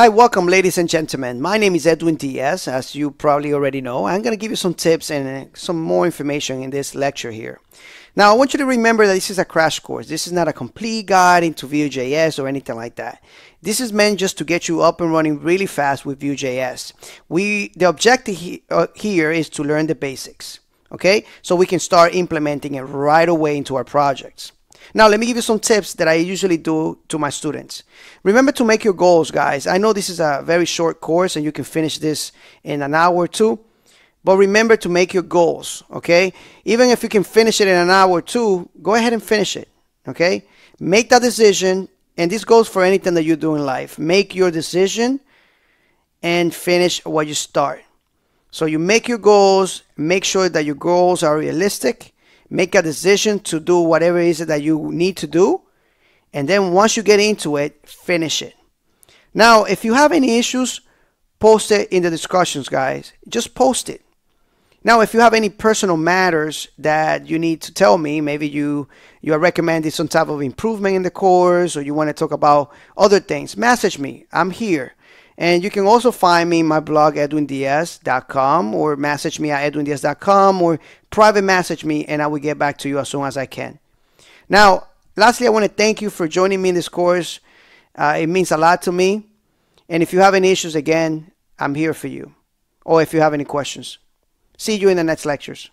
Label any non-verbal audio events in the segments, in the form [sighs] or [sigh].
Hi, welcome ladies and gentlemen. My name is Edwin Diaz. As you probably already know, I'm going to give you some tips and uh, some more information in this lecture here. Now, I want you to remember that this is a crash course. This is not a complete guide into Vue.js or anything like that. This is meant just to get you up and running really fast with Vue.js. We, the objective he, uh, here is to learn the basics, okay? So we can start implementing it right away into our projects. Now, let me give you some tips that I usually do to my students. Remember to make your goals, guys. I know this is a very short course and you can finish this in an hour or two, but remember to make your goals, okay? Even if you can finish it in an hour or two, go ahead and finish it, okay? Make that decision, and this goes for anything that you do in life. Make your decision and finish what you start. So you make your goals, make sure that your goals are realistic, make a decision to do whatever it is that you need to do. And then once you get into it, finish it. Now, if you have any issues, post it in the discussions, guys. Just post it. Now, if you have any personal matters that you need to tell me, maybe you you are recommending some type of improvement in the course, or you want to talk about other things, message me. I'm here. And you can also find me in my blog, edwindiaz.com, or message me at edwindiaz.com, or private message me, and I will get back to you as soon as I can. Now, lastly, I want to thank you for joining me in this course. Uh, it means a lot to me. And if you have any issues, again, I'm here for you. Or if you have any questions. See you in the next lectures.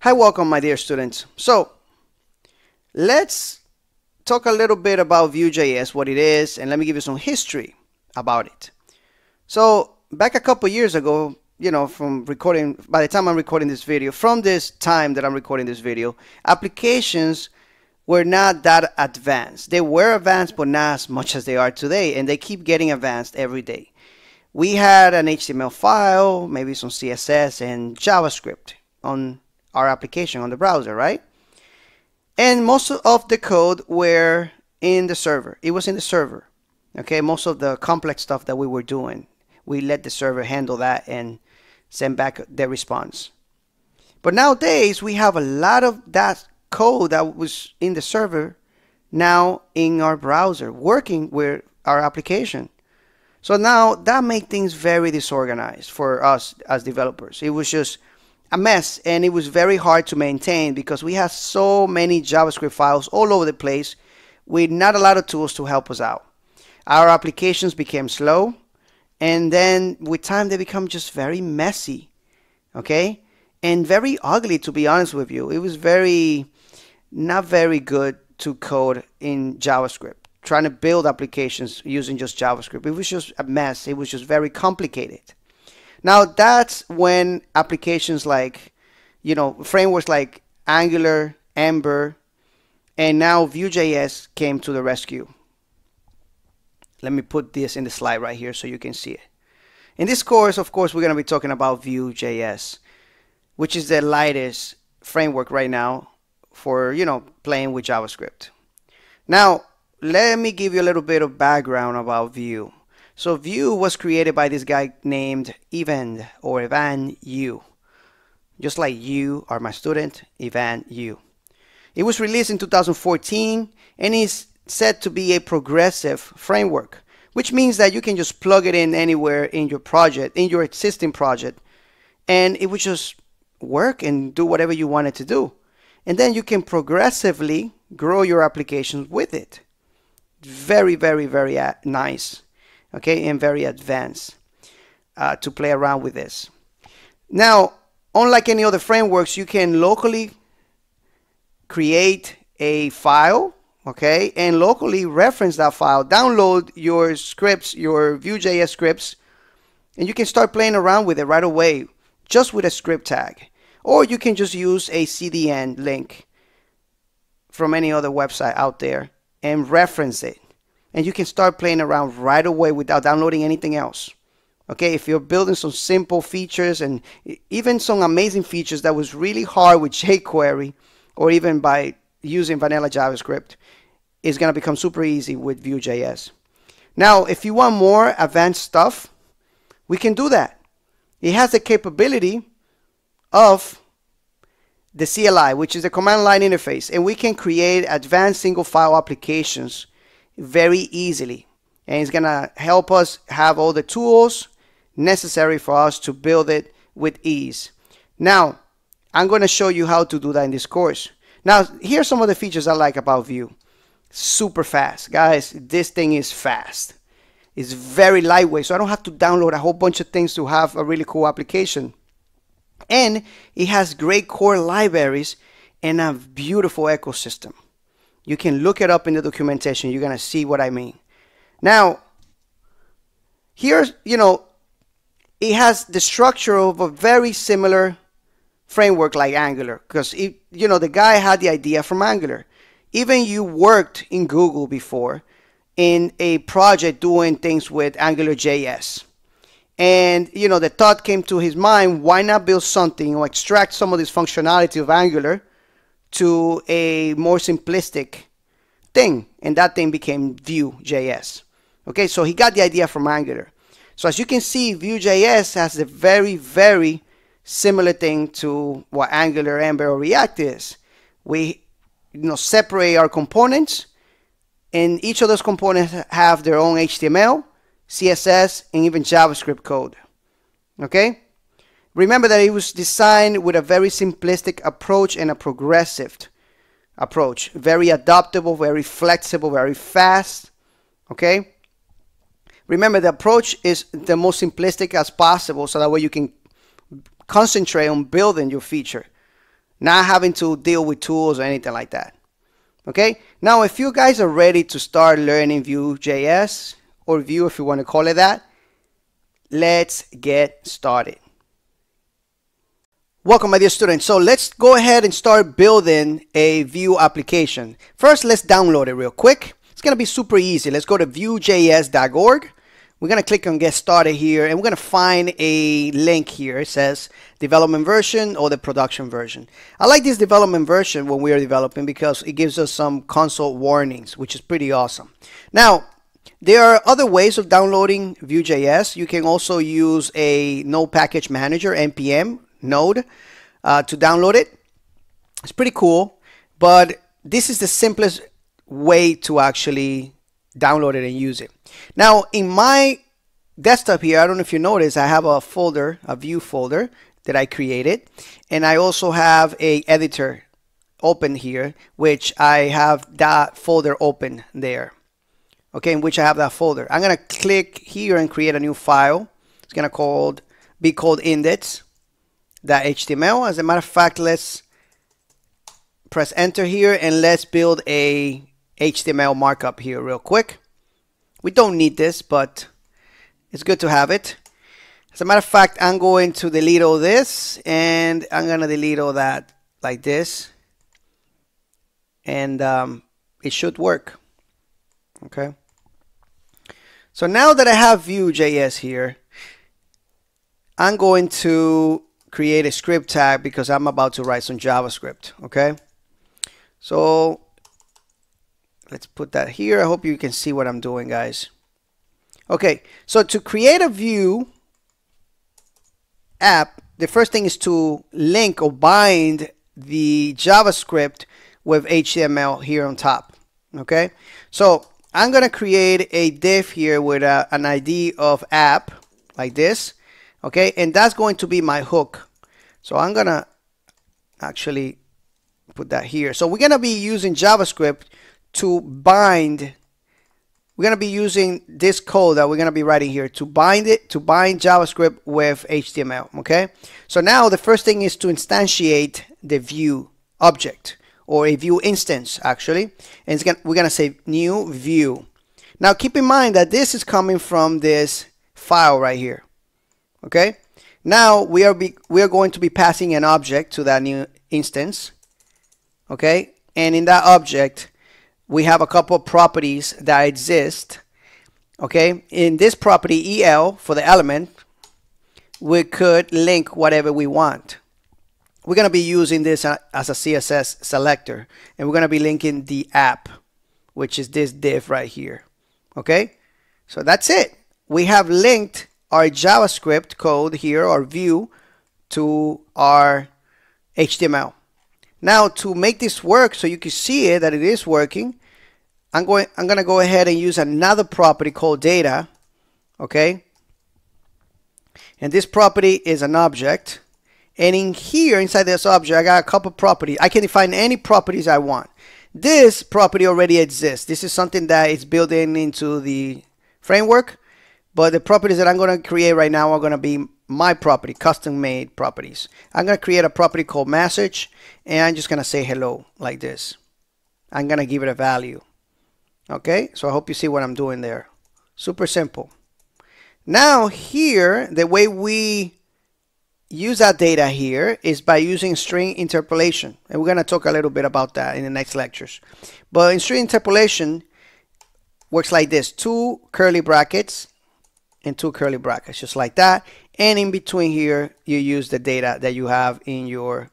Hi, welcome, my dear students. So, let's talk a little bit about Vue.js, what it is, and let me give you some history about it. So, back a couple years ago, you know, from recording, by the time I'm recording this video, from this time that I'm recording this video, applications were not that advanced. They were advanced, but not as much as they are today, and they keep getting advanced every day. We had an HTML file, maybe some CSS, and JavaScript on our application on the browser, right? And most of the code were in the server. It was in the server. Okay, most of the complex stuff that we were doing, we let the server handle that and send back the response. But nowadays, we have a lot of that code that was in the server now in our browser working with our application. So now that made things very disorganized for us as developers. It was just a mess and it was very hard to maintain because we had so many JavaScript files all over the place with not a lot of tools to help us out. Our applications became slow and then with time they become just very messy, okay? And very ugly to be honest with you. It was very not very good to code in JavaScript. Trying to build applications using just JavaScript. It was just a mess. It was just very complicated. Now that's when applications like, you know, frameworks like Angular, Ember, and now Vue.js came to the rescue. Let me put this in the slide right here so you can see it. In this course, of course, we're going to be talking about Vue.js, which is the lightest framework right now for, you know, playing with JavaScript. Now, let me give you a little bit of background about Vue. So Vue was created by this guy named Evan or Ivan You. Just like you are my student, Ivan You. It was released in 2014 and is said to be a progressive framework, which means that you can just plug it in anywhere in your project, in your existing project, and it would just work and do whatever you want it to do. And then you can progressively grow your applications with it. Very, very, very uh, nice, okay, and very advanced uh, to play around with this. Now, unlike any other frameworks, you can locally create a file okay and locally reference that file download your scripts your Vue.js scripts and you can start playing around with it right away just with a script tag or you can just use a CDN link from any other website out there and reference it and you can start playing around right away without downloading anything else okay if you're building some simple features and even some amazing features that was really hard with [laughs] jQuery or even by using vanilla JavaScript is going to become super easy with Vue.js. Now, if you want more advanced stuff, we can do that. It has the capability of the CLI, which is the command line interface, and we can create advanced single file applications very easily. And it's going to help us have all the tools necessary for us to build it with ease. Now, I'm going to show you how to do that in this course. Now, here's some of the features I like about Vue. Super fast. Guys, this thing is fast. It's very lightweight, so I don't have to download a whole bunch of things to have a really cool application. And it has great core libraries and a beautiful ecosystem. You can look it up in the documentation. You're going to see what I mean. Now, here's, you know, it has the structure of a very similar framework like Angular because it, you know the guy had the idea from Angular. Evan You worked in Google before in a project doing things with Angular JS. And you know the thought came to his mind, why not build something or extract some of this functionality of Angular to a more simplistic thing and that thing became Vue.js. Okay, so he got the idea from Angular. So as you can see, Vue.js has a very, very similar thing to what Angular, Ember, or React is. We you know, separate our components, and each of those components have their own HTML, CSS, and even JavaScript code. Okay? Remember that it was designed with a very simplistic approach and a progressive approach. Very adaptable, very flexible, very fast. Okay? Remember, the approach is the most simplistic as possible so that way you can concentrate on building your feature, not having to deal with tools or anything like that. Okay, now if you guys are ready to start learning Vue.js or Vue if you want to call it that, let's get started. Welcome my dear students. So let's go ahead and start building a Vue application. First, let's download it real quick. It's going to be super easy. Let's go to vuejs.org we're going to click on get started here and we're going to find a link here. It says development version or the production version. I like this development version when we are developing because it gives us some console warnings, which is pretty awesome. Now, there are other ways of downloading Vue.js. You can also use a node package manager, NPM node, uh, to download it. It's pretty cool, but this is the simplest way to actually download it and use it. Now in my desktop here, I don't know if you notice, I have a folder, a view folder that I created. And I also have a editor open here, which I have that folder open there. Okay, in which I have that folder. I'm gonna click here and create a new file. It's gonna called be called index.html. As a matter of fact, let's press enter here and let's build a HTML markup here real quick. We don't need this, but it's good to have it. As a matter of fact, I'm going to delete all this and I'm going to delete all that like this. And um, it should work. Okay. So now that I have Vue.js here, I'm going to create a script tag because I'm about to write some JavaScript, okay? So let's put that here. I hope you can see what I'm doing, guys. Okay, so to create a Vue app, the first thing is to link or bind the JavaScript with HTML here on top. Okay, so I'm gonna create a div here with a, an ID of app like this. Okay, and that's going to be my hook. So I'm gonna actually put that here. So we're gonna be using JavaScript to bind we're to be using this code that we're to be writing here to bind it to bind JavaScript with HTML okay? So now the first thing is to instantiate the Vue object or a Vue instance actually. And gonna, we're to say new Vue. Now keep in mind that this is coming from this file right here okay now we are be, we are going to be passing an object to that new instance okay and in that object we have a couple of properties that exist. Okay, in this property EL for the element, we could link whatever we want. We're going to be using this as a CSS selector, and we're going to be linking the app, which is this div right here. Okay, so that's it. We have linked our JavaScript code here, our view, to our HTML. Now to make this work so you can see it that it is working, I'm going I'm going to go ahead and use another property called data, okay? And this property is an object. And in here, inside this object, I got a couple properties. I can define any properties I want. This property already exists. This is something that is built in into the framework. But the properties that I'm going to create right now are going to be my property, custom made properties. I'm going to create a property called message and I'm just going to say hello like this. I'm going to give it a value. Okay, so I hope you see what I'm doing there. Super simple. Now here, the way we use that data here is by using string interpolation. And we're going to talk a little bit about that in the next lectures. But in string interpolation works like this. Two curly brackets and two curly brackets, just like that. And in between here, you use the data that you have in your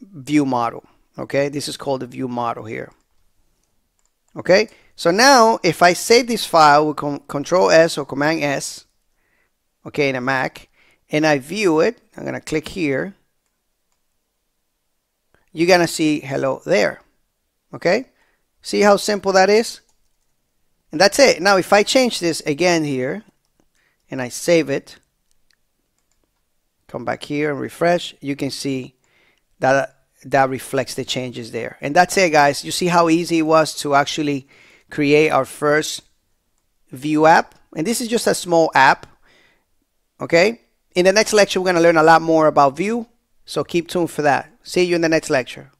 view model. Okay, this is called the view model here. Okay, so now if I save this file with Control S or Command S, okay, in a Mac, and I view it, I'm gonna click here, you're gonna see hello there. Okay, see how simple that is? And that's it. Now if I change this again here, and I save it, come back here and refresh, you can see that that reflects the changes there. And that's it, guys. You see how easy it was to actually create our first Vue app. And this is just a small app. Okay. In the next lecture, we're going to learn a lot more about Vue. So keep tuned for that. See you in the next lecture.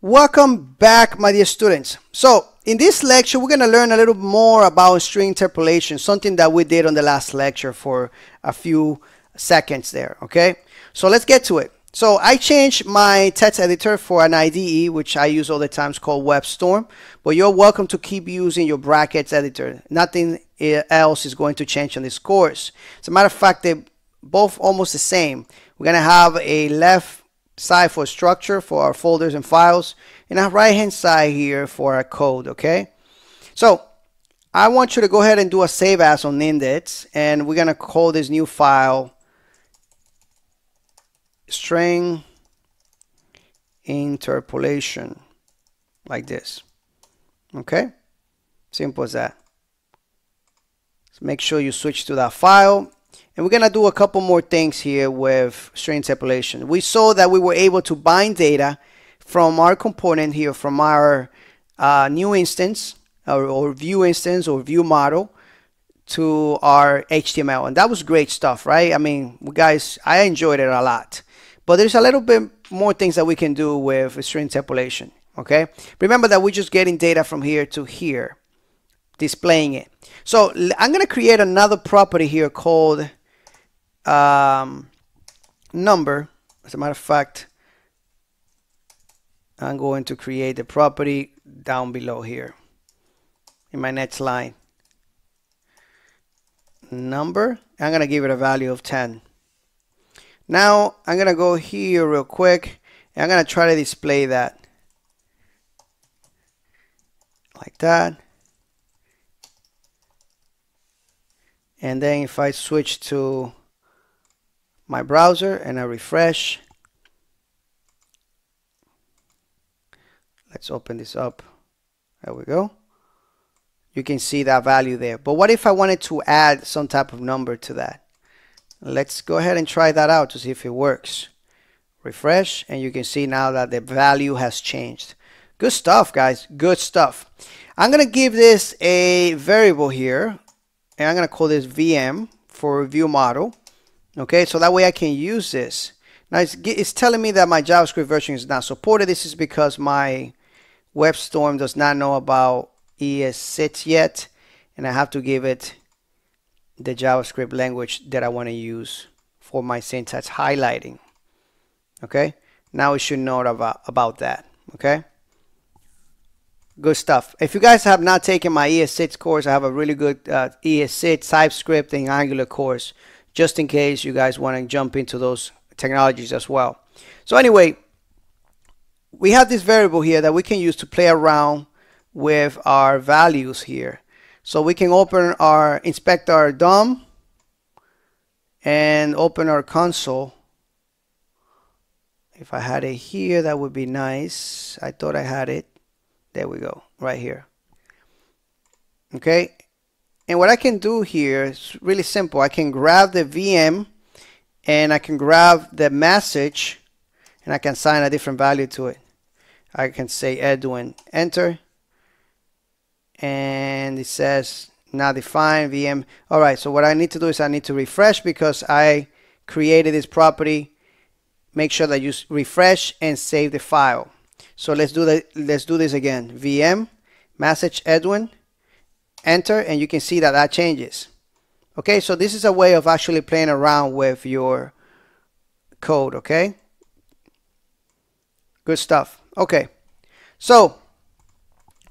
Welcome back, my dear students. So in this lecture, we're going to learn a little more about string interpolation, something that we did on the last lecture for a few seconds there. Okay. So let's get to it. So I changed my text editor for an IDE, which I use all the times called WebStorm. But you're welcome to keep using your brackets editor. Nothing eh, else is going to change on this course. As a matter of fact, they're both almost the same. We're going to have a left side for structure for our folders and files, and our right hand side here for our code, okay? So I want you to go ahead and do a save as on index, and we're to call this new file string interpolation like this. Okay? Simple as that. So make sure you switch to that file. And we're going to do a couple more things here with string interpolation. We saw that we were able to bind data from our component here, from our uh, new instance or, or Vue instance or view model to our HTML. And that was great stuff, right? I mean, guys, I enjoyed it a lot. But there's a little bit more things that we can do with string interpolation. Okay. Remember that we're just getting data from here to here, displaying it. So I'm going to create another property here called um, number. As a matter of fact, I'm going to create the property down below here in my next line. Number, I'm going to give it a value of 10. Now I'm gonna go here real quick and I'm gonna try to display that like that. And then if I switch to my browser and I refresh, let's open this up. There we go. You can see that value there. But what if I wanted to add some type of number to that? Let's go ahead and try that out to see if it works. Refresh and you can see now that the value has changed. Good stuff, guys. Good stuff. I'm going to give this a variable here and I'm going to call this VM for view model. Okay, so that way I can use this. Now it's, it's telling me that my JavaScript version is not supported. This is because my WebStorm does not know about ES6 yet, and I have to give it the JavaScript language that I want to use for my syntax highlighting. Okay, now it should know about, about that. Okay, good stuff. If you guys have not taken my ES6 course, I have a really good uh, ES6 TypeScript and Angular course, just in case you guys want to jump into those technologies as well. So anyway, we have this variable here that we can use to play around with our values here. So we can open our, inspect our DOM and open our console. If I had it here, that would be nice. I thought I had it. There we go, right here. Okay, and what I can do here is really simple. I can grab the VM and I can grab the message and I can assign a different value to it. I can say Edwin, enter, and it says now define VM. All right, so what I need to do is I need to refresh because I created this property. Make sure that you refresh and save the file. So let's do that. Let's do this again. VM message Edwin, enter, and you can see that that changes. Okay, so this is a way of actually playing around with your code. Okay, good stuff. Okay, so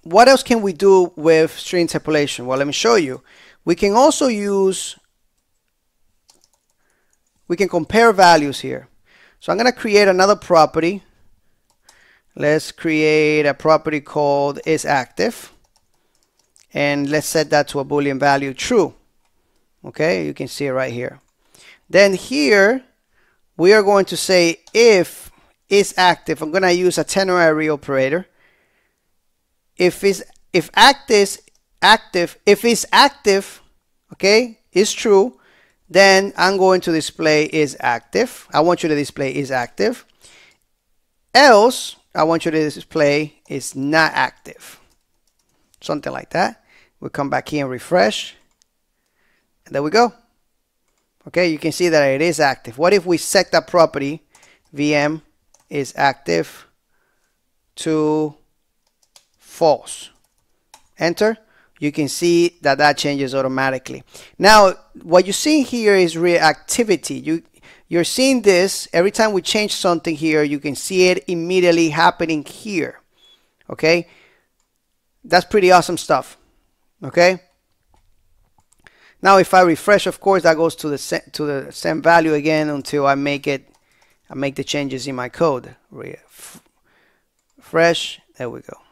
what else can we do with string interpolation? Well, let me show you. We can also use, we can compare values here. So I'm going to create another property. Let's create a property called is active. And let's set that to a Boolean value true. Okay, you can see it right here. Then here, we are going to say if is active. I'm going to use a ternary operator if it's if active active if it's active okay is true then I'm going to display is active. I want you to display is active. Else I want you to display is not active. Something like that. We'll come back here and refresh. And there we go. Okay you can see that it is active. What if we set that property VM is active to false. Enter. You can see that that changes automatically. Now, what you see here is reactivity. You, you're seeing this every time we change something here, you can see it immediately happening here. Okay. That's pretty awesome stuff. Okay. Now, if I refresh, of course, that goes to the to the same value again until I make it, I make the changes in my code. Refresh. There we go.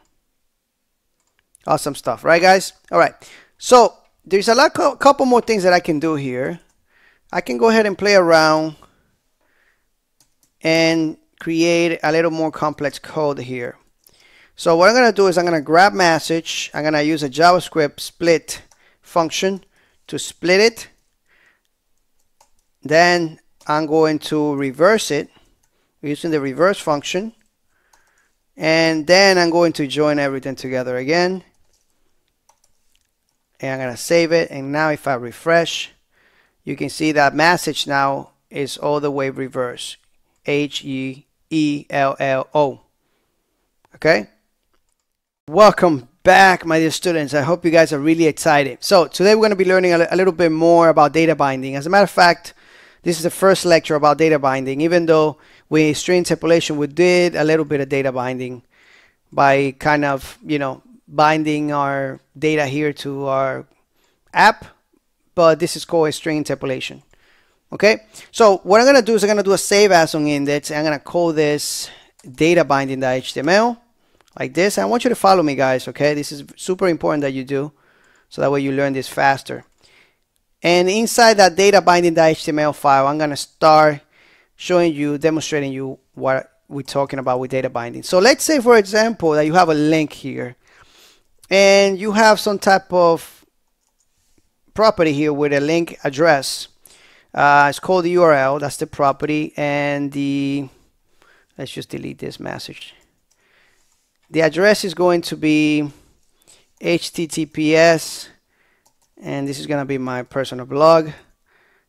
Awesome stuff, right guys? All right, so there's a lot, couple more things that I can do here. I can go ahead and play around and create a little more complex code here. So what I'm going to do is I'm going to grab message. I'm going to use a JavaScript split function to split it. Then I'm going to reverse it using the reverse function. And then I'm going to join everything together again and I'm gonna save it. And now if I refresh you can see that message now is all the way reverse. H E E L L O. Okay? Welcome back my dear students. I hope you guys are really excited. So today we're going to be learning a, a little bit more about data binding. As a matter of fact this is the first lecture about data binding even though we string interpolation we did a little bit of data binding by kind of you know binding our data here to our app, but this is called a string interpolation. Okay, so what I'm gonna do is I'm gonna do a save as on index. I'm gonna call this data binding.html like this. I want you to follow me guys, okay? This is super important that you do so that way you learn this faster. And inside that data binding.html file, I'm gonna start showing you, demonstrating you what we're talking about with data binding. So let's say for example that you have a link here and you have some type of property here with a link address. Uh, it's called the URL that's the property and the let's just delete this message. The address is going to be https and this is going to be my personal blog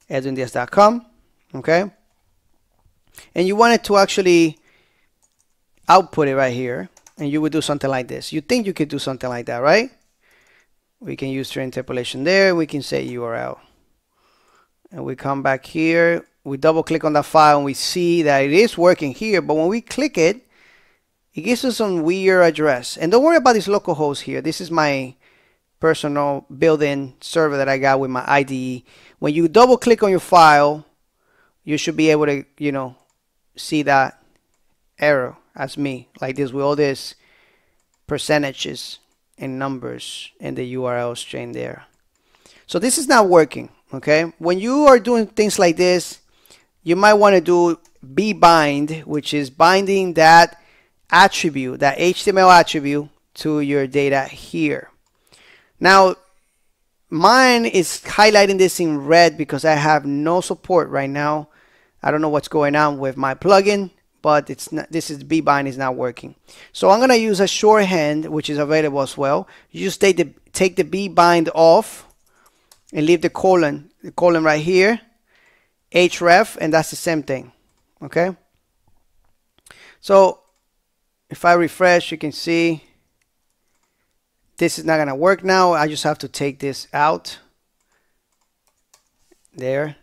edwindiaz.com okay? And you want it to actually output it right here and you would do something like this. You think you could do something like that right? We can use string interpolation there. We can say URL and we come back here. We double click on that file and we see that it is working here. But when we click it it gives us some weird address. And don't worry about this localhost here. This is my personal built-in server that I got with my IDE when you double click on your file you should be able to you know see that error as me. Like this with all these percentages and numbers in the URL string there. So this is not working okay? When you are doing things like this you might want to do v-bind which is binding that attribute that HTML attribute to your data here. Now mine is highlighting this in red because I have no support right now. I don't know what's going on with my plugin but it's not this is v-bind is not working so I'm gonna use a shorthand which is available as well you just take the take the v-bind off and leave the colon, the colon right here, href, and that's the same thing, okay? So if I refresh, you can see this is not gonna work now. I just have to take this out there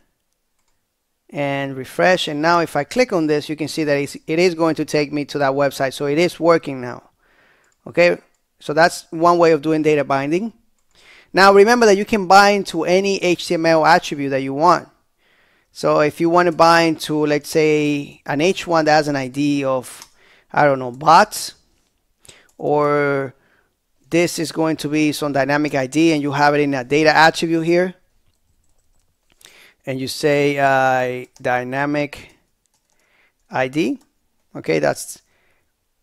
and refresh. And now if I click on this, you can see that it is going to take me to that website. So it is working now. Okay, so that's one way of doing data binding. Now remember that you can bind to any HTML attribute that you want. So if you want to bind to, let's say, an H1 that has an ID of, I don't know, bots, or this is going to be some dynamic ID and you have it in a data attribute here, and you say uh, dynamic ID, okay, that's,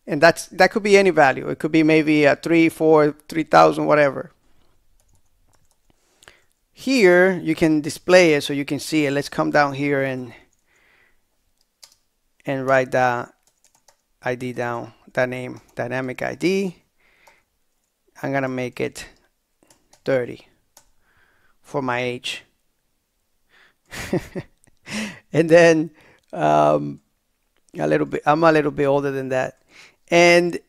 and that's, that could be any value. It could be maybe a 3, 4, 3000, whatever. Here you can display it so you can see it. Let's come down here and and write that ID down that name dynamic ID I'm gonna make it 30 for my age [laughs] and then um, a little bit I'm a little bit older than that. And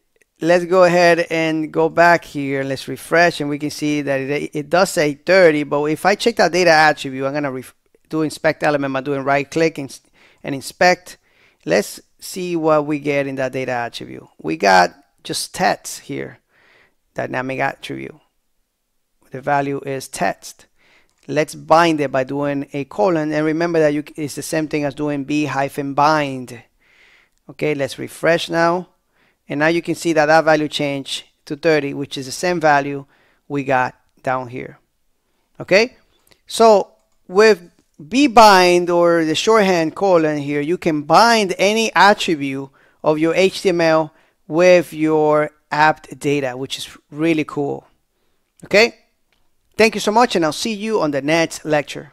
let's go ahead and go back here let's refresh and we can see that it, it does say 30 but if I check that data attribute I'm gonna do inspect element by doing right click and, and inspect. Let's see what we get in that data attribute. We got just text here dynamic attribute. The value is text let's bind it by doing a colon. And remember that you, it's the same thing as doing v hyphen bind. Okay let's refresh now. And now you can see that that value changed to 30, which is the same value we got down here. Okay, so with v-bind or the shorthand colon here, you can bind any attribute of your HTML with your apt data, which is really cool. Okay, thank you so much, and I'll see you on the next lecture.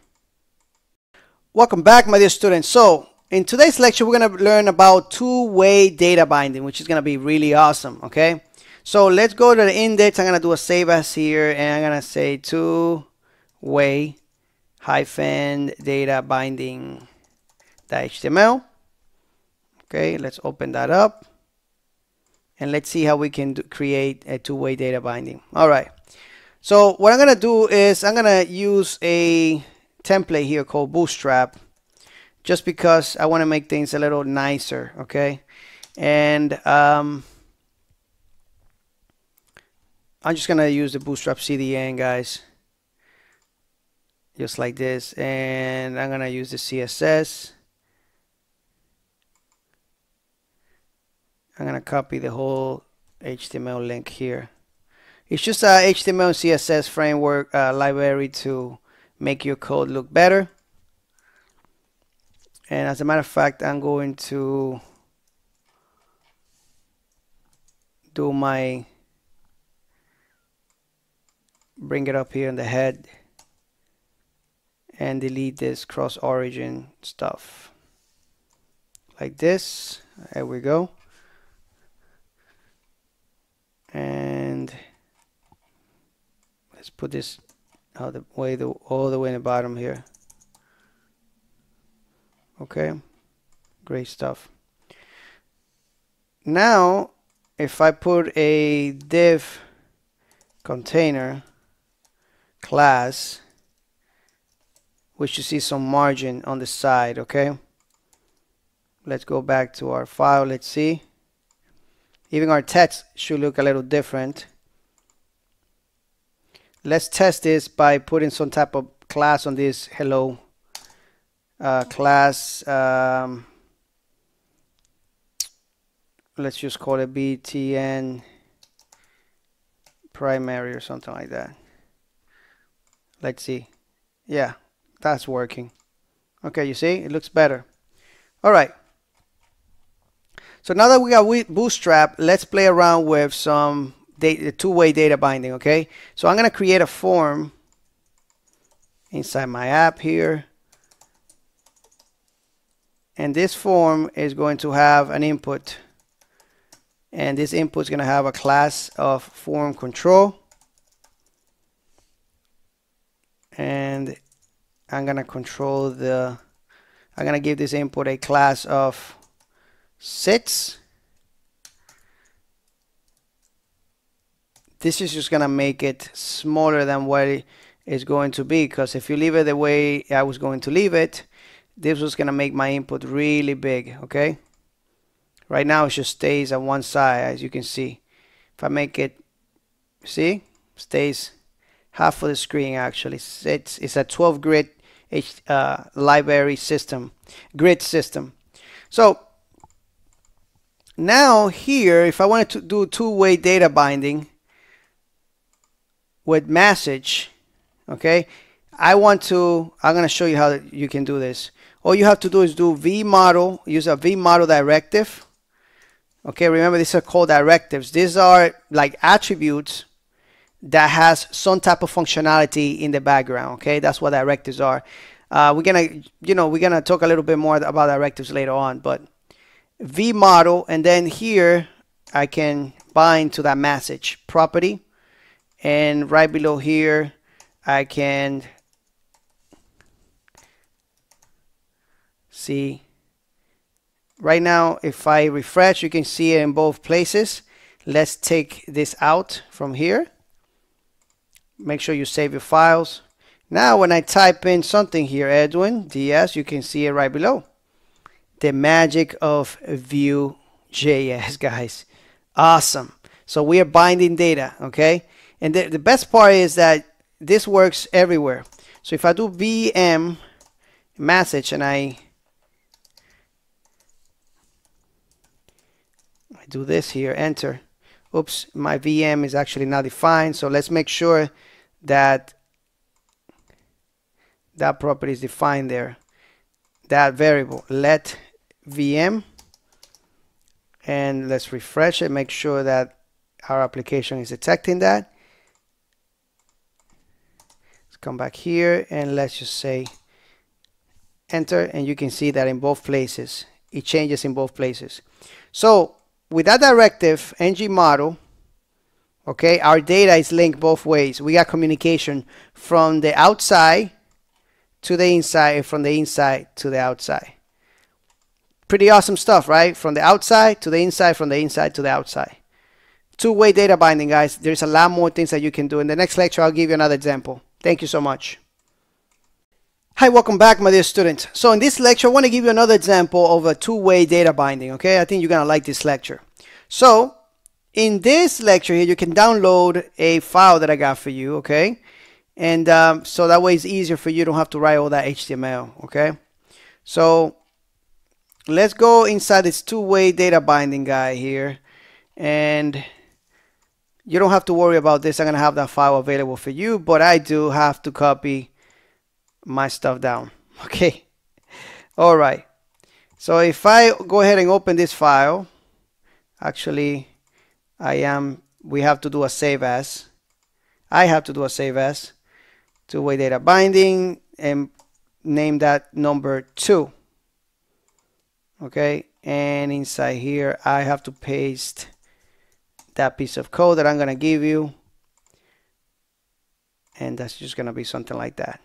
Welcome back, my dear students. So in today's lecture, we're going to learn about two-way data binding, which is going to be really awesome, okay? So let's go to the index. I'm going to do a save as here, and I'm going to say two-way hyphen data binding HTML. Okay, let's open that up. And let's see how we can create a two-way data binding. All right. So what I'm going to do is I'm going to use a template here called Bootstrap just because I want to make things a little nicer, okay? And um, I'm just going to use the Bootstrap CDN, guys. just like this and I'm gonna use the CSS I'm gonna copy the whole HTML link here it's just a HTML and CSS framework uh, library to make your code look better. And as a matter of fact I'm going to do my bring it up here in the head and delete this cross origin stuff. Like this. There we go. And let's put this all the way the all the way in the bottom here. Okay great stuff. Now if I put a div container class we should see some margin on the side okay? Let's go back to our file let's see. Even our text should look a little different let's test this by putting some type of class on this. Hello. Uh, class um, let's just call it btn primary or something like that. Let's see. Yeah that's working. Okay you see? It looks better. All right. So now that we got bootstrap let's play around with some two-way data binding okay? So I'm gonna create a form inside my app here. And this form is going to have an input. And this input is going to have a class of form control. And I'm going to control the I'm going to give this input a class of sits this is just to make it smaller than what it is going to be because if you leave it the way I was going to leave it this was to make my input really big okay? Right now it just stays on one side as you can see. If I make it see? Stays half of the screen actually. It's, it's a 12 grid uh, library system grid system. So now here if I wanted to do two-way data binding with message okay? I want to I'm gonna show you how you can do this. All you have to do is do v-model use a v-model directive. Okay remember these are called directives. These are like attributes that has some type of functionality in the background okay? That's what directives are. Uh, we're gonna you know we're gonna talk a little bit more about directives later on but v-model and then here I can bind to that message property and right below here I can see. Right now if I refresh you can see it in both places. Let's take this out from here. Make sure you save your files. Now when I type in something here Edwin DS you can see it right below. The magic of Vue.js [laughs] guys. Awesome. So we are binding data okay and the, the best part is that this works everywhere so if I do VM message and I I do this here, enter. Oops, my VM is actually not defined. So let's make sure that that property is defined there. That variable, let VM. And let's refresh it, make sure that our application is detecting that. Come back here and let's just say enter and you can see that in both places it changes in both places so with that directive, ng model, okay, our data is linked both ways. We got communication from the outside to the inside and from the inside to the outside. Pretty awesome stuff, right? From the outside to the inside, from the inside to the outside. Two-way data binding, guys. There's a lot more things that you can do. In the next lecture, I'll give you another example. Thank you so much. Hi, welcome back, my dear students. So in this lecture, I want to give you another example of a two-way data binding, okay? I think you're going to like this lecture. So in this lecture here, you can download a file that I got for you, okay? And um, so that way it's easier for you. You don't have to write all that HTML, okay? So let's go inside this two-way data binding guy here. And you don't have to worry about this. I'm going to have that file available for you, but I do have to copy my stuff down. [laughs] Okay. All right. So if I go ahead and open this file, actually, I am, we have to do a save as. I have to do a save as two-way data binding and name that number two. Okay. And inside here, I have to paste that piece of code that I'm going to give you. And that's just going to be something like that.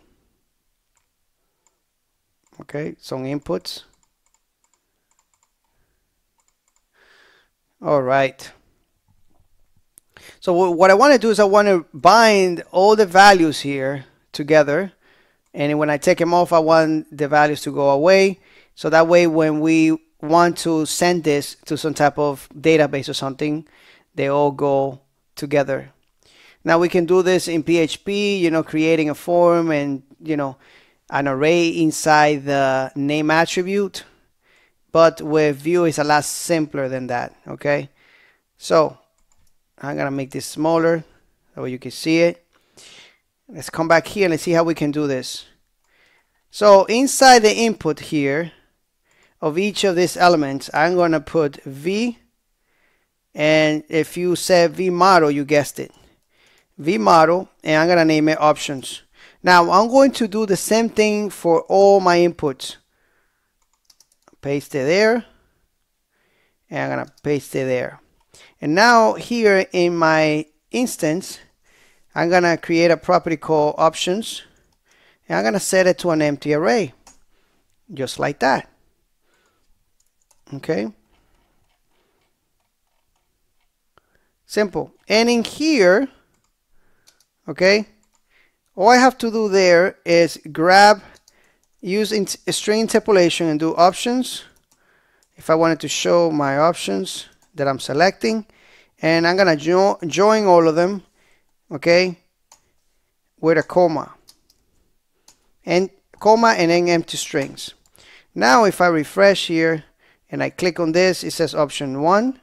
Okay, some inputs. All right. So what I want to do is I want to bind all the values here together. And when I take them off, I want the values to go away. So that way, when we want to send this to some type of database or something, they all go together. Now we can do this in PHP, you know, creating a form and, you know, an array inside the name attribute. But with Vue, it's a lot simpler than that, okay? So I'm going to make this smaller so you can see it. Let's come back here and let's see how we can do this. So inside the input here of each of these elements, I'm going to put V and if you said v-model, you guessed it. v-model, and I'm to name it options. Now I'm going to do the same thing for all my inputs. Paste it there. And I'm to paste it there. And now here in my instance, I'm to create a property called options. And I'm to set it to an empty array. Just like that. Okay. Simple. And in here, okay, all I have to do there is grab, use string interpolation and do options. If I wanted to show my options that I'm selecting, and I'm gonna jo join all of them, okay, with a comma, and comma and then empty strings. Now if I refresh here and I click on this, it says option one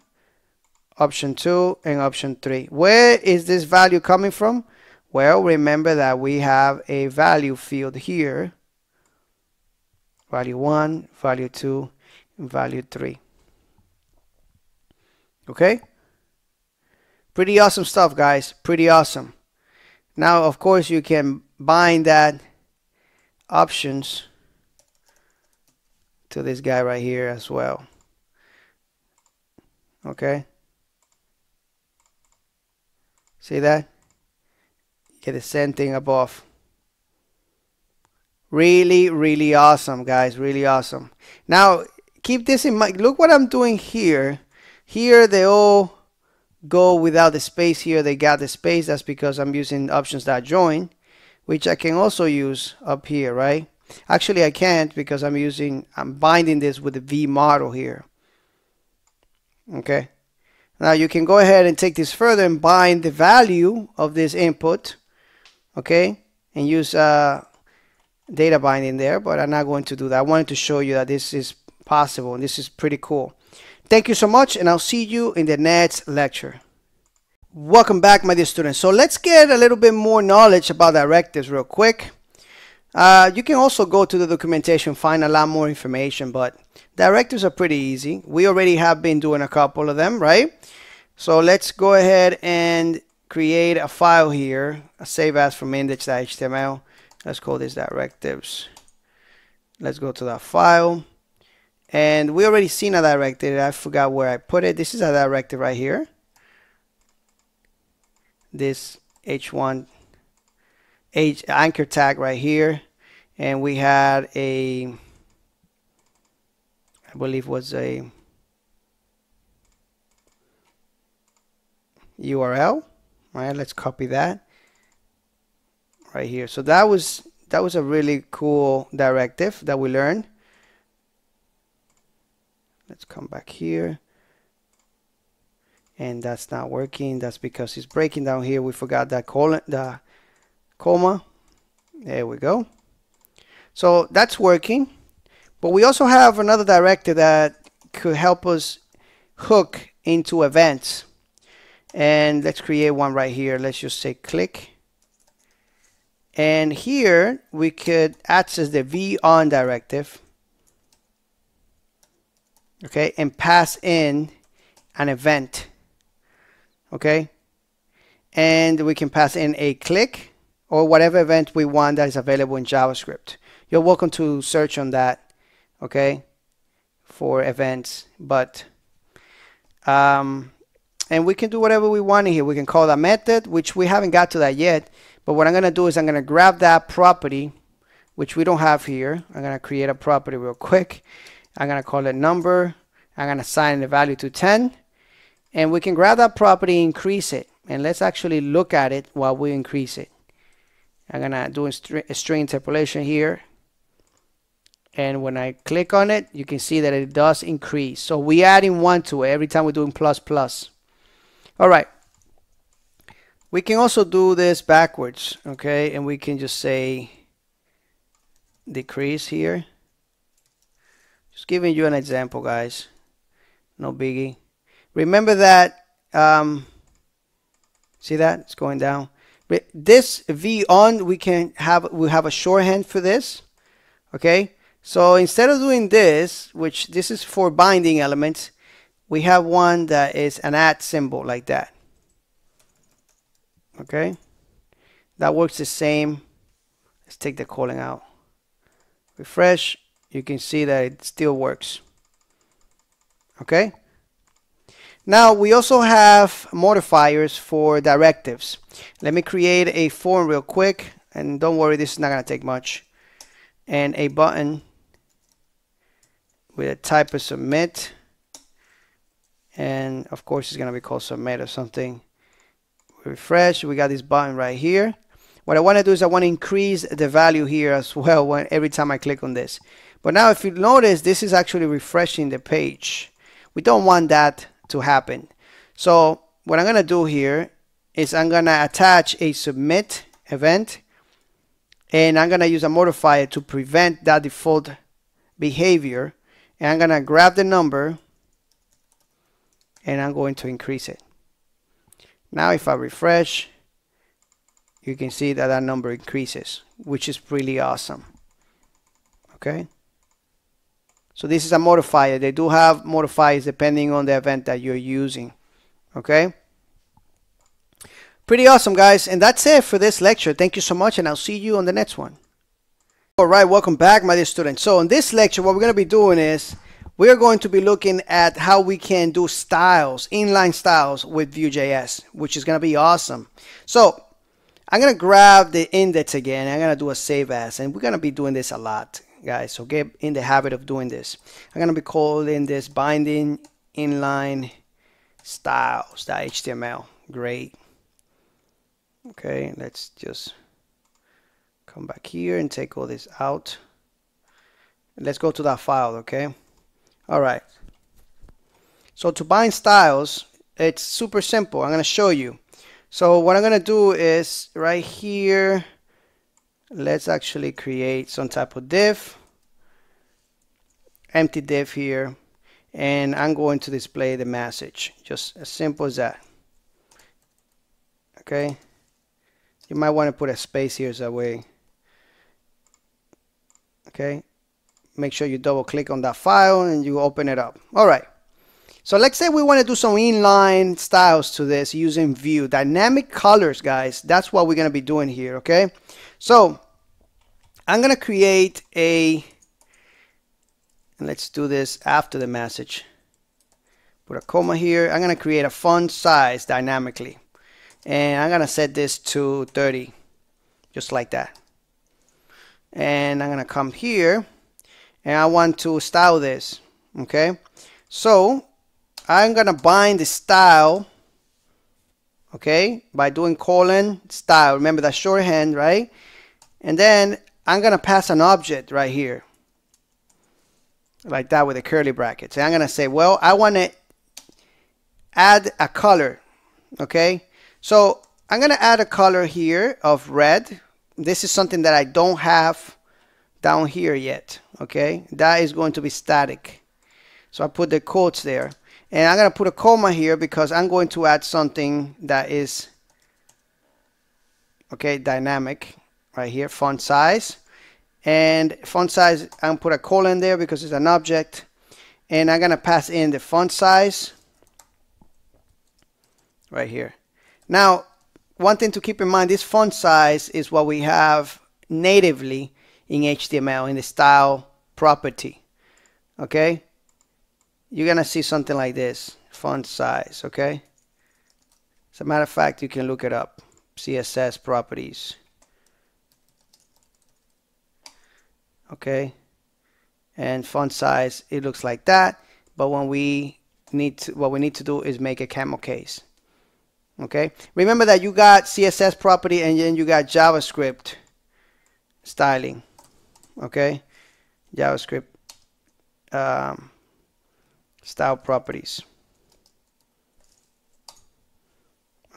option 2, and option 3. Where is this value coming from? Well, remember that we have a value field here. Value 1, value 2, and value 3. Okay? Pretty awesome stuff, guys. Pretty awesome. Now, of course, you can bind that options to this guy right here as well. Okay? See that? Get the same thing above. Really, really awesome, guys. Really awesome. Now, keep this in mind. Look what I'm doing here. Here, they all go without the space here. They got the space. That's because I'm using options.join, which I can also use up here, right? Actually, I can't because I'm using, I'm binding this with the v-model here. Okay. Now you can go ahead and take this further and bind the value of this input, okay, and use uh, data binding there, but I'm not going to do that. I wanted to show you that this is possible and this is pretty cool. Thank you so much and I'll see you in the next lecture. Welcome back my dear students. So let's get a little bit more knowledge about directives real quick. Uh, you can also go to the documentation, find a lot more information, but directives are pretty easy. We already have been doing a couple of them, right? So let's go ahead and create a file here, a save as from index.html. Let's call this directives. Let's go to that file. And we already seen a directive. I forgot where I put it. This is a directive right here. This h1 h anchor tag right here. And we had a, I believe was a URL. Right, let's copy that right here. So that was that was a really cool directive that we learned. Let's come back here. And that's not working. That's because it's breaking down here. We forgot that colon the comma. There we go. So that's working. But we also have another directive that could help us hook into events. And let's create one right here. Let's just say click. And here we could access the v-on directive. Okay, and pass in an event. Okay, and we can pass in a click or whatever event we want that is available in JavaScript. You're welcome to search on that, okay, for events, but um, and we can do whatever we want in here. We can call that method, which we haven't got to that yet. But what I'm to do is I'm to grab that property, which we don't have here. I'm to create a property real quick. I'm to call it number. I'm to assign the value to 10. And we can grab that property, increase it. And let's actually look at it while we increase it. I'm to do a string interpolation here. And when I click on it, you can see that it does increase. So we adding one to it every time we're doing plus plus. All right. We can also do this backwards, okay? And we can just say decrease here. Just giving you an example, guys. No biggie. Remember that, um, see that? It's going down. This v-on, we can have, we have a shorthand for this, okay? So instead of doing this, which this is for binding elements, we have one that is an at symbol like that. Okay, that works the same. Let's take the calling out. Refresh, you can see that it still works. Okay. Now we also have modifiers for directives. Let me create a form real quick and don't worry this is not going to take much. And a button with a type of submit. And of course it's going to be called submit or something. Refresh we got this button right here. What I want to do is I want to increase the value here as well when every time I click on this. But now if you notice this is actually refreshing the page. We don't want that to happen. So what I'm gonna do here is I'm gonna attach a submit event and I'm gonna use a modifier to prevent that default behavior and I'm gonna grab the number and I'm going to increase it. Now if I refresh, you can see that that number increases, which is really awesome. Okay. So this is a modifier. They do have modifiers depending on the event that you're using. Okay. Pretty awesome, guys. And that's it for this lecture. Thank you so much, and I'll see you on the next one. All right, welcome back, my dear students. So in this lecture, what we're going to be doing is we're going to be looking at how we can do styles, inline styles with Vue.js, which is going to be awesome. So I'm going to grab the index again. I'm going to do a save as, and we're going to be doing this a lot, guys. So get in the habit of doing this. I'm going to be calling this binding inline styles.html. Great. Okay, let's just come back here and take all this out. Let's go to that file, okay? All right. So to bind styles, it's super simple. I'm going to show you. So what I'm going to do is right here, let's actually create some type of div, empty div here, and I'm going to display the message. Just as simple as that. Okay. You might want to put a space here so that way. Okay make sure you double click on that file and you open it up. All right. So let's say we want to do some inline styles to this using Vue. Dynamic colors, guys. That's what we're going to be doing here, okay? So I'm going to create a, let's do this after the message. Put a comma here. I'm going to create a font size dynamically. And I'm going to set this to 30, just like that. And I'm to come here and I want to style this okay? So I'm gonna bind the style okay by doing colon style. Remember that shorthand right? And then I'm gonna pass an object right here like that with the curly brackets. And I'm gonna say well I want to add a color okay? So I'm gonna add a color here of red this is something that I don't have down here yet. Okay, that is going to be static. So I put the quotes there. And I'm going to put a comma here because I'm going to add something that is, okay, dynamic right here, font size. And font size, I'm put a colon there because it's an object. And I'm going to pass in the font size right here. Now, one thing to keep in mind, this font size is what we have natively in HTML in the style property. Okay? you're gonna see something like this font size okay as a matter of fact you can look it up CSS properties okay and font size it looks like that but when we need to what we need to do is make a camel case okay remember that you got CSS property and then you got JavaScript styling okay JavaScript um, style properties.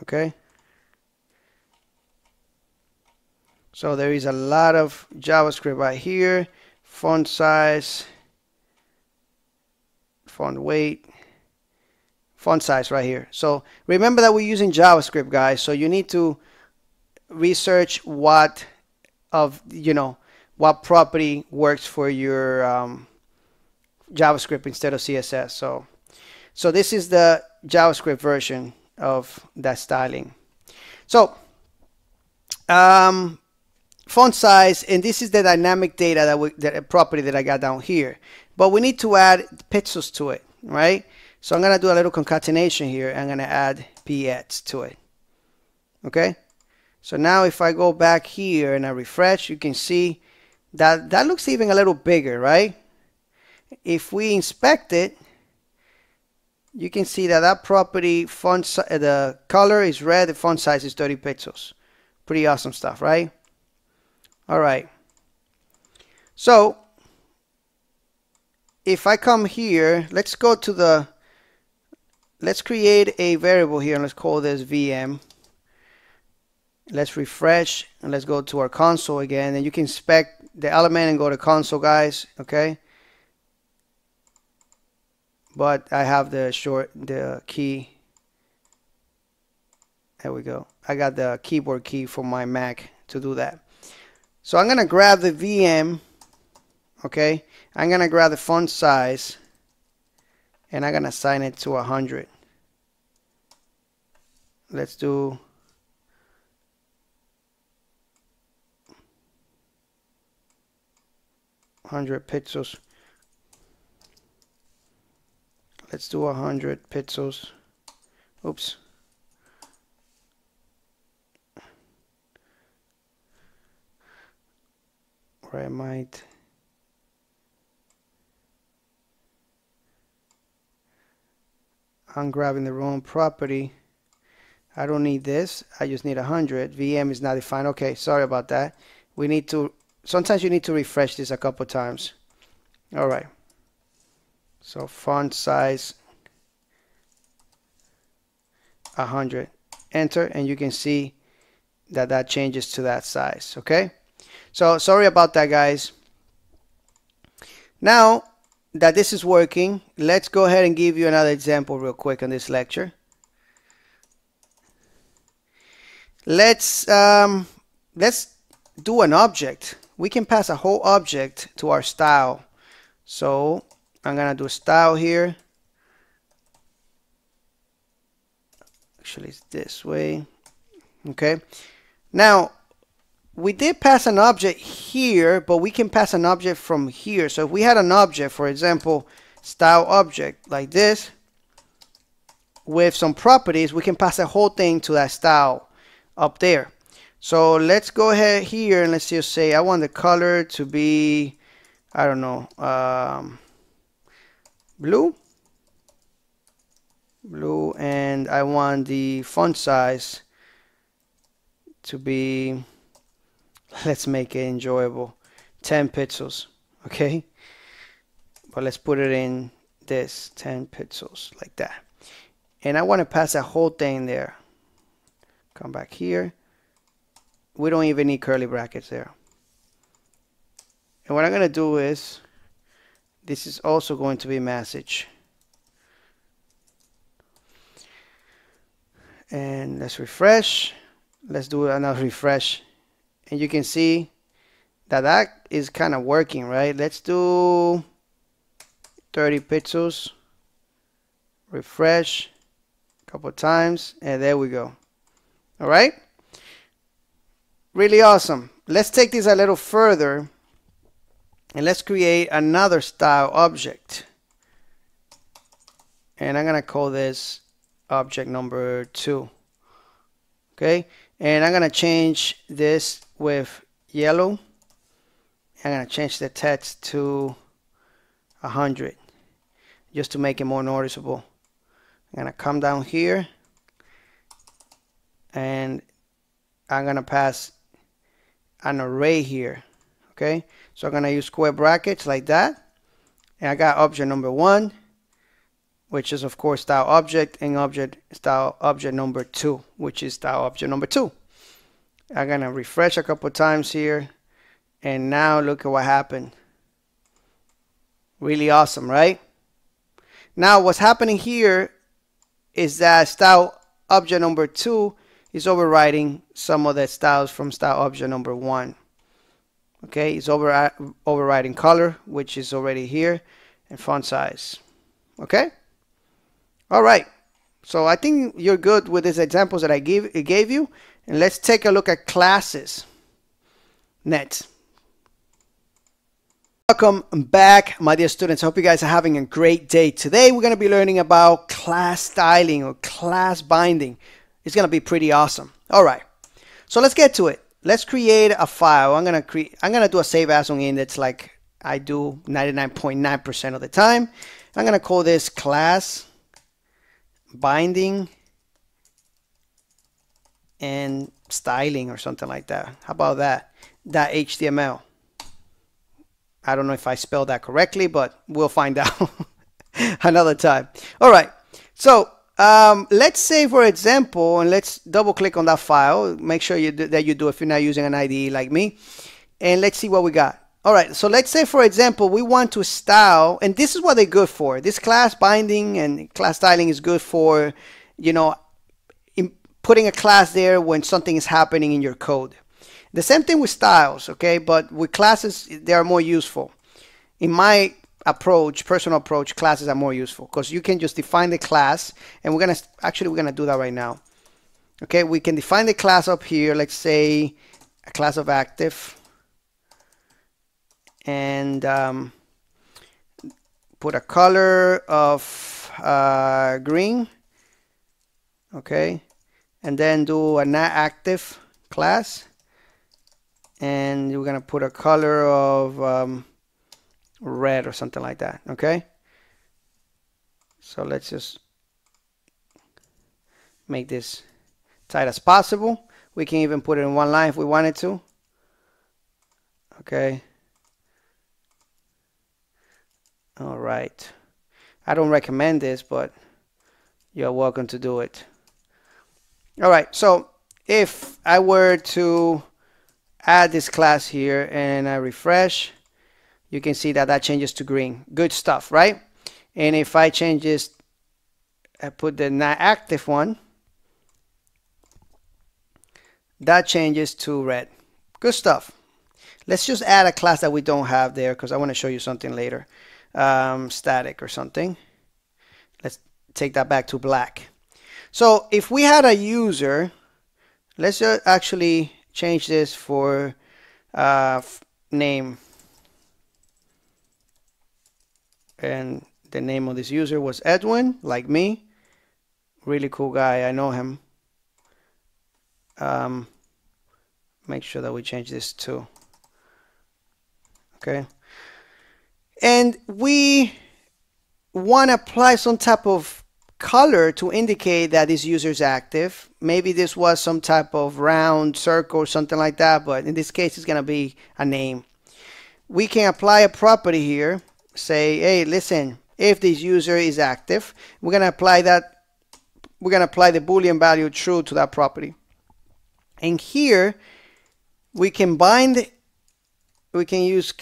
Okay. So there is a lot of JavaScript right here. Font size, font weight, font size right here. So remember that we're using JavaScript, guys. So you need to research what of, you know, what property works for your um, JavaScript instead of CSS. So, so this is the JavaScript version of that styling. So, um, font size, and this is the dynamic data that we, the property that I got down here. But we need to add pixels to it, right? So I'm gonna do a little concatenation here. I'm gonna add px to it. Okay. So now if I go back here and I refresh, you can see that that looks even a little bigger, right? if we inspect it, you can see that that property font uh, the color is red, the font size is 30 pixels. Pretty awesome stuff, right? All right. So if I come here, let's go to the, let's create a variable here and let's call this VM. Let's refresh and let's go to our console again. And you can inspect the element and go to console guys, okay? but I have the short the key. There we go. I got the keyboard key for my Mac to do that. So I'm gonna grab the VM okay? I'm gonna grab the font size and I'm gonna assign it to 100 let's do Hundred pixels let's do a hundred pixels oops. Or I? might I'm grabbing the wrong property. I don't need this. I just need hundred. VM is not defined. Okay sorry about that. We need to sometimes you need to refresh this a couple times. All right. So font size 100 enter and you can see that that changes to that size okay? So sorry about that guys. Now that this is working let's go ahead and give you another example real quick on this lecture. Let's um, let's do an object. We can pass a whole object to our style. So I'm gonna do style here. Actually it's this way. Okay. Now we did pass an object here but we can pass an object from here. So if we had an object for example style object like this with some properties we can pass the whole thing to that style up there. So let's go ahead here and let's just say I want the color to be I don't know um, blue. Blue and I want the font size to be let's make it enjoyable 10 pixels okay but let's put it in this 10 pixels like that and I want to pass that whole thing there come back here we don't even need curly brackets there. And what I'm going to do is, this is also going to be message. And let's refresh. Let's do another [laughs] refresh. And you can see that that is kind of working, right? Let's do 30 pixels. Refresh a couple times. And there we go. All right. Really awesome. Let's take this a little further and let's create another style object. And I'm going to call this object number two. Okay. And I'm going to change this with yellow. I'm going to change the text to 100 just to make it more noticeable. I'm going to come down here and I'm going to pass an array here. Okay, so I'm going to use square brackets like that. And I got object number one, which is of course style object, and object style object number two, which is style object number two. I'm to refresh a couple times here. And now look at what happened. Really awesome, right? Now what's happening here is that style object number two is overriding some of the styles from style object number one. Okay, it's over, uh, overriding color, which is already here, and font size. Okay? All right. So I think you're good with these examples that I gave, gave you. And let's take a look at classes. Next. Welcome back, my dear students. I hope you guys are having a great day. Today, we're going to be learning about class styling or class binding. It's going to be pretty awesome. All right. So let's get to it. Let's create a file. I'm going to create I'm going to do a save as on index like I do 99.9% of the time. I'm going to call this class binding and styling or something like that. How about that? That HTML. I don't know if I spelled that correctly, but we'll find [laughs] out another time. All right. So um, let's say, for example, and let's double click on that file. Make sure you that you do if you're not using an IDE like me. And let's see what we got. All right, so let's say, for example, we want to style, and this is what they're good for. This class binding and class styling is good for, you know, putting a class there when something is happening in your code. The same thing with styles, okay? But with classes, they are more useful. In my approach, personal approach, classes are more useful because you can just define the class and we're going to, actually we're going to do that right now. Okay, we can define the class up here, let's say a class of active and um, put a color of uh, green. Okay, and then do a not active class. And we're gonna put a color of um, red or something like that okay? So let's just make this tight as possible. We can even put it in one line if we wanted to okay? All right. I don't recommend this but you're welcome to do it all right so if I were to add this class here and I refresh you can see that that changes to green. Good stuff, right? And if I change this, I put the not active one, that changes to red. Good stuff. Let's just add a class that we don't have there because I want to show you something later. Um, static or something. Let's take that back to black. So if we had a user, let's actually change this for uh, name and the name of this user was Edwin, like me. Really cool guy. I know him. Um, make sure that we change this too. Okay. And we want to apply some type of color to indicate that this user is active. Maybe this was some type of round circle or something like that, but in this case, it's going to be a name. We can apply a property here say, hey, listen, if this user is active, we're going to apply that, we're going to apply the Boolean value true to that property. And here, we can bind, we can use,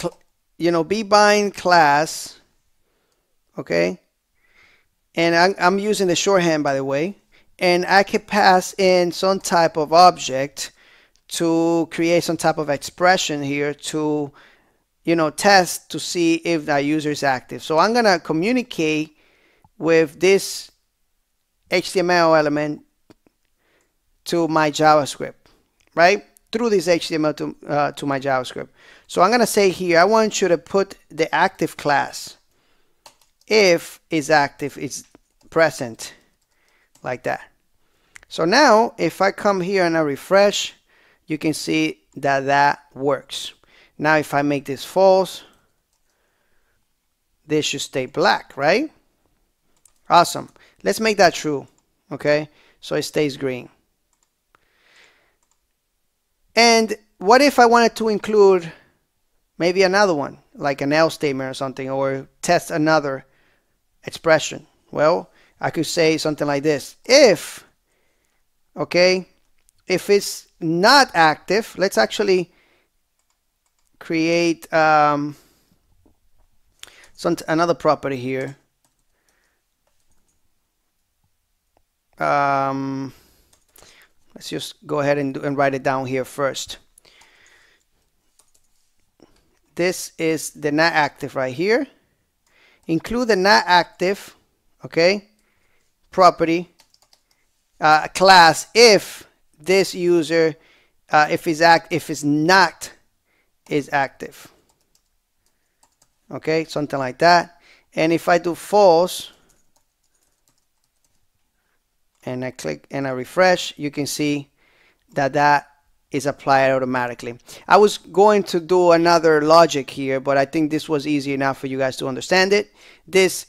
you know, v-bind class, okay? And I'm, I'm using the shorthand, by the way. And I can pass in some type of object to create some type of expression here to, you know, test to see if that user is active. So I'm going to communicate with this HTML element to my JavaScript, right? Through this HTML to, uh, to my JavaScript. So I'm going to say here, I want you to put the active class. If is active, it's present like that. So now if I come here and I refresh, you can see that that works. Now if I make this false, this should stay black, right? Awesome. Let's make that true, okay? So it stays green. And what if I wanted to include maybe another one, like an else statement or something, or test another expression? Well, I could say something like this. If, okay, if it's not active, let's actually create um, some another property here. Um, let's just go ahead and, do, and write it down here first. This is the not active right here. Include the not active, okay, property uh, class if this user, uh, if is act, if it's not, is active. Okay, something like that. And if I do false, and I click and I refresh, you can see that that is applied automatically. I was going to do another logic here, but I think this was easy enough for you guys to understand it. This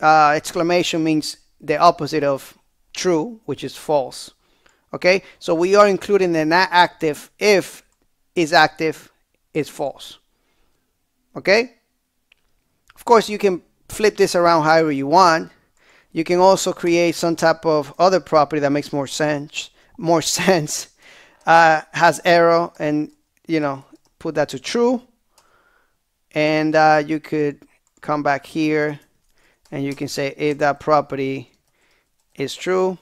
uh, exclamation means the opposite of true, which is false. Okay, so we are including the not active if is active is false. Okay, of course you can flip this around however you want. You can also create some type of other property that makes more sense. More [laughs] sense uh, has arrow, and you know put that to true, and uh, you could come back here, and you can say if that property is true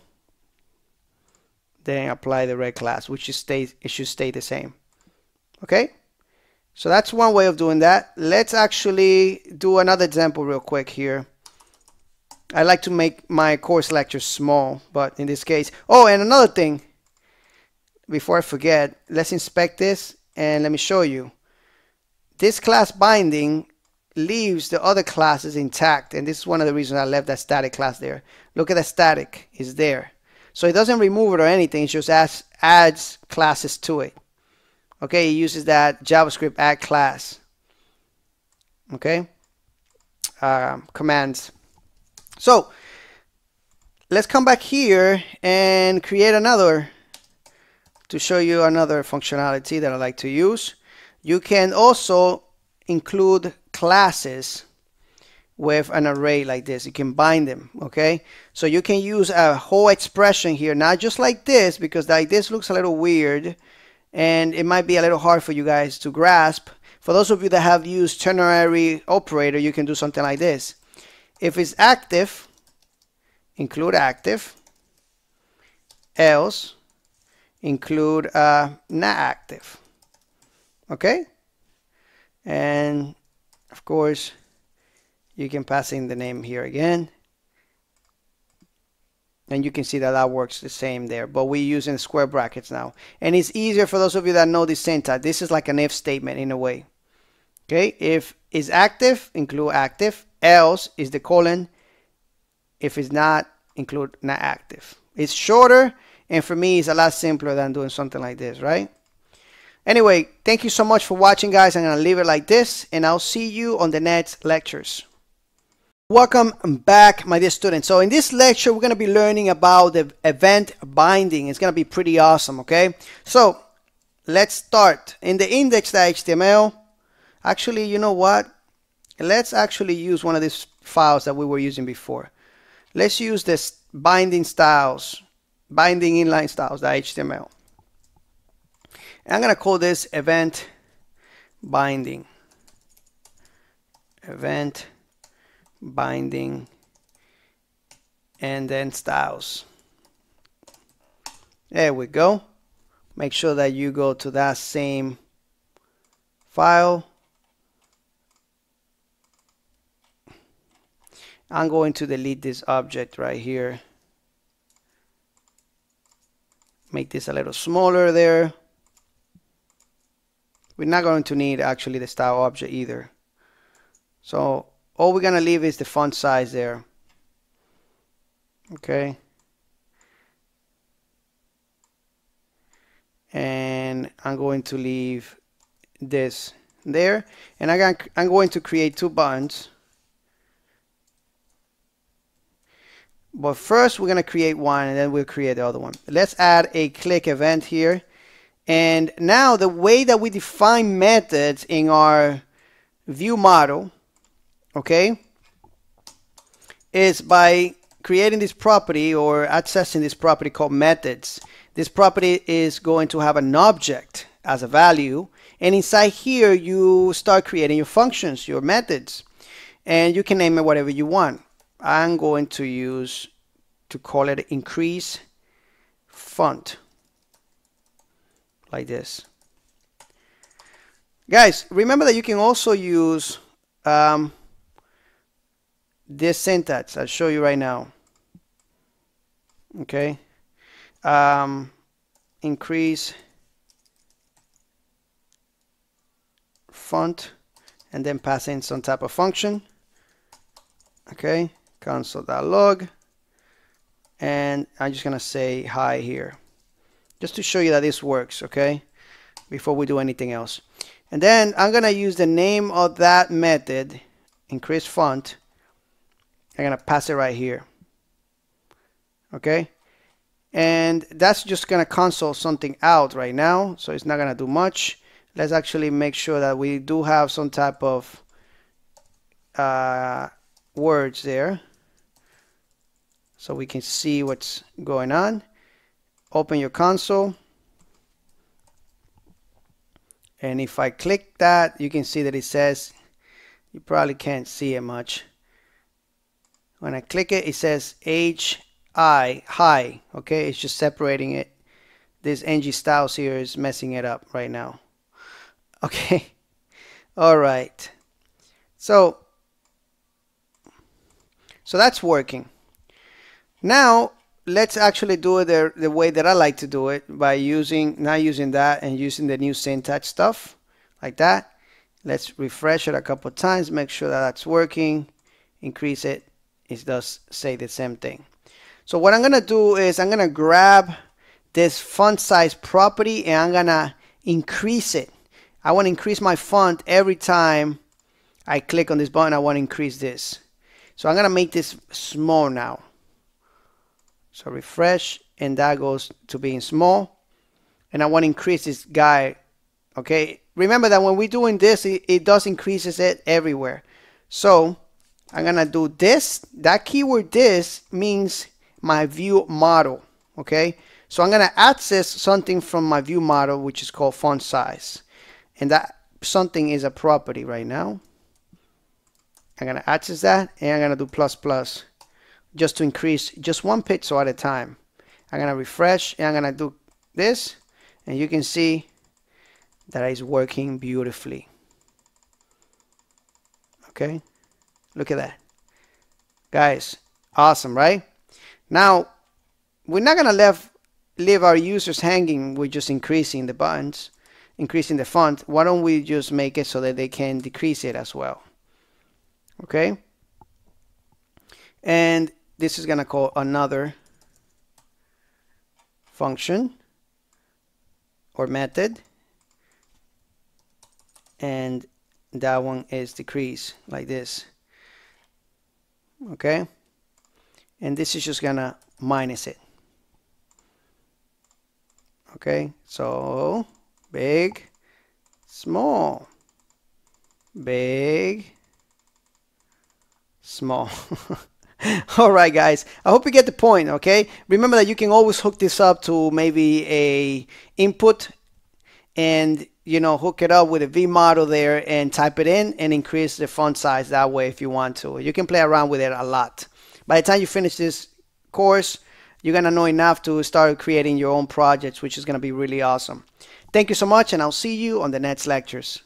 then apply the red class, which is stay, it should stay the same. Okay? So that's one way of doing that. Let's actually do another example real quick here. I like to make my course lectures small, but in this case, oh, and another thing, before I forget, let's inspect this and let me show you. This class binding leaves the other classes intact, and this is one of the reasons I left that static class there. Look at the static, is there. So it doesn't remove it or anything, it just adds, adds classes to it. Okay, it uses that JavaScript add class. Okay, uh, commands. So let's come back here and create another to show you another functionality that I like to use. You can also include classes with an array like this. You can bind them, okay? So you can use a whole expression here, not just like this, because like this looks a little weird, and it might be a little hard for you guys to grasp. For those of you that have used ternary operator, you can do something like this. If it's active, include active, else, include uh, not active, okay? And of course, you can pass in the name here again. And you can see that that works the same there but we're using square brackets now. And it's easier for those of you that know the syntax. This is like an if statement in a way okay? If is active include active. Else is the colon. If it's not include not active. It's shorter and for me it's a lot simpler than doing something like this right anyway thank you so much for watching guys i'm gonna leave it like this and i'll see you on the next lectures Welcome back, my dear students. So in this lecture, we're going to be learning about the event binding. It's going to be pretty awesome, okay? So let's start. In the index.html, actually, you know what? Let's actually use one of these files that we were using before. Let's use this binding styles, binding inline styles.html. I'm going to call this event binding. Event binding and then styles. There we go. Make sure that you go to that same file. I'm going to delete this object right here. Make this a little smaller there. We're not going to need actually the style object either. So all we're going to leave is the font size there. Okay. And I'm going to leave this there. And I I'm going to create two buttons. But first we're going to create one and then we'll create the other one. Let's add a click event here. And now the way that we define methods in our view model, okay, is by creating this property or accessing this property called methods. This property is going to have an object as a value. And inside here, you start creating your functions, your methods. And you can name it whatever you want. I'm going to use to call it increase font like this. Guys, remember that you can also use um, this syntax. I'll show you right now. Okay. Um, increase font and then pass in some type of function. Okay. Console.log. And I'm just going to say hi here just to show you that this works, okay? Before we do anything else. And then I'm going to use the name of that method, increase font. I'm going to pass it right here. Okay? And that's just going to console something out right now. So it's not going to do much. Let's actually make sure that we do have some type of uh, words there. So we can see what's going on. Open your console. And if I click that you can see that it says you probably can't see it much. When I click it it says H I high okay? It's just separating it. This ng styles here is messing it up right now. [laughs] Okay all right. So so that's working now let's actually do it the, the way that I like to do it by using not using that and using the new syntax stuff like that. Let's refresh it a couple times make sure that that's working. Increase it. It does say the same thing. So what I'm gonna do is I'm gonna grab this font size property and I'm gonna increase it. I want to increase my font every time I click on this button I want to increase this. So I'm gonna make this small now so refresh and that goes to being small. And I want to increase this guy. Okay. Remember that when we're doing this, it, it does increases it everywhere. So I'm going to do this. That keyword this means my view model. Okay. So I'm going to access something from my view model, which is called font size. And that something is a property right now. I'm going to access that and I'm going to do plus plus just to increase just one pixel at a time. I'm going to refresh and I'm going to do this and you can see that is working beautifully. Okay, look at that. Guys, awesome, right? Now, we're not going to leave, leave our users hanging with just increasing the buttons, increasing the font. Why don't we just make it so that they can decrease it as well? Okay? And this is going to call another function or method and that one is decrease like this okay? And this is just gonna minus it okay? So big small big small [laughs] [laughs] All right, guys. I hope you get the point, okay? Remember that you can always hook this up to maybe a input and you know hook it up with a v-model there and type it in and increase the font size that way if you want to. You can play around with it a lot. By the time you finish this course, you're gonna know enough to start creating your own projects, which is gonna be really awesome. Thank you so much, and I'll see you on the next lectures.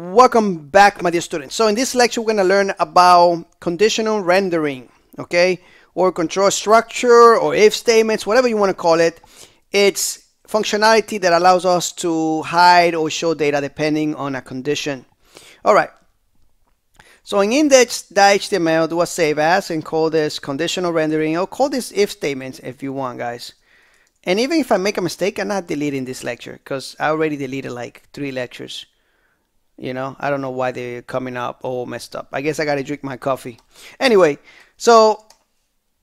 Welcome back, my dear students. So in this lecture, we're gonna learn about conditional rendering, okay? Or control structure, or if statements, whatever you wanna call it. It's functionality that allows us to hide or show data depending on a condition. All right. So in index.html, do a save as and call this conditional rendering or call this if statements if you want, guys. And even if I make a mistake, I'm not deleting this lecture because I already deleted like three lectures. You know, I don't know why they're coming up all messed up. I guess I got to drink my coffee. Anyway, so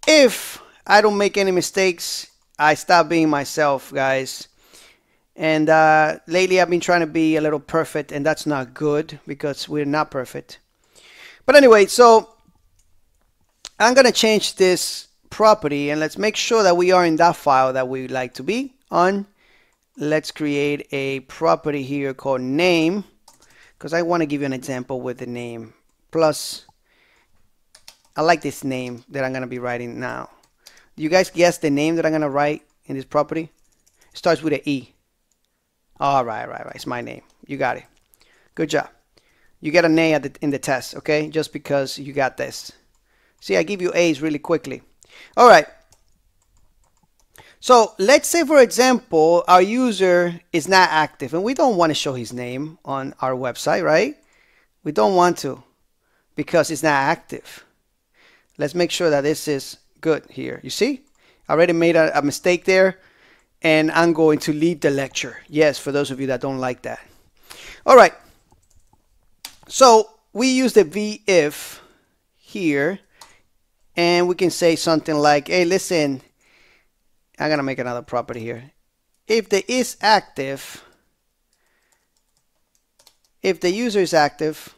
if I don't make any mistakes, I stop being myself, guys. And uh, lately I've been trying to be a little perfect, and that's not good because we're not perfect. But anyway, so I'm going to change this property and let's make sure that we are in that file that we like to be on. Let's create a property here called name because I want to give you an example with the name. Plus, I like this name that I'm going to be writing now. Do you guys guess the name that I'm going to write in this property? It starts with an E. All right, right, right. It's my name. You got it. Good job you get an A the, in the test, okay? Just because you got this. See, I give you A's really quickly. All right. So let's say, for example, our user is not active and we don't want to show his name on our website, right? We don't want to because it's not active. Let's make sure that this is good here. You see? I already made a, a mistake there and I'm going to leave the lecture. Yes, for those of you that don't like that. All right. So we use the v-if here and we can say something like, hey, listen, I'm going to make another property here. If the is active, if the user is active,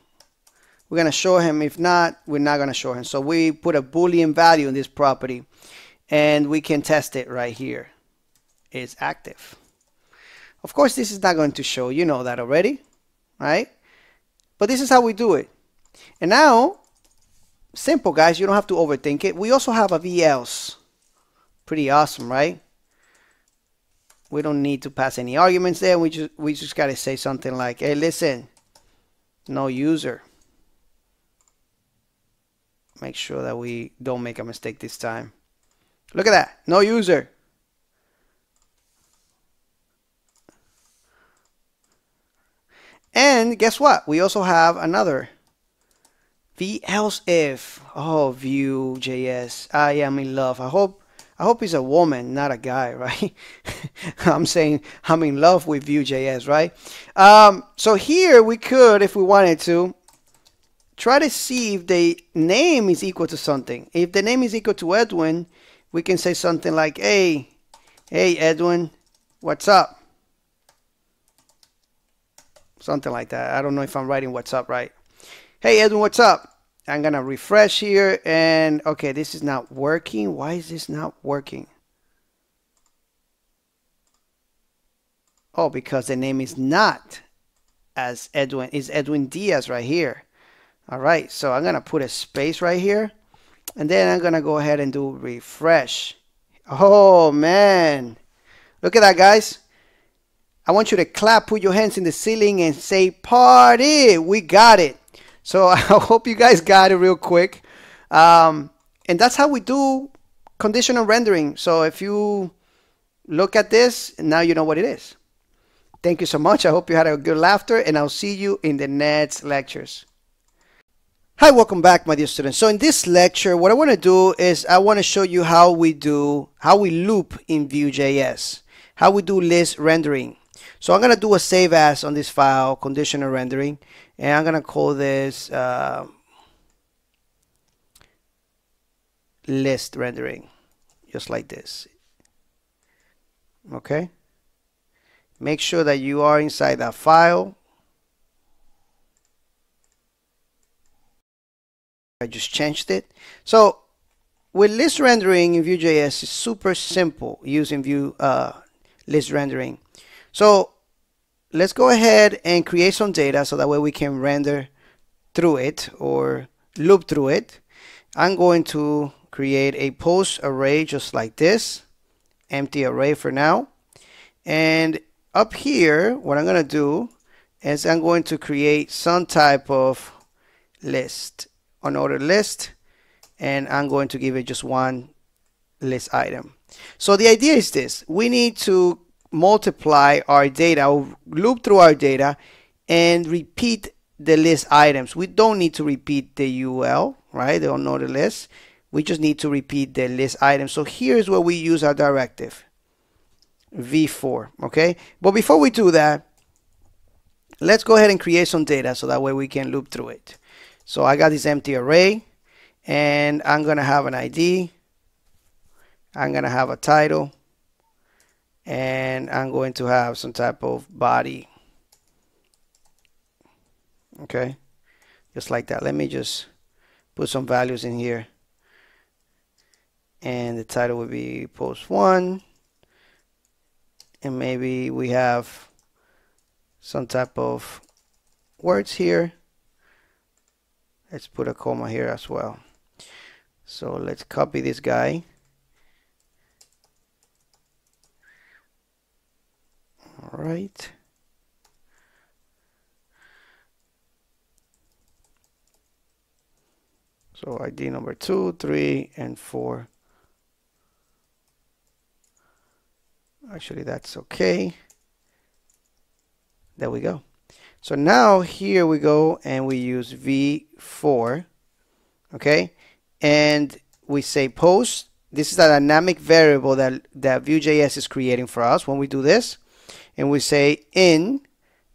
we're going to show him. If not, we're not going to show him. So we put a Boolean value in this property and we can test it right here. It's active. Of course, this is not going to show. You know that already, right? But this is how we do it. And now, simple guys, you don't have to overthink it. We also have a v-else. Pretty awesome, right? We don't need to pass any arguments there. We just we just gotta say something like, hey listen, no user. Make sure that we don't make a mistake this time. Look at that, no user. And guess what? We also have another. The else if. Oh, Vue.js. I am in love. I hope I hope he's a woman, not a guy, [laughs] right? I'm saying I'm in love with Vue.js, right? Um, so here we could, if we wanted to, try to see if the name is equal to something. If the name is equal to Edwin, we can say something like, hey, hey, Edwin, what's up? something like that. I don't know if I'm writing what's up right. Hey Edwin, what's up? I'm gonna refresh here and okay, this is not working. Why is this not working? Oh, because the name is not as Edwin is Edwin Diaz right here. All right, so I'm gonna put a space right here and then I'm gonna go ahead and do refresh. Oh man, look at that guys. I want you to clap, put your hands in the ceiling and say, party, we got it. So [laughs] I hope you guys got it real quick. Um, and that's how we do conditional rendering. So if you look at this, now you know what it is. Thank you so much. I hope you had a good laughter and I'll see you in the next lectures. Hi, welcome back, my dear students. So in this lecture, what I want to do is I want to show you how we do, how we loop in Vue.js, how we do list rendering. So I'm going to do a save as on this file, conditional rendering, and I'm going to call this uh, list rendering, just like this. Okay? Make sure that you are inside that file. I just changed it. So with list rendering in Vue.js is super simple using Vue uh, list rendering. So let's go ahead and create some data so that way we can render through it or loop through it. I'm going to create a post array just like this, empty array for now. And up here, what I'm going to do is I'm going to create some type of list, unordered list, and I'm going to give it just one list item. So the idea is this, we need to multiply our data, loop through our data, and repeat the list items. We don't need to repeat the UL, right? They don't know The list. We just need to repeat the list items. So here's where we use our directive, v-for, okay? But before we do that, let's go ahead and create some data so that way we can loop through it. So I got this empty array, and I'm going to have an ID. I'm going to have a title, and I'm going to have some type of body. Okay? Just like that. Let me just put some values in here. And the title would be post one. And maybe we have some type of words here. Let's put a comma here as well. So let's copy this guy all right So ID number two, three, and four. Actually, that's okay. There we go. So now here we go and we use v-for, okay? And we say post. This is a dynamic variable that, that Vue.js is creating for us when we do this. And we say in,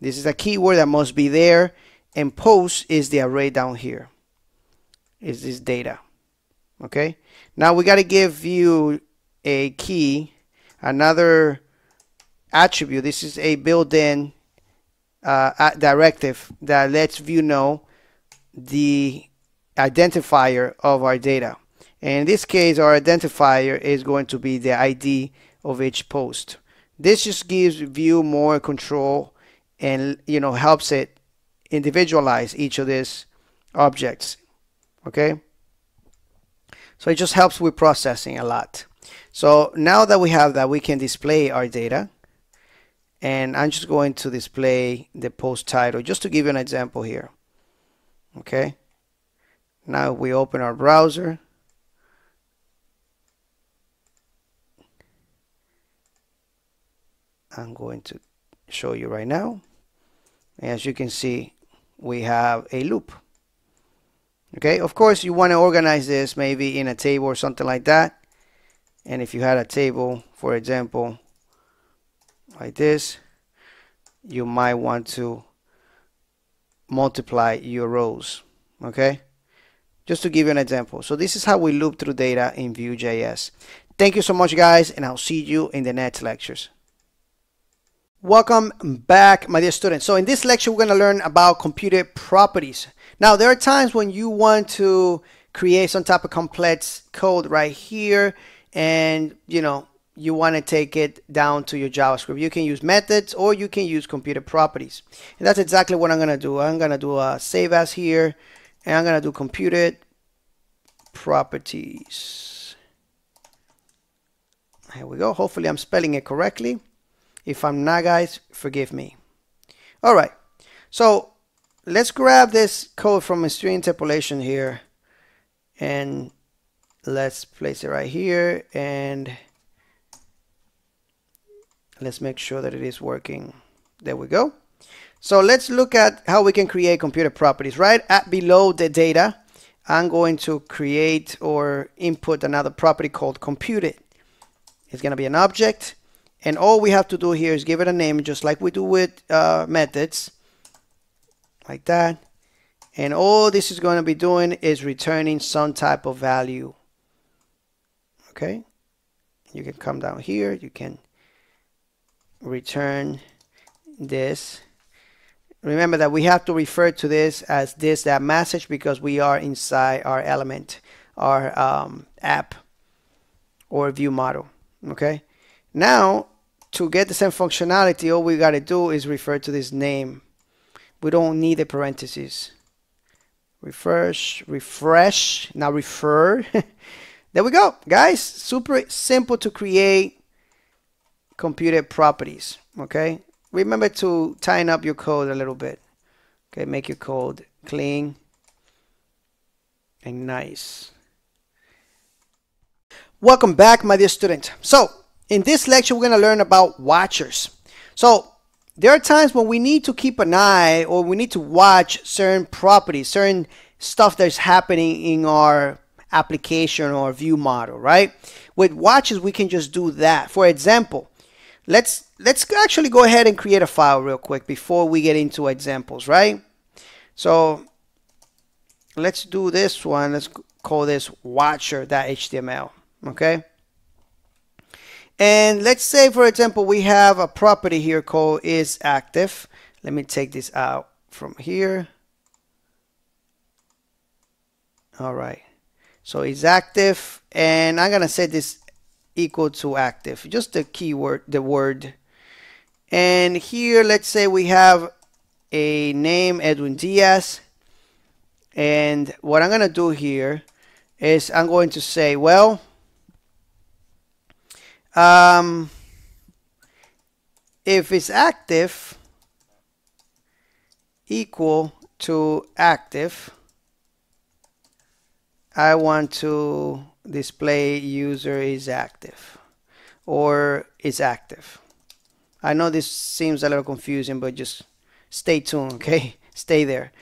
this is a keyword that must be there, and post is the array down here is this data. Okay. Now we got to give you a key, another attribute. This is a built-in uh, directive that lets Vue know the identifier of our data. And in this case, our identifier is going to be the ID of each post. This just gives Vue more control and you know helps it individualize each of these objects okay? So it just helps with processing a lot. So now that we have that we can display our data. And I'm just going to display the post title just to give you an example here okay? Now we open our browser I'm going to show you right now as you can see we have a loop Okay, of course you want to organize this maybe in a table or something like that. And if you had a table, for example, like this, you might want to multiply your rows. Okay, just to give you an example. So this is how we loop through data in Vue.js. Thank you so much, guys, and I'll see you in the next lectures. Welcome back, my dear students. So in this lecture, we're going to learn about computed properties. Now, there are times when you want to create some type of complex code right here, and you know, you want to take it down to your JavaScript. You can use methods or you can use computed properties. And that's exactly what I'm going to do. I'm going to do a save as here, and I'm going to do computed properties. Here we go. Hopefully I'm spelling it correctly. If I'm not, guys, forgive me. All right. So let's grab this code from a string interpolation here and let's place it right here and let's make sure that it is working. There we go. So let's look at how we can create computed properties. Right at below the data, I'm going to create or input another property called computed. It's going to be an object and all we have to do here is give it a name just like we do with uh, methods. Like that. And all this is going to be doing is returning some type of value. Okay. You can come down here. You can return this. Remember that we have to refer to this as this that message because we are inside our element, our um, app or view model. Okay. Now, to get the same functionality, all we got to do is refer to this name. We don't need the parentheses. Refresh, refresh, now refer. [laughs] there we go, guys. Super simple to create computed properties, okay? Remember to tighten up your code a little bit. Okay, make your code clean and nice. Welcome back, my dear student. So, in this lecture, we're going to learn about watchers. So, there are times when we need to keep an eye or we need to watch certain properties, certain stuff that's happening in our application or view model, right? With watches, we can just do that. For example, let's let's actually go ahead and create a file real quick before we get into examples, right? So let's do this one. Let's call this watcher.html, okay? And let's say, for example, we have a property here called is active. Let me take this out from here. All right. So is active, and I'm gonna set this equal to active, just the keyword, the word. And here, let's say we have a name, Edwin Diaz. And what I'm gonna do here is I'm going to say, well, um, if it's active equal to active, I want to display user is active or is active. I know this seems a little confusing, but just stay tuned, [laughs] okay? Stay there.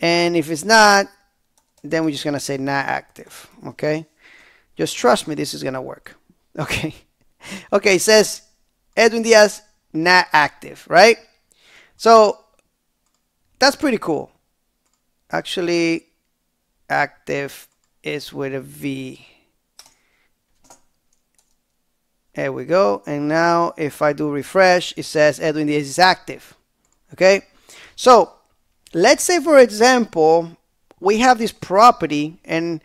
And if it's not, then we're just gonna say not active, okay? Just trust me, this is gonna work, [laughs] okay? Okay, it says Edwin Diaz not active, right? So that's pretty cool. Actually, active is with a V. There we go. And now if I do refresh, it says Edwin Diaz is active. Okay. So let's say, for example, we have this property and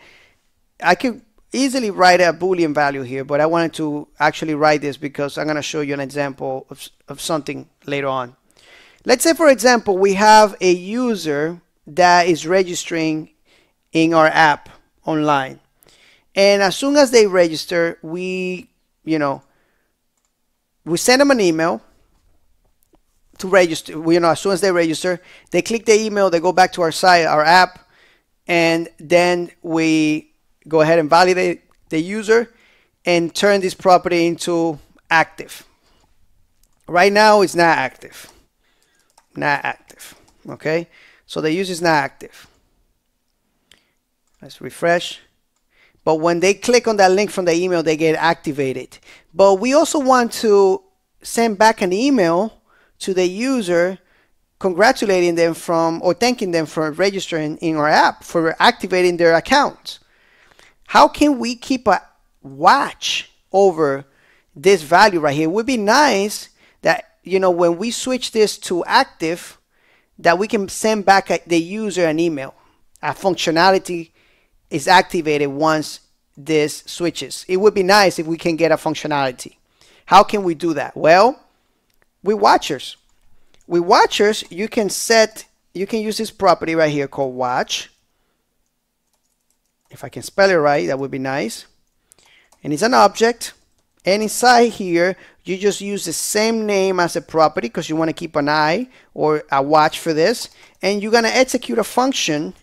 I could easily write a boolean value here but I wanted to actually write this because I'm going to show you an example of, of something later on. Let's say for example we have a user that is registering in our app online. And as soon as they register we you know we send them an email to register you know as soon as they register they click the email they go back to our site our app and then we go ahead and validate the user and turn this property into active. Right now it's not active. Not active. Okay. So the user is not active. Let's refresh. But when they click on that link from the email, they get activated. But we also want to send back an email to the user congratulating them from or thanking them for registering in our app for activating their account. How can we keep a watch over this value right here? It would be nice that, you know, when we switch this to active, that we can send back a, the user an email. A functionality is activated once this switches. It would be nice if we can get a functionality. How can we do that? Well, with watchers. With watchers, you can set, you can use this property right here called watch. If I can spell it right, that would be nice. And it's an object. And inside here, you just use the same name as a property because you want to keep an eye or a watch for this. And you're going to execute a function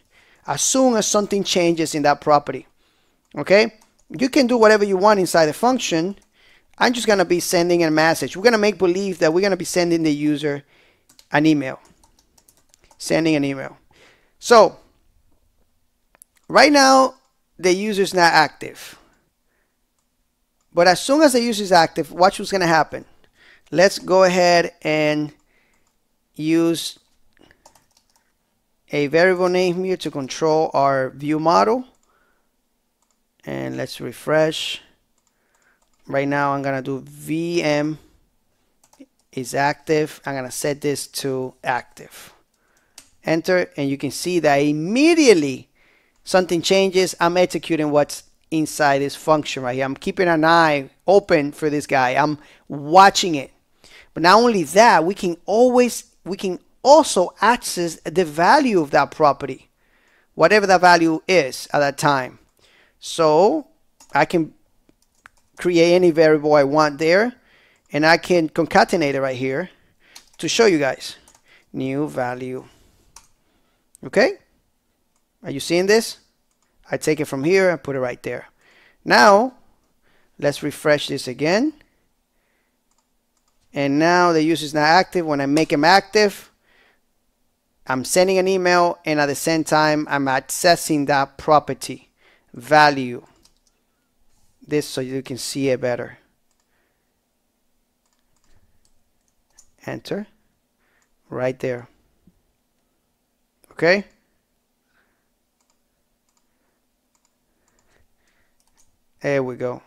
as soon as something changes in that property. Okay? You can do whatever you want inside the function. I'm just going to be sending a message. We're going to make believe that we're going to be sending the user an email. Sending an email. So, right now, the user is not active. But as soon as the user is active, watch what's going to happen. Let's go ahead and use a variable name here to control our view model. And let's refresh. Right now I'm going to do VM is active. I'm going to set this to active. Enter and you can see that immediately something changes, I'm executing what's inside this function right here. I'm keeping an eye open for this guy. I'm watching it. But not only that, we can always, we can also access the value of that property, whatever that value is at that time. So I can create any variable I want there and I can concatenate it right here to show you guys new value okay are you seeing this? I take it from here and put it right there. Now let's refresh this again. And now the user is not active. When I make him active I'm sending an email and at the same time I'm accessing that property value. This so you can see it better. Enter. Right there. Okay there we go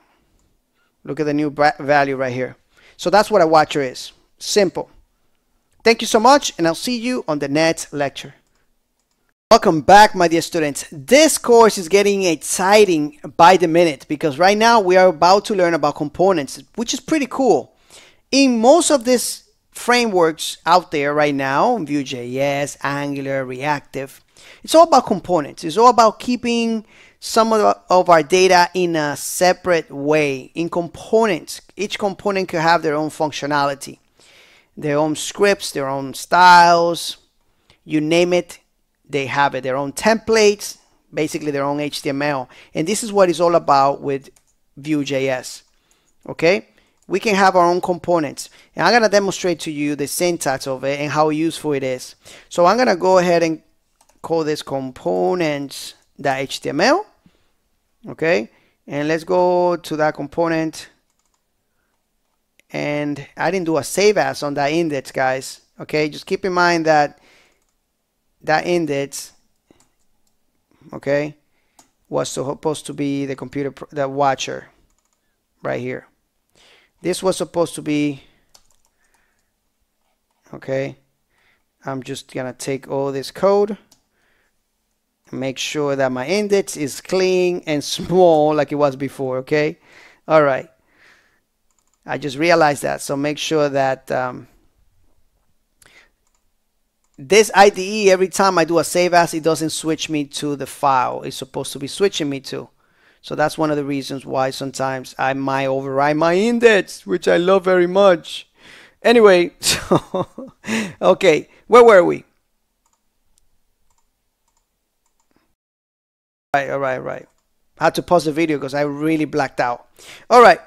look at the new value right here so that's what a watcher is simple thank you so much and I'll see you on the next lecture Welcome back, my dear students. This course is getting exciting by the minute because right now we are about to learn about components, which is pretty cool. In most of these frameworks out there right now, Vue.js, Angular, Reactive, it's all about components. It's all about keeping some of, of our data in a separate way, in components. Each component could have their own functionality, their own scripts, their own styles, you name it they have it, their own templates, basically their own HTML. And this is what it's all about with Vue.js. Okay? We can have our own components. And I'm going to demonstrate to you the syntax of it and how useful it is. So I'm going to go ahead and call this components.html. Okay? And let's go to that component. And I didn't do a save as on that index, guys. Okay? Just keep in mind that that index, okay, was supposed to be the computer, the watcher right here. This was supposed to be, okay, I'm just gonna take all this code make sure that my index is clean and small [laughs] like it was before okay all right I just realized that so make sure that um, this IDE, every time I do a save as, it doesn't switch me to the file it's supposed to be switching me to. So that's one of the reasons why sometimes I might override my index, which I love very much. Anyway, [laughs] so, okay, where were we? Right, all right, right. I had to pause the video because I really blacked out. All right.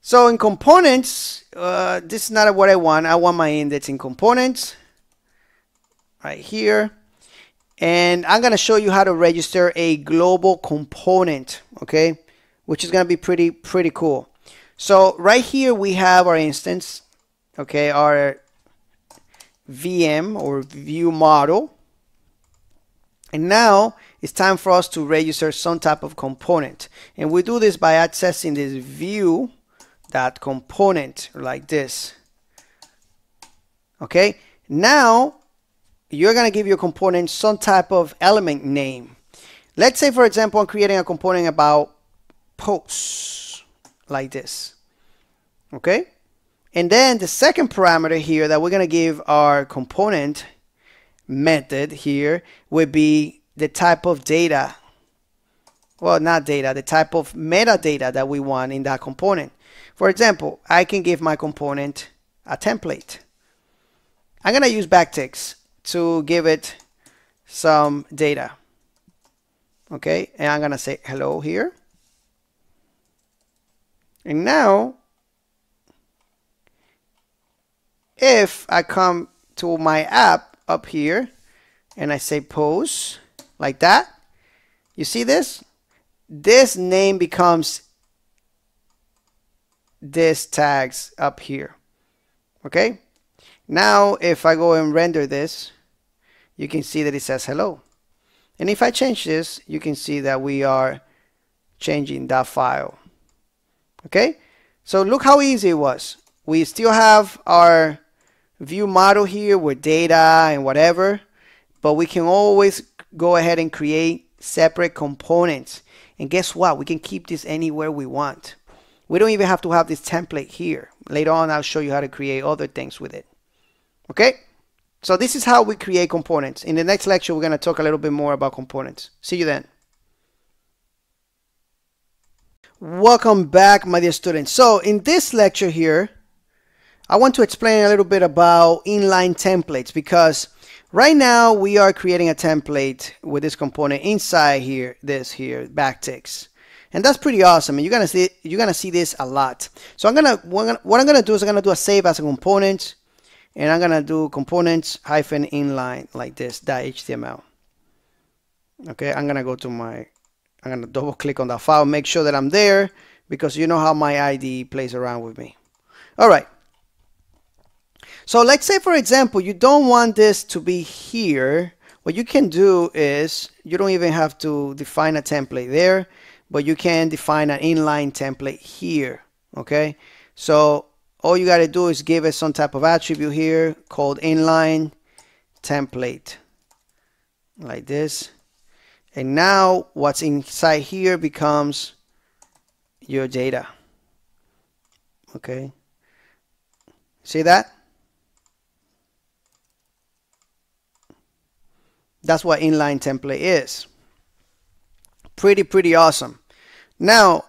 So in components, uh, this is not what I want. I want my index in components right here. And I'm going to show you how to register a global component, okay, which is going to be pretty, pretty cool. So right here we have our instance, okay, our VM or view model. And now it's time for us to register some type of component. And we do this by accessing this view that component like this. Okay, now you're going to give your component some type of element name. Let's say, for example, I'm creating a component about posts like this. Okay? And then the second parameter here that we're going to give our component method here would be the type of data. Well, not data, the type of metadata that we want in that component. For example, I can give my component a template. I'm going to use backticks to give it some data. Okay, and I'm gonna say hello here. And now, if I come to my app up here and I say pose like that, you see this? This name becomes this tags up here. Okay, now if I go and render this, you can see that it says hello. And if I change this, you can see that we are changing that file. Okay, so look how easy it was. We still have our view model here with data and whatever, but we can always go ahead and create separate components. And guess what? We can keep this anywhere we want. We don't even have to have this template here. Later on, I'll show you how to create other things with it. Okay? So this is how we create components. In the next lecture, we're going to talk a little bit more about components. See you then. Welcome back, my dear students. So in this lecture here, I want to explain a little bit about inline templates because right now we are creating a template with this component inside here, this here, backticks. And that's pretty awesome. And you're gonna see you're gonna see this a lot. So I'm gonna what I'm gonna do is I'm gonna do a save as a component, and I'm gonna do components hyphen inline like this dot .html. Okay, I'm gonna go to my I'm gonna double click on that file, make sure that I'm there because you know how my ID plays around with me. All right. So let's say, for example, you don't want this to be here. What you can do is you don't even have to define a template there but you can define an inline template here okay? So all you got to do is give it some type of attribute here called inline template like this. And now what's inside here becomes your data okay? See that that's what inline template is pretty, pretty awesome. Now,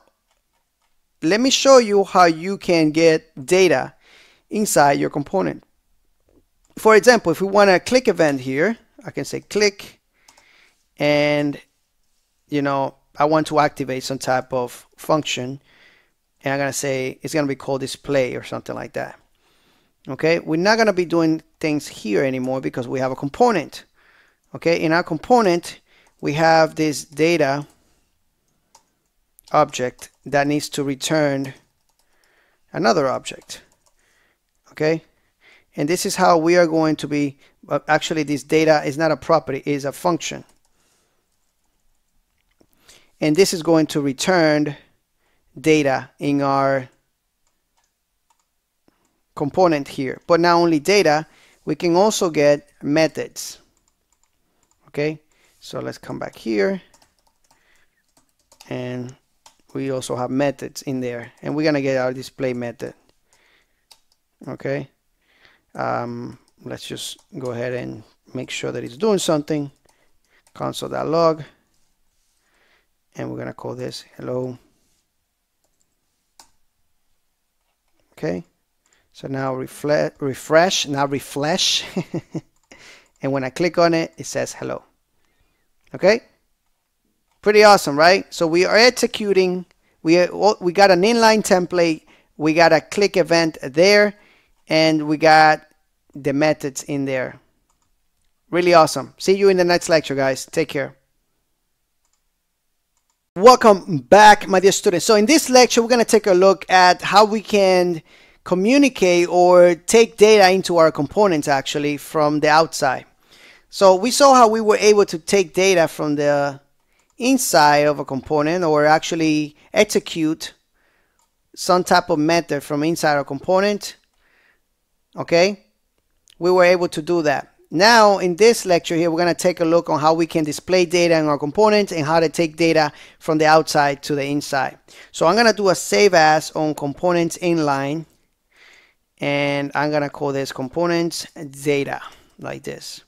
let me show you how you can get data inside your component. For example, if we want a click event here, I can say click and you know, I want to activate some type of function and I'm going to say it's going to be called display or something like that. Okay, we're not going to be doing things here anymore because we have a component. Okay, in our component, we have this data object that needs to return another object okay? And this is how we are going to be uh, actually this data is not a property is a function. And this is going to return data in our component here. But not only data we can also get methods okay so let's come back here. And we also have methods in there. And we're gonna get our display method. Okay? Um, let's just go ahead and make sure that it's doing something. Console.log and we're gonna call this hello. Okay? So now refresh refresh now refresh [laughs] and when I click on it it says hello okay Pretty awesome, right? So we are executing. We, oh, we got an inline template. We got a click event there. And we got the methods in there. Really awesome. See you in the next lecture, guys. Take care. Welcome back, my dear students. So in this lecture, we're going to take a look at how we can communicate or take data into our components actually from the outside. So we saw how we were able to take data from the inside of a component or actually execute some type of method from inside a component okay? We were able to do that. Now in this lecture here we're going to take a look on how we can display data in our components and how to take data from the outside to the inside. So I'm going to do a save as on components inline and I'm going to call this components data like this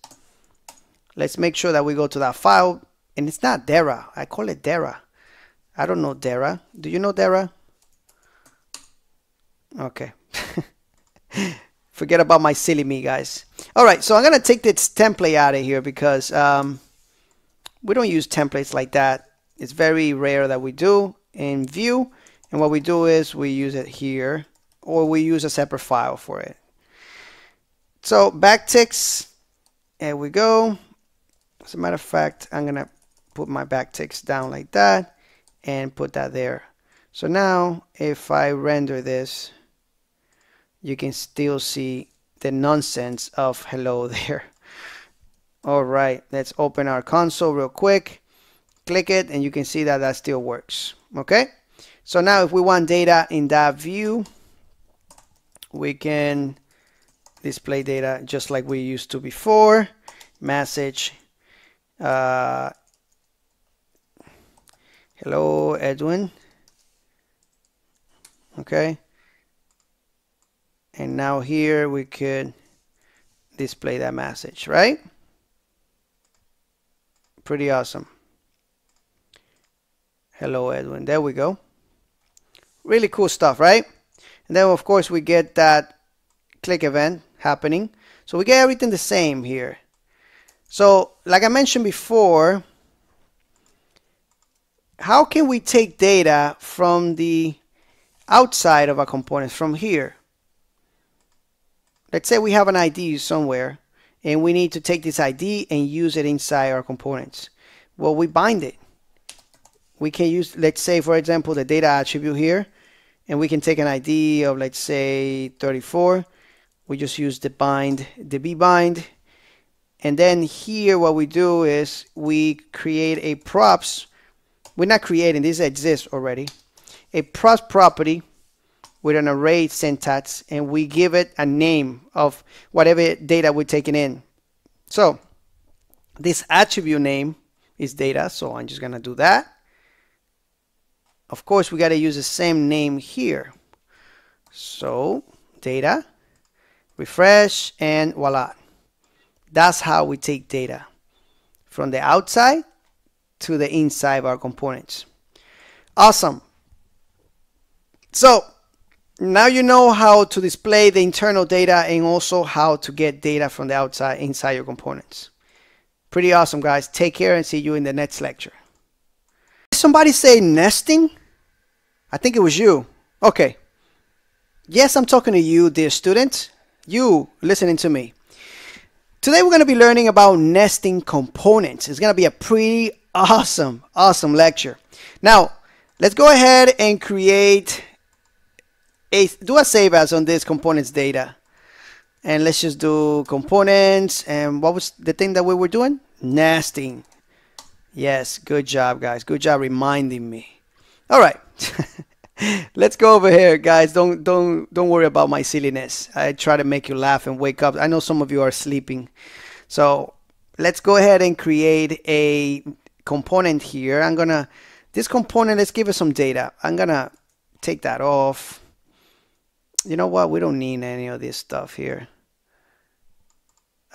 let's make sure that we go to that file and it's not Dara. I call it Dara. I don't know Dara. Do you know Dara? Okay. [laughs] Forget about my silly me, guys. All right, so I'm going to take this template out of here because um, we don't use templates like that. It's very rare that we do in Vue. And what we do is we use it here or we use a separate file for it. So backticks, there we go. As a matter of fact, I'm going to put my backticks down like that and put that there. So now if I render this, you can still see the nonsense of hello [laughs] there. All right, let's open our console real quick. Click it and you can see that that still works. Okay, so now if we want data in that view, we can display data just like we used to before. Message uh, Hello, Edwin. okay. And now here we could display that message right? Pretty awesome. Hello Edwin. There we go. Really cool stuff right? And then of course we get that click event happening. So we get everything the same here so like I mentioned before how can we take data from the outside of our components from here? Let's say we have an ID somewhere and we need to take this ID and use it inside our components. Well we bind it. We can use let's say for example the data attribute here and we can take an ID of let's say 34 we just use the bind the v-bind and then here what we do is we create a props. We're not creating this exists already. A props property with an array syntax and we give it a name of whatever data we're taking in. So this attribute name is data so I'm just gonna do that. Of course we got to use the same name here. So data refresh and voila that's how we take data from the outside to the inside of our components. Awesome. So now you know how to display the internal data and also how to get data from the outside inside your components. Pretty awesome, guys. Take care and see you in the next lecture. Did Somebody say nesting? I think it was you. Okay. Yes, I'm talking to you, dear student. You listening to me. Today we're going to be learning about nesting components. It's going to be a pretty awesome, awesome lecture. Now, let's go ahead and create a, do a save as on this components data. And let's just do components. And what was the thing that we were doing? Nesting. Yes, good job, guys. Good job reminding me. All right. [laughs] let's go over here guys. Don't don't don't worry about my silliness. I try to make you laugh and wake up. I know some of you are sleeping. So let's go ahead and create a component here. I'm gonna this component let's give it some data. I'm gonna take that off. You know what? We don't need any of this stuff here.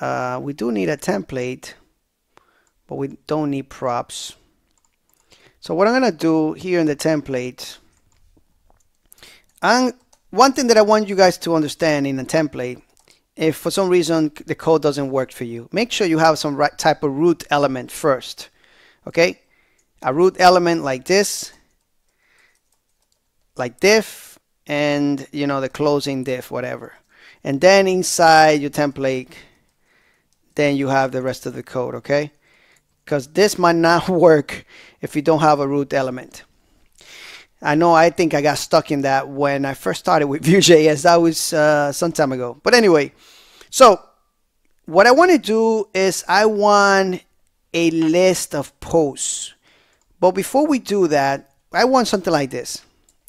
Uh, we do need a template but we don't need props. So what I'm gonna do here in the template and one thing that I want you guys to understand in a template, if for some reason the code doesn't work for you, make sure you have some right type of root element first. Okay? A root element like this, like div, and you know the closing div, whatever. And then inside your template, then you have the rest of the code, okay? Because this might not [laughs] work if you don't have a root element. I know I think I got stuck in that when I first started with [laughs] Vue.js. That was uh, some time ago. But anyway, so what I want to do is I want a list of posts. But before we do that, I want something like this.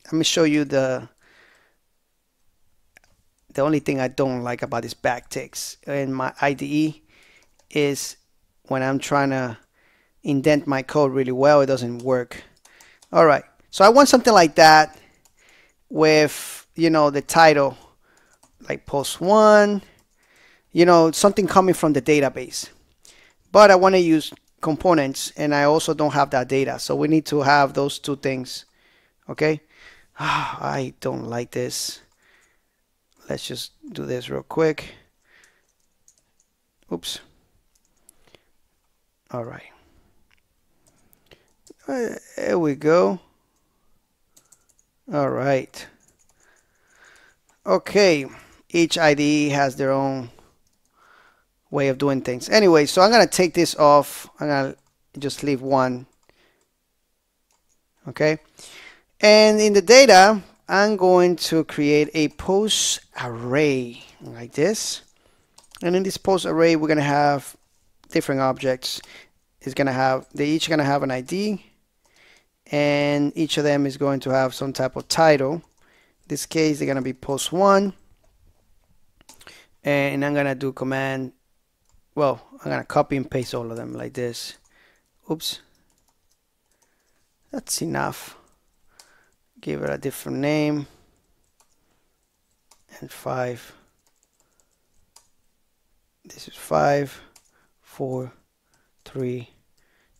Let me show you the the only thing I don't like about this backticks in my IDE is when I'm trying to indent my code really well, it doesn't work. All right. So I want something like that with, you know, the title like post one, you know, something coming from the database. But I want to use components and I also don't have that data. So we need to have those two things. Okay. Oh, [sighs] I don't like this. Let's just do this real quick. Oops. All right. Uh, there we go. All right. Okay. Each IDE has their own way of doing things. Anyway, so I'm going to take this off. I'm going to just leave one. Okay. And in the data, I'm going to create a post array like this. And in this post array, we're going to have different objects. It's going to have, they each going to have an ID and each of them is going to have some type of title. In this case, they're going to be post one. And I'm going to do command, well, I'm going to copy and paste all of them like this. Oops. That's enough. Give it a different name. and 5. This is 5, 4, 3,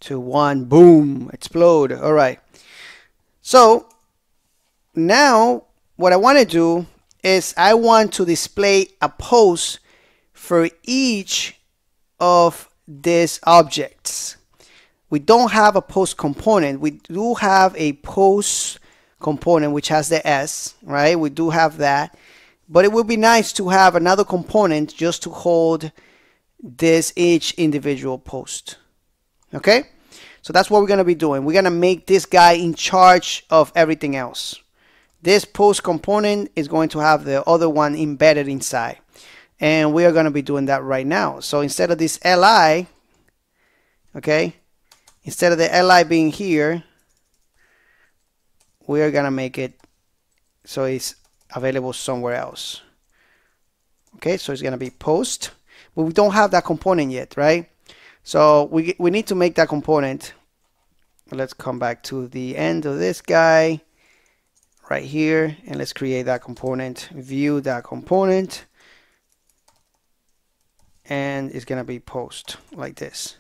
2, 1. Boom! Explode. All right. So now what I want to do is I want to display a pose for each of these objects. We don't have a post component. We do have a post component which has the S, right? We do have that. But it would be nice to have another component just to hold this each individual post. Okay? So that's what we're going to be doing. We're going to make this guy in charge of everything else. This post component is going to have the other one embedded inside. And we are going to be doing that right now. So instead of this li, okay, instead of the li being here, we are going to make it so it's available somewhere else. Okay, so it's going to be post, but we don't have that component yet, right? So we, we need to make that component. Let's come back to the end of this guy right here and let's create that component Vue that component. And it's gonna be post like this.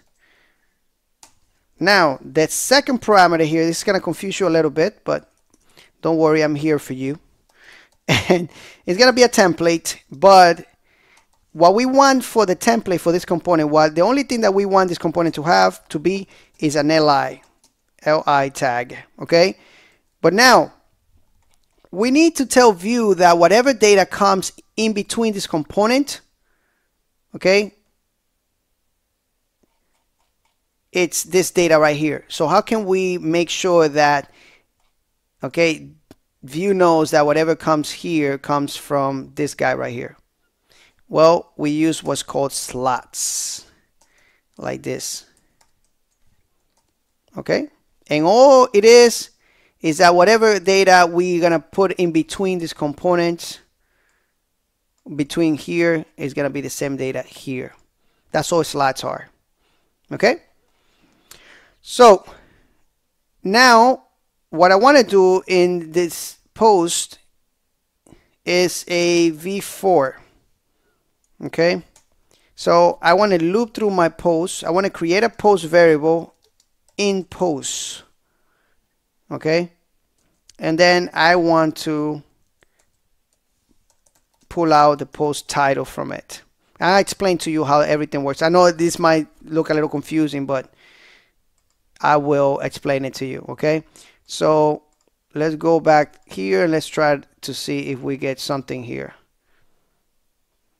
Now that second parameter here this is gonna confuse you a little bit but don't worry I'm here for you. [laughs] And it's gonna be a template but what we want for the template for this component what the only thing that we want this component to have to be is an li li tag okay but now we need to tell Vue that whatever data comes in between this component, okay, it's this data right here. So how can we make sure that, okay, Vue knows that whatever comes here comes from this guy right here? Well, we use what's called slots, like this. Okay? And all it is is that whatever data we're going to put in between these components, between here, is going to be the same data here. That's all slots are. Okay? So, now, what I want to do in this post is a v-for. Okay? So, I want to loop through my post. I want to create a post variable in post okay? And then I want to pull out the post title from it. I'll explain to you how everything works. I know this might look a little confusing but I will explain it to you okay? So let's go back here and let's try to see if we get something here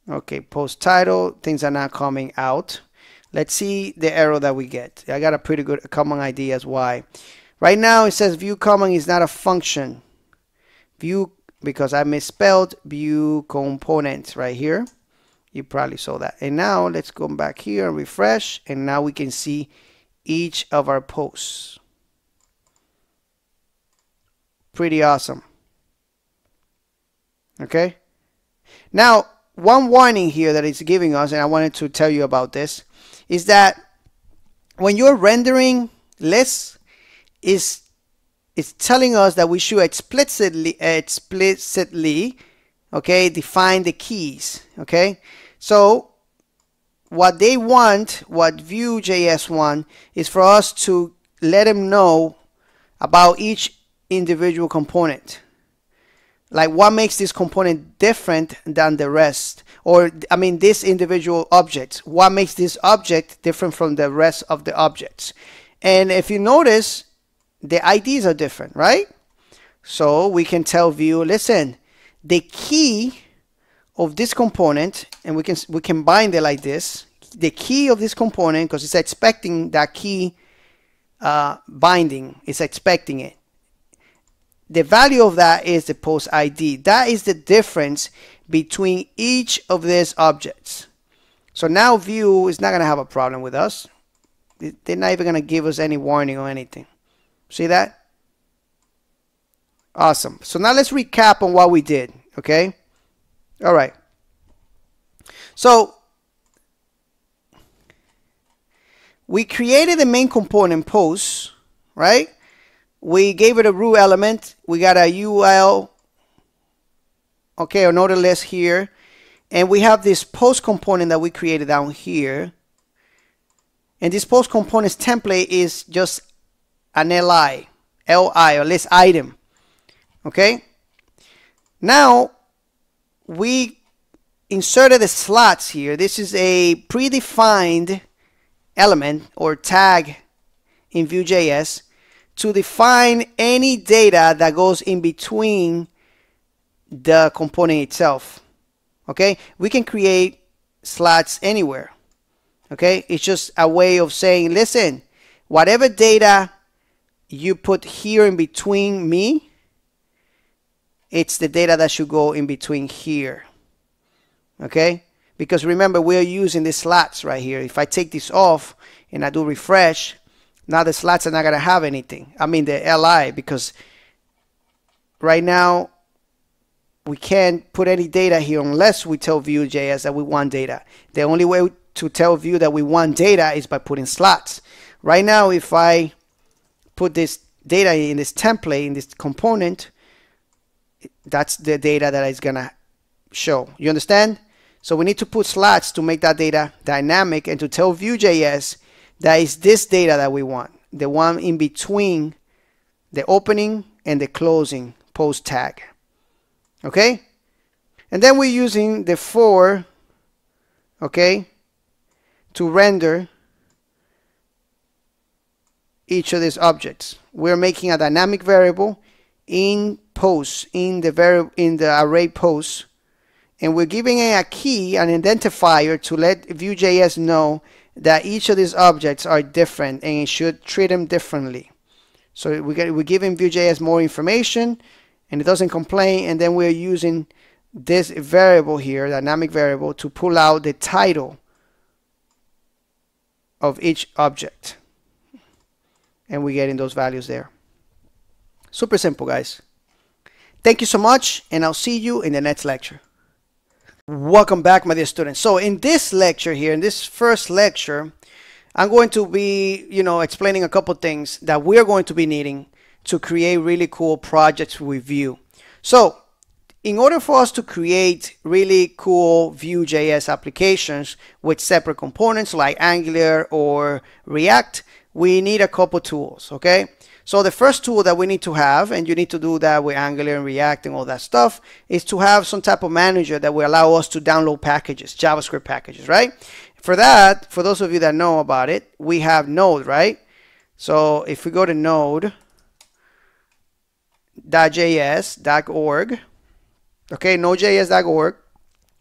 okay post title things are not coming out let's see the error that we get I got a pretty good common idea as why Right now it says Vue common is not a function. Vue, because I misspelled Vue component right here. You probably saw that. And now let's go back here and refresh. And now we can see each of our posts. Pretty awesome. Okay. Now, one warning here that it's giving us, and I wanted to tell you about this, is that when you're rendering, let's is is telling us that we should explicitly explicitly okay define the keys okay? So what they want what Vue.js want is for us to let them know about each individual component like what makes this component different than the rest or I mean this individual object what makes this object different from the rest of the objects and if you notice the IDs are different, right? So we can tell Vue, listen, the key of this component, and we can we can bind it like this. The key of this component, because it's expecting that key uh, binding, it's expecting it. The value of that is the post ID. That is the difference between each of these objects. So now Vue is not going to have a problem with us. They're not even going to give us any warning or anything. See that? Awesome. So now let's recap on what we did, okay? All right. So we created the main component post, right? We gave it a root element. We got a UL okay, another list here. And we have this post component that we created down here. And this post components template is just an LI, LI, or list item. Okay. Now we inserted the slots here. This is a predefined element or tag in Vue.js to define any data that goes in between the component itself. Okay, we can create slots anywhere. Okay, it's just a way of saying, listen, whatever data you put here in between me, it's the data that should go in between here. Okay, because remember, we're using the slots right here. If I take this off and I do refresh, now the slots are not going to have anything. I mean the LI because right now we can't put any data here unless we tell Vue.js that we want data. The only way to tell Vue that we want data is by putting slots. Right now, if I put this data in this template, in this component, that's the data that is going to show. You understand? So we need to put slots to make that data dynamic and to tell Vue.js that is this data that we want, the one in between the opening and the closing post tag. Okay? And then we're using the for, okay, to render each of these objects. We're making a dynamic variable in post, in the variable in the array post, and we're giving it a key, an identifier to let Vue.js know that each of these objects are different and it should treat them differently. So we get, we're giving Vue.js more information and it doesn't complain and then we're using this variable here, dynamic variable, to pull out the title of each object. And we're getting those values there. Super simple, guys. Thank you so much, and I'll see you in the next lecture. Welcome back, my dear students. So in this lecture here, in this first lecture, I'm going to be, you know, explaining a couple things that we're going to be needing to create really cool projects with Vue. So in order for us to create really cool Vue.js applications with separate components like Angular or React, we need a couple tools, okay? So the first tool that we need to have, and you need to do that with Angular and React and all that stuff, is to have some type of manager that will allow us to download packages, JavaScript packages, right? For that, for those of you that know about it, we have Node, right? So if we go to node.js.org, okay, nodejs.org,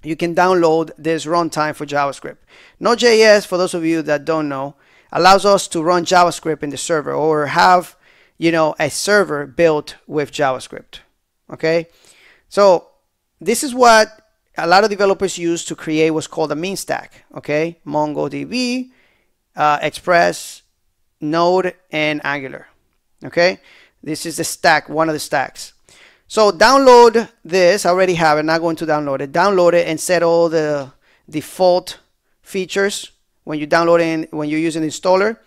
you can download this runtime for JavaScript. Node.js, for those of you that don't know, allows us to run JavaScript in the server or have you know, a server built with JavaScript. Okay, so this is what a lot of developers use to create what's called a MEAN stack. Okay, MongoDB, uh, Express, Node, and Angular. Okay, this is the stack, one of the stacks. So download this. I already have it. Not going to download it. Download it and set all the default features when you download it when you're using the installer.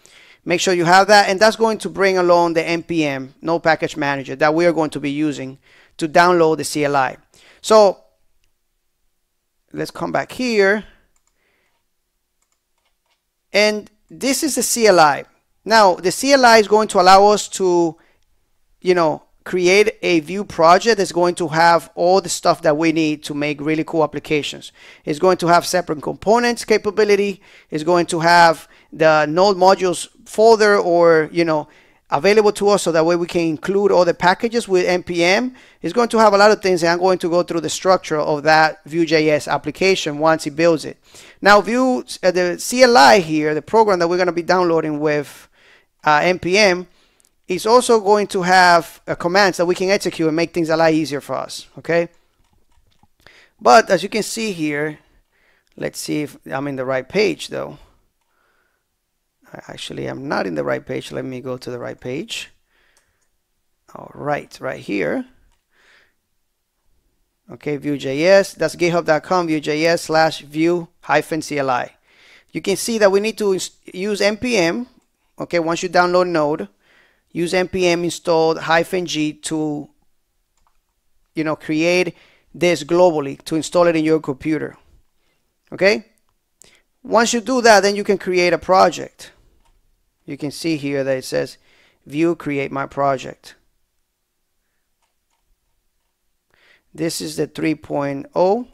Make sure you have that. And that's going to bring along the NPM, Node Package Manager, that we are going to be using to download the CLI. So let's come back here. And this is the CLI. Now, the CLI is going to allow us to, you know, create a Vue project that's going to have all the stuff that we need to make really cool applications. It's going to have separate components capability. It's going to have the node modules folder or, you know, available to us so that way we can include all the packages with npm it's going to have a lot of things and i'm going to go through the structure of that vue.js application once it builds it now vue uh, the cli here the program that we're going to be downloading with uh, npm is also going to have uh, commands that we can execute and make things a lot easier for us, okay? But as you can see here, let's see if I'm in the right page though. Actually, I'm not in the right page. Let me go to the right page. All right, right here. Okay, Vue.js, that's github.com, Vue.js slash Vue hyphen CLI. You can see that we need to use NPM, okay, once you download Node, use npm installed hyphen g to you know create this globally to install it in your computer. Okay? Once you do that, then you can create a project. You can see here that it says vue create my project. This is the 3.0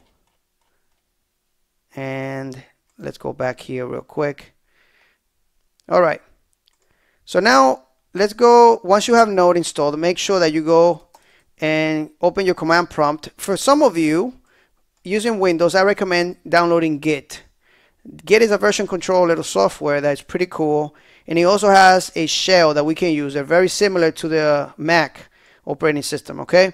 and let's go back here real quick. All right. So now let's go, once you have Node installed, make sure that you go and open your command prompt. For some of you using Windows, I recommend downloading Git. Git is a version control little software that's pretty cool. And it also has a shell that we can use. They're very similar to the Mac operating system, okay?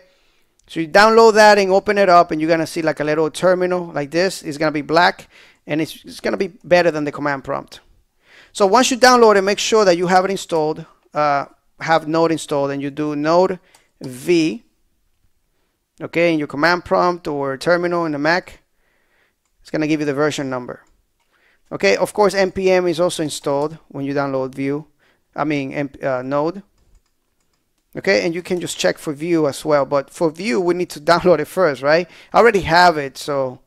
So you download that and open it up and you're going to see like a little terminal like this. It's going to be black and it's, it's going to be better than the command prompt. So once you download it, make sure that you have it installed, uh, have Node installed, and you do Node V, okay, in your command prompt or terminal in the Mac. It's going to give you the version number. Okay, of course, npm is also installed when you download Vue, I mean uh, Node. Okay, and you can just check for Vue as well. But for Vue, we need to [laughs] download it first, right? I already have it, so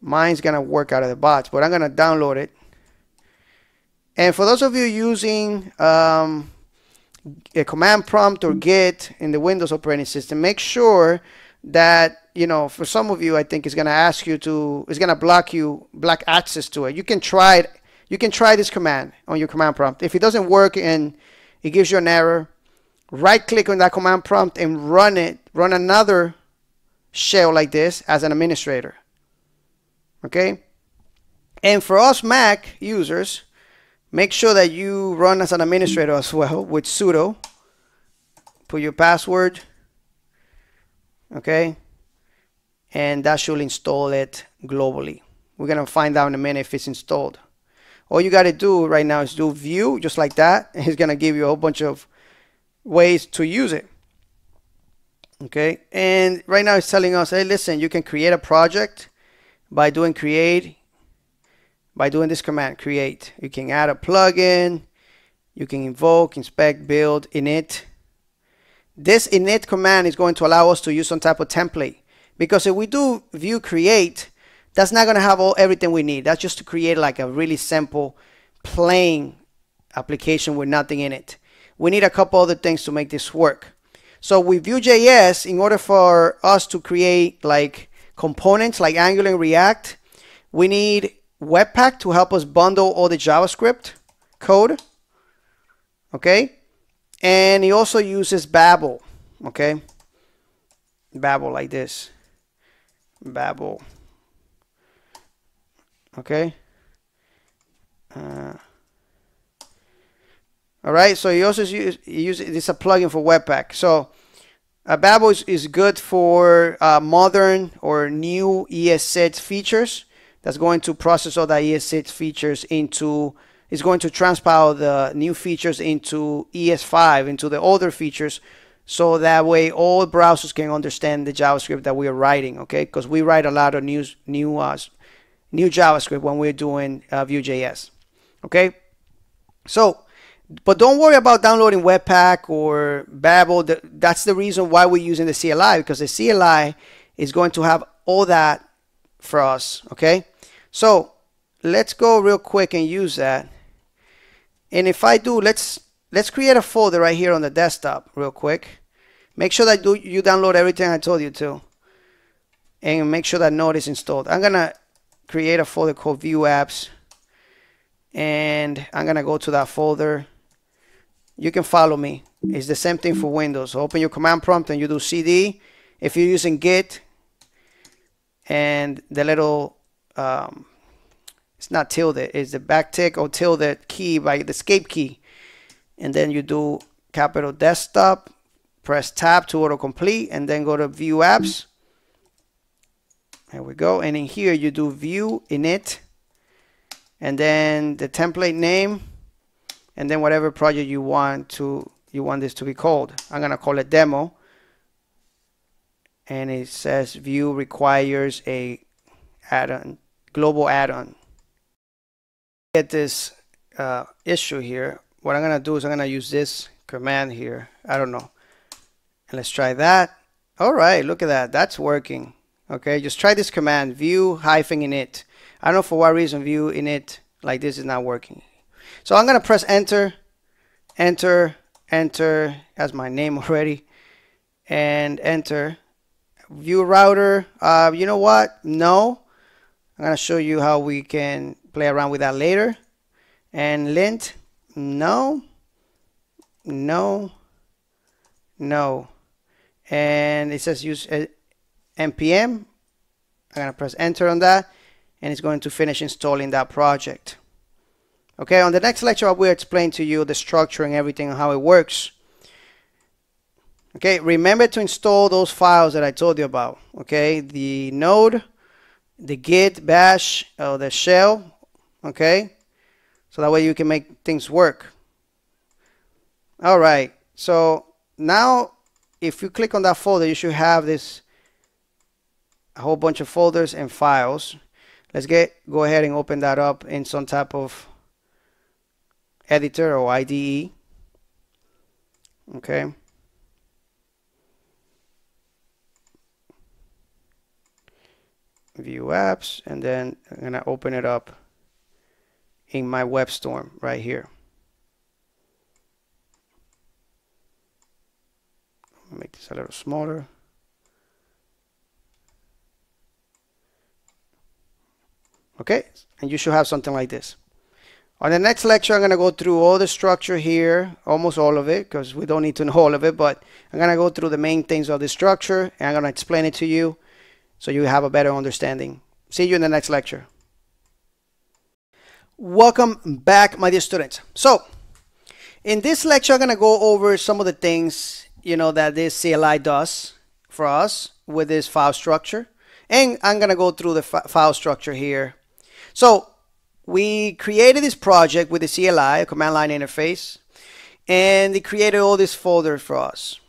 mine's gonna work out of the box. But I'm gonna download it and for those of you using um, a command prompt or Git in the Windows operating system, make sure that you know for some of you I think is gonna ask you to is gonna block you block access to it. You can try it. You can try this command on your command prompt. If it doesn't work and it gives you an error, right click on that command prompt and run it. Run another shell like this as an administrator. Okay. And for us Mac users, Make sure that you run as an administrator as well with sudo. Put your password. Okay. And that should install it globally. We're to find out in a minute if it's installed. All you got to do right now is do vue just like that. And [laughs] it's to give you a whole bunch of ways to use it. Okay. And right now it's telling us, hey, listen, you can create a project by doing create by doing this command create you can add a plugin you can invoke inspect build init this init command is going to allow us to use some type of template because if we do vue create that's not going to have all everything we need that's just to create like a really simple plain application with nothing in it we need a couple other things to make this work so with Vue.js in order for us to create like components like Angular and React we need Webpack to help us bundle all the JavaScript code. Okay. And he also uses Babel. Okay. Babel like this. Babel. Okay. Uh, all right. So he also uses use, this a plugin for Webpack. So uh, Babel is, is good for uh, modern or new ES6 features that's going to process all the ES6 features into is going to transpile the new features into ES5 into the older features so that way all browsers can understand the JavaScript that we are writing okay? Because we write a lot of new new uh, new JavaScript when we're doing uh, Vue.js okay? So but don't worry about downloading Webpack or Babel. That's the reason why we're using the CLI because the CLI is going to have all that for us okay? So let's go real quick and use that. And if I do, let's let's create a folder right here on the desktop real quick. Make sure that you download everything I told you to. And make sure that Node is installed. I'm going to create a folder called Vue Apps. And I'm going to go to that folder. You can follow me. It's the same thing for Windows. So open your command prompt and you do CD. If you're using Git and the little um, it's not tilde, it's the back tick or tilde key by the escape key. And then you do capital desktop, press tab to autocomplete, and then go to vue apps. There we go. And in here you do vue init, and then the template name, and then whatever project you want to you want this to be called. I'm gonna call it demo. And it says vue requires a add-on global add-on. Get this uh, issue here. What I'm gonna do is I'm gonna use this command here. I don't know. And let's try that. All right, look at that. That's working. Okay, just try this command, vue hyphen init. I don't know for what reason vue init like this is not working. So I'm gonna press enter, enter, enter as my name [laughs] already, and enter. Vue router, uh, you know what? No. I'm gonna show you how we can play around with that later. And lint, no, no, no. And it says use uh, npm. I'm gonna press enter on that and it's going to finish installing that project. Okay, on the next lecture I will explain to you the structure and everything and how it works. Okay, remember to install those files that I told you about. Okay, the node, the git bash, or the shell. Okay, so that way you can make things work. All right, so now if you click on that folder, you should have this a whole bunch of folders and files. Let's get go ahead and open that up in some type of editor or IDE. Okay. Vue apps, and then I'm gonna open it up in my WebStorm right here. Make this a little smaller. Okay, and you should have something like this. On the next lecture, I'm going to go through all the structure here, almost all of it, because we don't need to know [laughs] all of it, but I'm going to go through the main things of the structure, and I'm going to explain it to you so you have a better understanding. See you in the next lecture. Welcome back, my dear students. So, in this lecture, I'm going to go over some of the things, you know, that this CLI does for us with this file structure. And I'm going to go through the file structure here so we created this project with the CLI, a command line interface, and it created all these folders for us.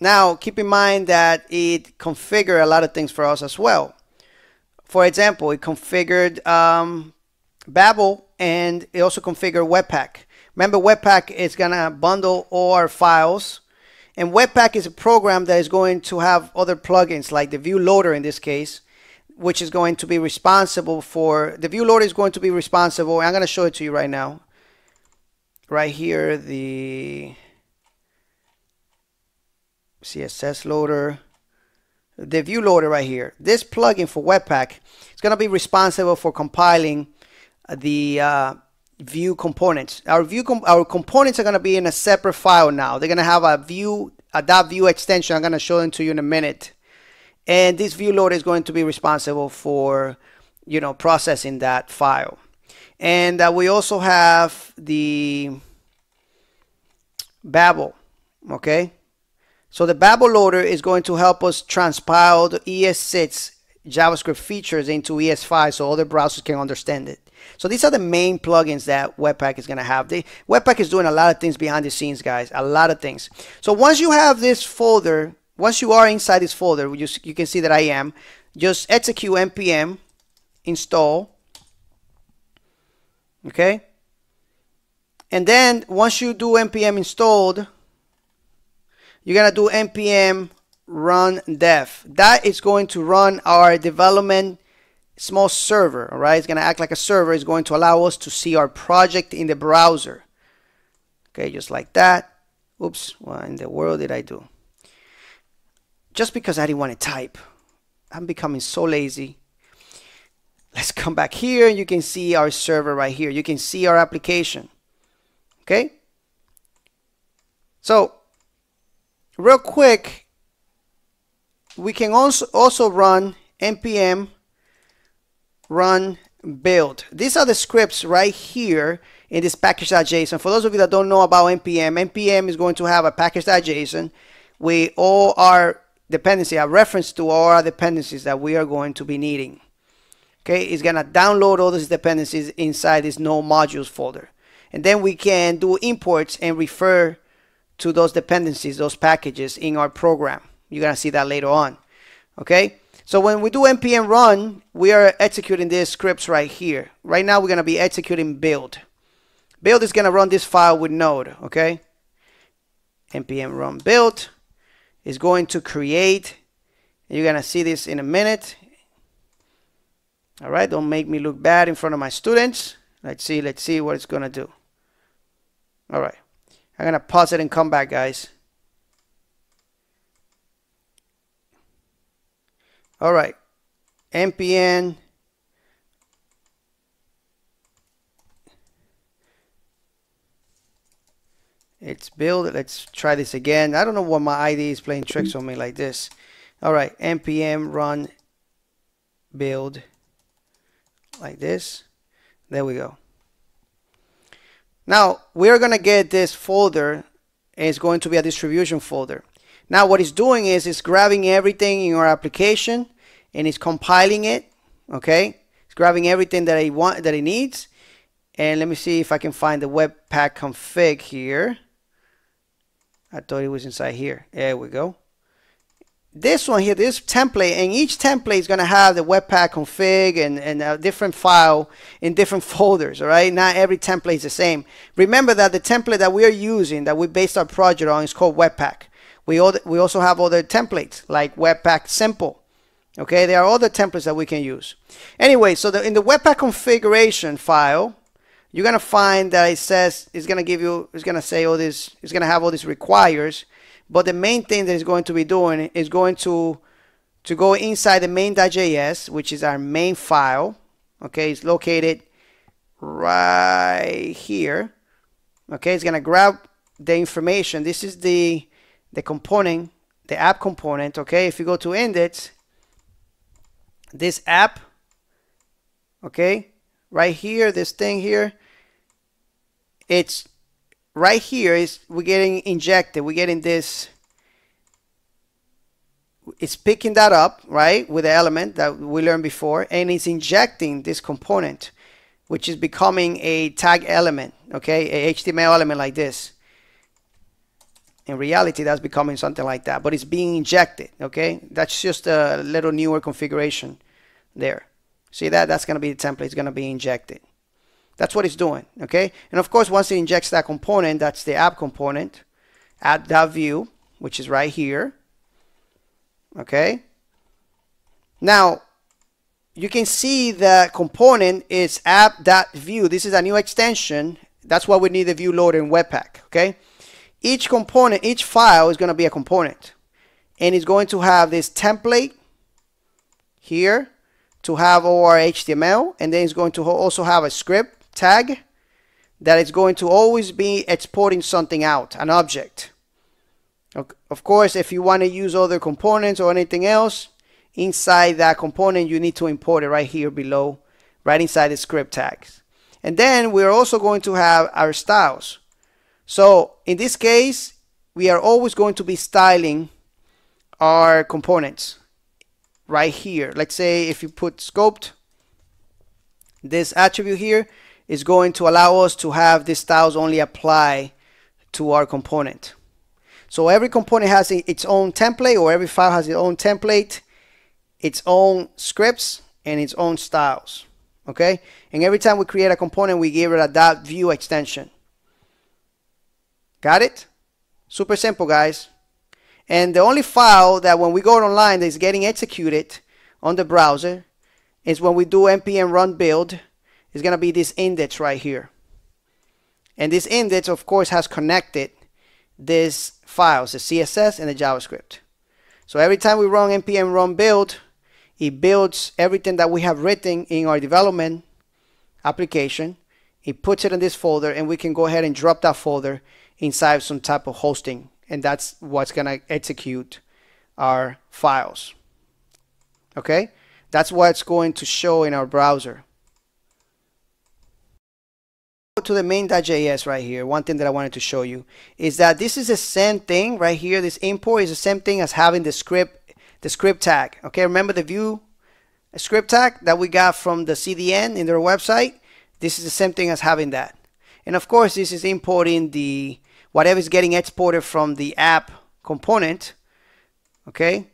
Now, keep in mind that it configured a lot of things for us as well. For example, it configured um, Babel and it also configured Webpack. Remember, Webpack is going to bundle all our files. And Webpack is a program that is going to have other plugins like the Vue Loader in this case which is going to be responsible for the vue loader is going to be responsible. I'm going to show it to you right now. Right here, the CSS loader, the vue loader right here. This plugin for Webpack is going to be responsible for compiling the uh, Vue components. Our Vue com our components are going to be in a separate file now. They're going to have a view a dot .vue extension. I'm going to show them to you in a minute and this vue loader is going to be responsible for you know processing that file and uh, we also have the Babel okay so the Babel loader is going to help us transpile the ES6 JavaScript features into ES5 so other browsers can understand it so these are the main plugins that Webpack is going to have. The, Webpack is doing a lot of things behind the scenes, guys. A lot of things. So once you have this folder once you are inside this folder, you, you can see that I am, just execute npm install, okay? And then once you do npm installed, you're gonna do npm run dev. That is going to run our development small server, all right? It's gonna act like a server. It's going to allow us to see our project in the browser. Okay, just like that. Oops, what in the world did I do? just because I didn't want to type. I'm becoming so lazy. Let's come back here you can see our server right here. You can see our application. Okay? So, real quick, we can also, also run npm run build. These are the scripts right here in this package.json. For those of you that don't know about npm, npm is going to have a package.json. We all are dependency, a reference to all our dependencies that we are going to be needing. Okay, it's gonna download all those dependencies inside this node modules folder. And then we can do imports and refer to those dependencies, those packages in our program. You're gonna see that later on. Okay, so when we do npm run, we are executing these scripts right here. Right now, we're gonna be executing build. Build is gonna run this file with node. Okay, npm run build is going to create you're gonna see this in a minute All right, don't make me look bad in front of my students. Let's see, let's see what it's gonna do. All right, I'm gonna pause it and come back, guys. All right, npm it's build. Let's try this again. I don't know what my ID is playing tricks on me like this. All right. Npm run build like this. There we go. Now we're gonna get this folder and it's going to be a distribution folder now what it's doing is it's grabbing everything in your application and it's compiling it okay it's grabbing everything that it want that it needs and let me see if I can find the webpack config here I thought it was inside here there we go this one here, this template, and each template is going to have the Webpack config and, and a different file in different [laughs] folders, all right? Not every template is the same. Remember that the template that we are using, that we based our project on, is called Webpack. We, we also have other templates, like Webpack Simple. Okay, there are other templates that we can use. Anyway, so the, in the Webpack configuration file, you're going to find that it says, it's going to give you, it's going to say all this, it's going to have all these requires but the main thing that it's going to be doing is going to to go inside the main.js, which is our main file. Okay, it's located right here. Okay, it's gonna grab the information. This is the the component, the app component. Okay, if you go to index, this app, okay, right here, this thing here, it's right here is we're getting injected. We're getting this. It's picking that up, right, with the element that we learned before, and it's injecting this component, which is becoming a tag element, okay, a HTML element like this. In reality, that's becoming something like that, but it's being injected, okay? That's just a little newer configuration there. See that? That's going to be the template. It's going to be injected. That's what it's doing, okay? And of course, once it injects that component, that's the app component, add that view, which is right here, okay? Now, you can see the component is app.vue. This is a new extension. That's why we need the vue loader in Webpack, okay? Each component, each file is going to be a component. And it's going to have this template here to have our HTML. And then it's going to also have a script tag that is going to always be exporting something out, an object. Of course, if you want to use other components or anything else, inside that component, you need to import it right here below, right inside the script tags. And then we're also going to have our styles. So in this case, we are always going to be styling our components right here. Let's say if you put scoped, this attribute here, is going to allow us to have these styles only apply to our component. So every component has its own template or every file has its own template, its own scripts, and its own styles. Okay? And every time we create a component, we give it a dot vue extension. Got it? Super simple, guys. And the only file that when we go online that is getting executed on the browser is when we do npm run build is going to be this index right here. And this index, of course, has connected these files, the CSS and the JavaScript. So every time we run npm run build, it builds everything that we have written in our development application. It puts it in this folder, and we can go ahead and drop that folder inside some type of hosting. And that's what's going to execute our files. Okay? That's what's going to show in our browser to the main.js right here, one thing that I wanted to show you is that this is the same thing right here. This import is the same thing as having the script, the script tag. Okay, remember the Vue script tag that we got from the CDN in their website? This is the same thing as having that. And of course, this is importing the whatever is getting exported from the app component. Okay,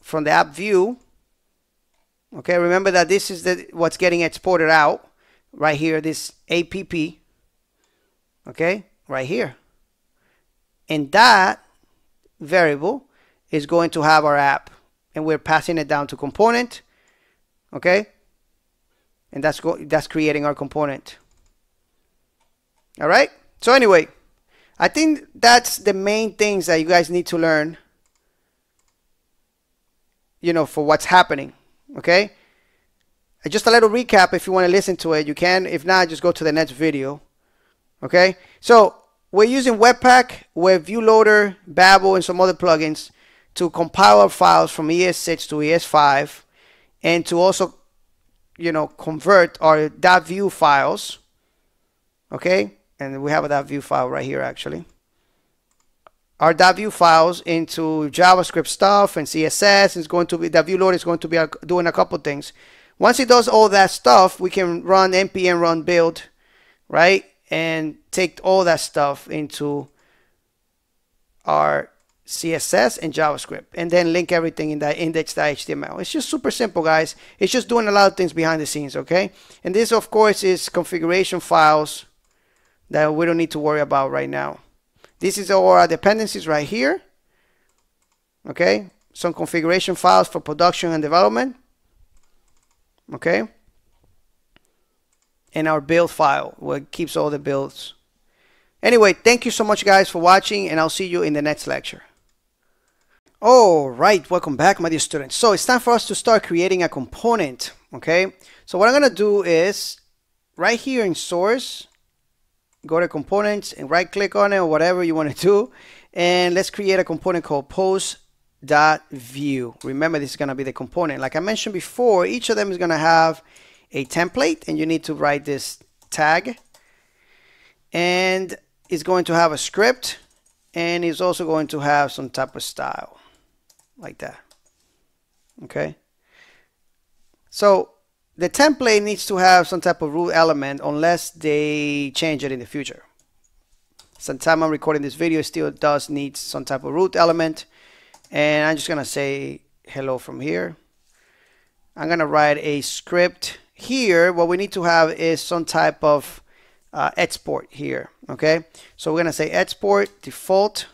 from the app view. Okay, remember that this is the what's getting exported out right here, this app, okay, right here. And that variable is going to have our app and we're passing it down to component, okay? and that's go that's creating our component. All right. So anyway, I think that's the main things that you guys need to learn. You know, for what's happening. Okay. Uh, just a little recap. If you want to listen to it, you can. If not, just go to the next video. Okay. So we're using Webpack, WebViewLoader, Babel, and some other plugins to compile our files from ES6 to ES5 and to also you know convert our .vue files okay and we have a .vue file right here actually our .vue files into JavaScript stuff and CSS is going to be the vue load is going to be doing a couple things once it does all that stuff we can run npm run build right and take all that stuff into our CSS and JavaScript and then link everything in that index.html. It's just super simple guys. It's just doing a lot of things behind the scenes, okay? And this of course is configuration files that we don't need to worry about right now. This is our dependencies right here. Okay? Some configuration files for production and development. Okay? And our build file, what keeps all the builds. Anyway, thank you so much guys for watching and I'll see you in the next lecture. All right, welcome back, my dear students. So it's time for us to start creating a component, okay? So what I'm gonna do is, right here in source, go to components and right click on it or whatever you wanna do. And let's create a component called post.vue. Remember, this is gonna be the component. Like I mentioned before, each of them is gonna have a template and you need to write this tag. And it's going to have a script and it's also going to have some type of style like that. Okay. So the template needs to have some type of root element unless they change it in the future. Sometime I'm recording this video still does need some type of root element. And I'm just to say hello from here. I'm to write a script here. What we need to have is some type of uh, export here. Okay. So we're to say export default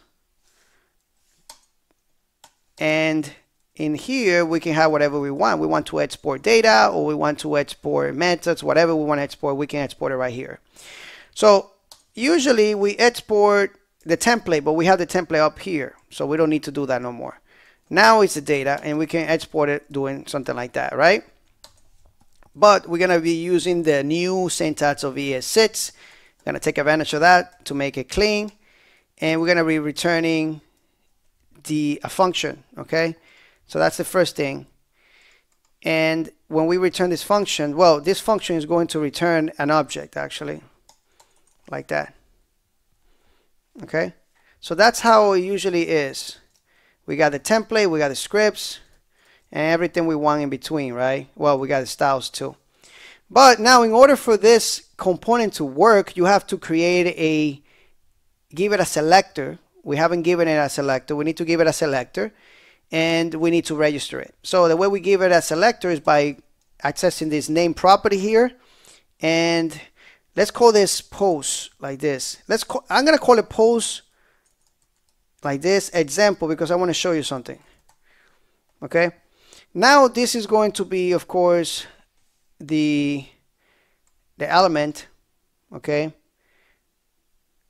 and in here, we can have whatever we want. We want to export data or we want to export methods, whatever we want to export, we can export it right here. So usually we export the template, but we have the template up here. So we don't need to do that no more. Now it's the data and we can export it doing something like that, right? But we're going to be using the new syntax of ES6. Going to take advantage of that to make it clean. And we're going to be returning the a function, okay? So that's the first thing. And when we return this function, well, this function is going to return an object actually, like that. Okay? So that's how it usually is. We got the template, we got the scripts, and everything we want in between, right? Well, we got the styles too. But now in order for this component to work, you have to create a, give it a selector, we haven't given it a selector. We need to give it a selector and we need to register it. So the way we give it a selector is by accessing this name property here and let's call this post like this. Let's call, I'm going to call it post like this example because I want to show you something. Okay. Now this is going to be, of course, the the element, okay,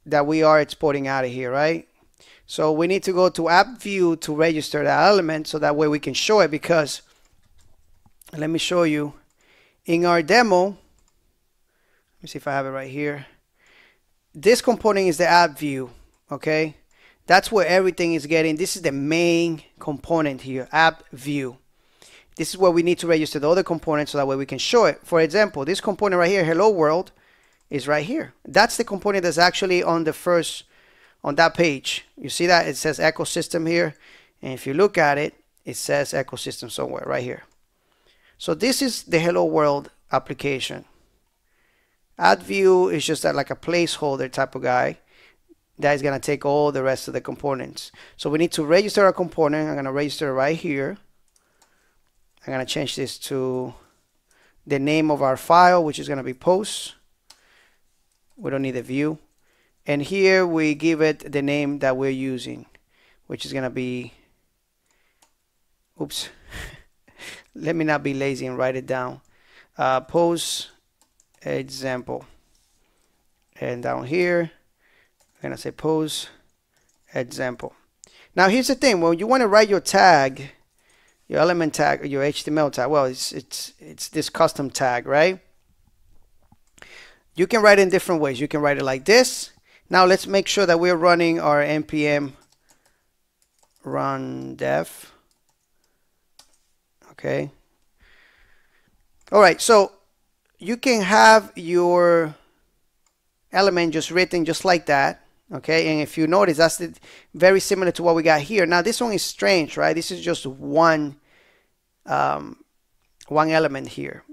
that we are exporting out of here, right? So we need to go to app view to register that element so that way we can show it because let me show you in our demo. Let me see if I have it right here. This component is the app view. Okay. That's where everything is getting. This is the main component here, app view. This is where we need to register the other components so that way we can show it. For example, this component right here, hello world, is right here. That's the component that's actually on the first on that page. You see that it says ecosystem here. And if you look at it, it says ecosystem somewhere right here. So this is the Hello World application. Add view is just that like a placeholder type of guy that is going to take all the rest of the components. So we need to register a component. I'm going to register right here. I'm going to change this to the name of our file, which is going to be posts. We don't need a view and here we give it the name that we're using which is gonna be oops [laughs] let me not be lazy and write it down uh, pose example. And down here, I'm gonna say pose example. Now here's the thing, when you want to write your tag, your element tag, or your HTML tag, well, it's, it's, it's this custom tag, right? You can write it in different ways. You can write it like this. Now let's make sure that we're running our npm run dev. Okay. All right, so you can have your element just written just like that. Okay, and if you notice, that's the, very similar to what we got here. Now this one is strange, right? This is just one um, one element here.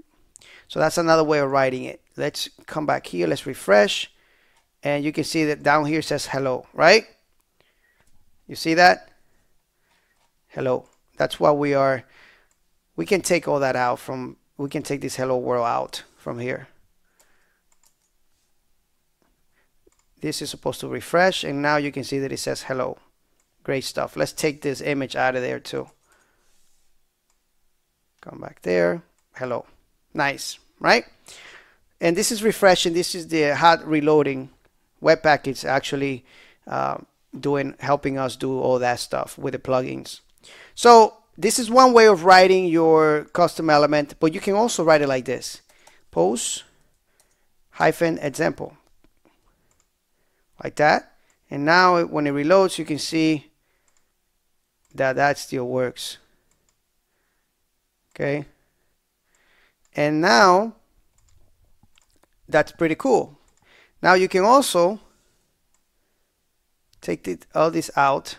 So that's another way of writing it. Let's come back here. Let's refresh. And you can see that down here says hello, right? You see that? Hello. That's what we are. We can take all that out from, we can take this hello world out from here. This is supposed to refresh and now you can see that it says hello. Great stuff. Let's take this image out of there too. Come back there. Hello. Nice, right? And this is refreshing. This is the hot reloading. Webpack is actually uh, doing, helping us do all that stuff with the plugins. So this is one way of writing your custom element, but you can also write it like this. Post hyphen example. Like that. And now when it reloads, you can see that that still works. Okay. And now that's pretty cool. Now you can also take all this out,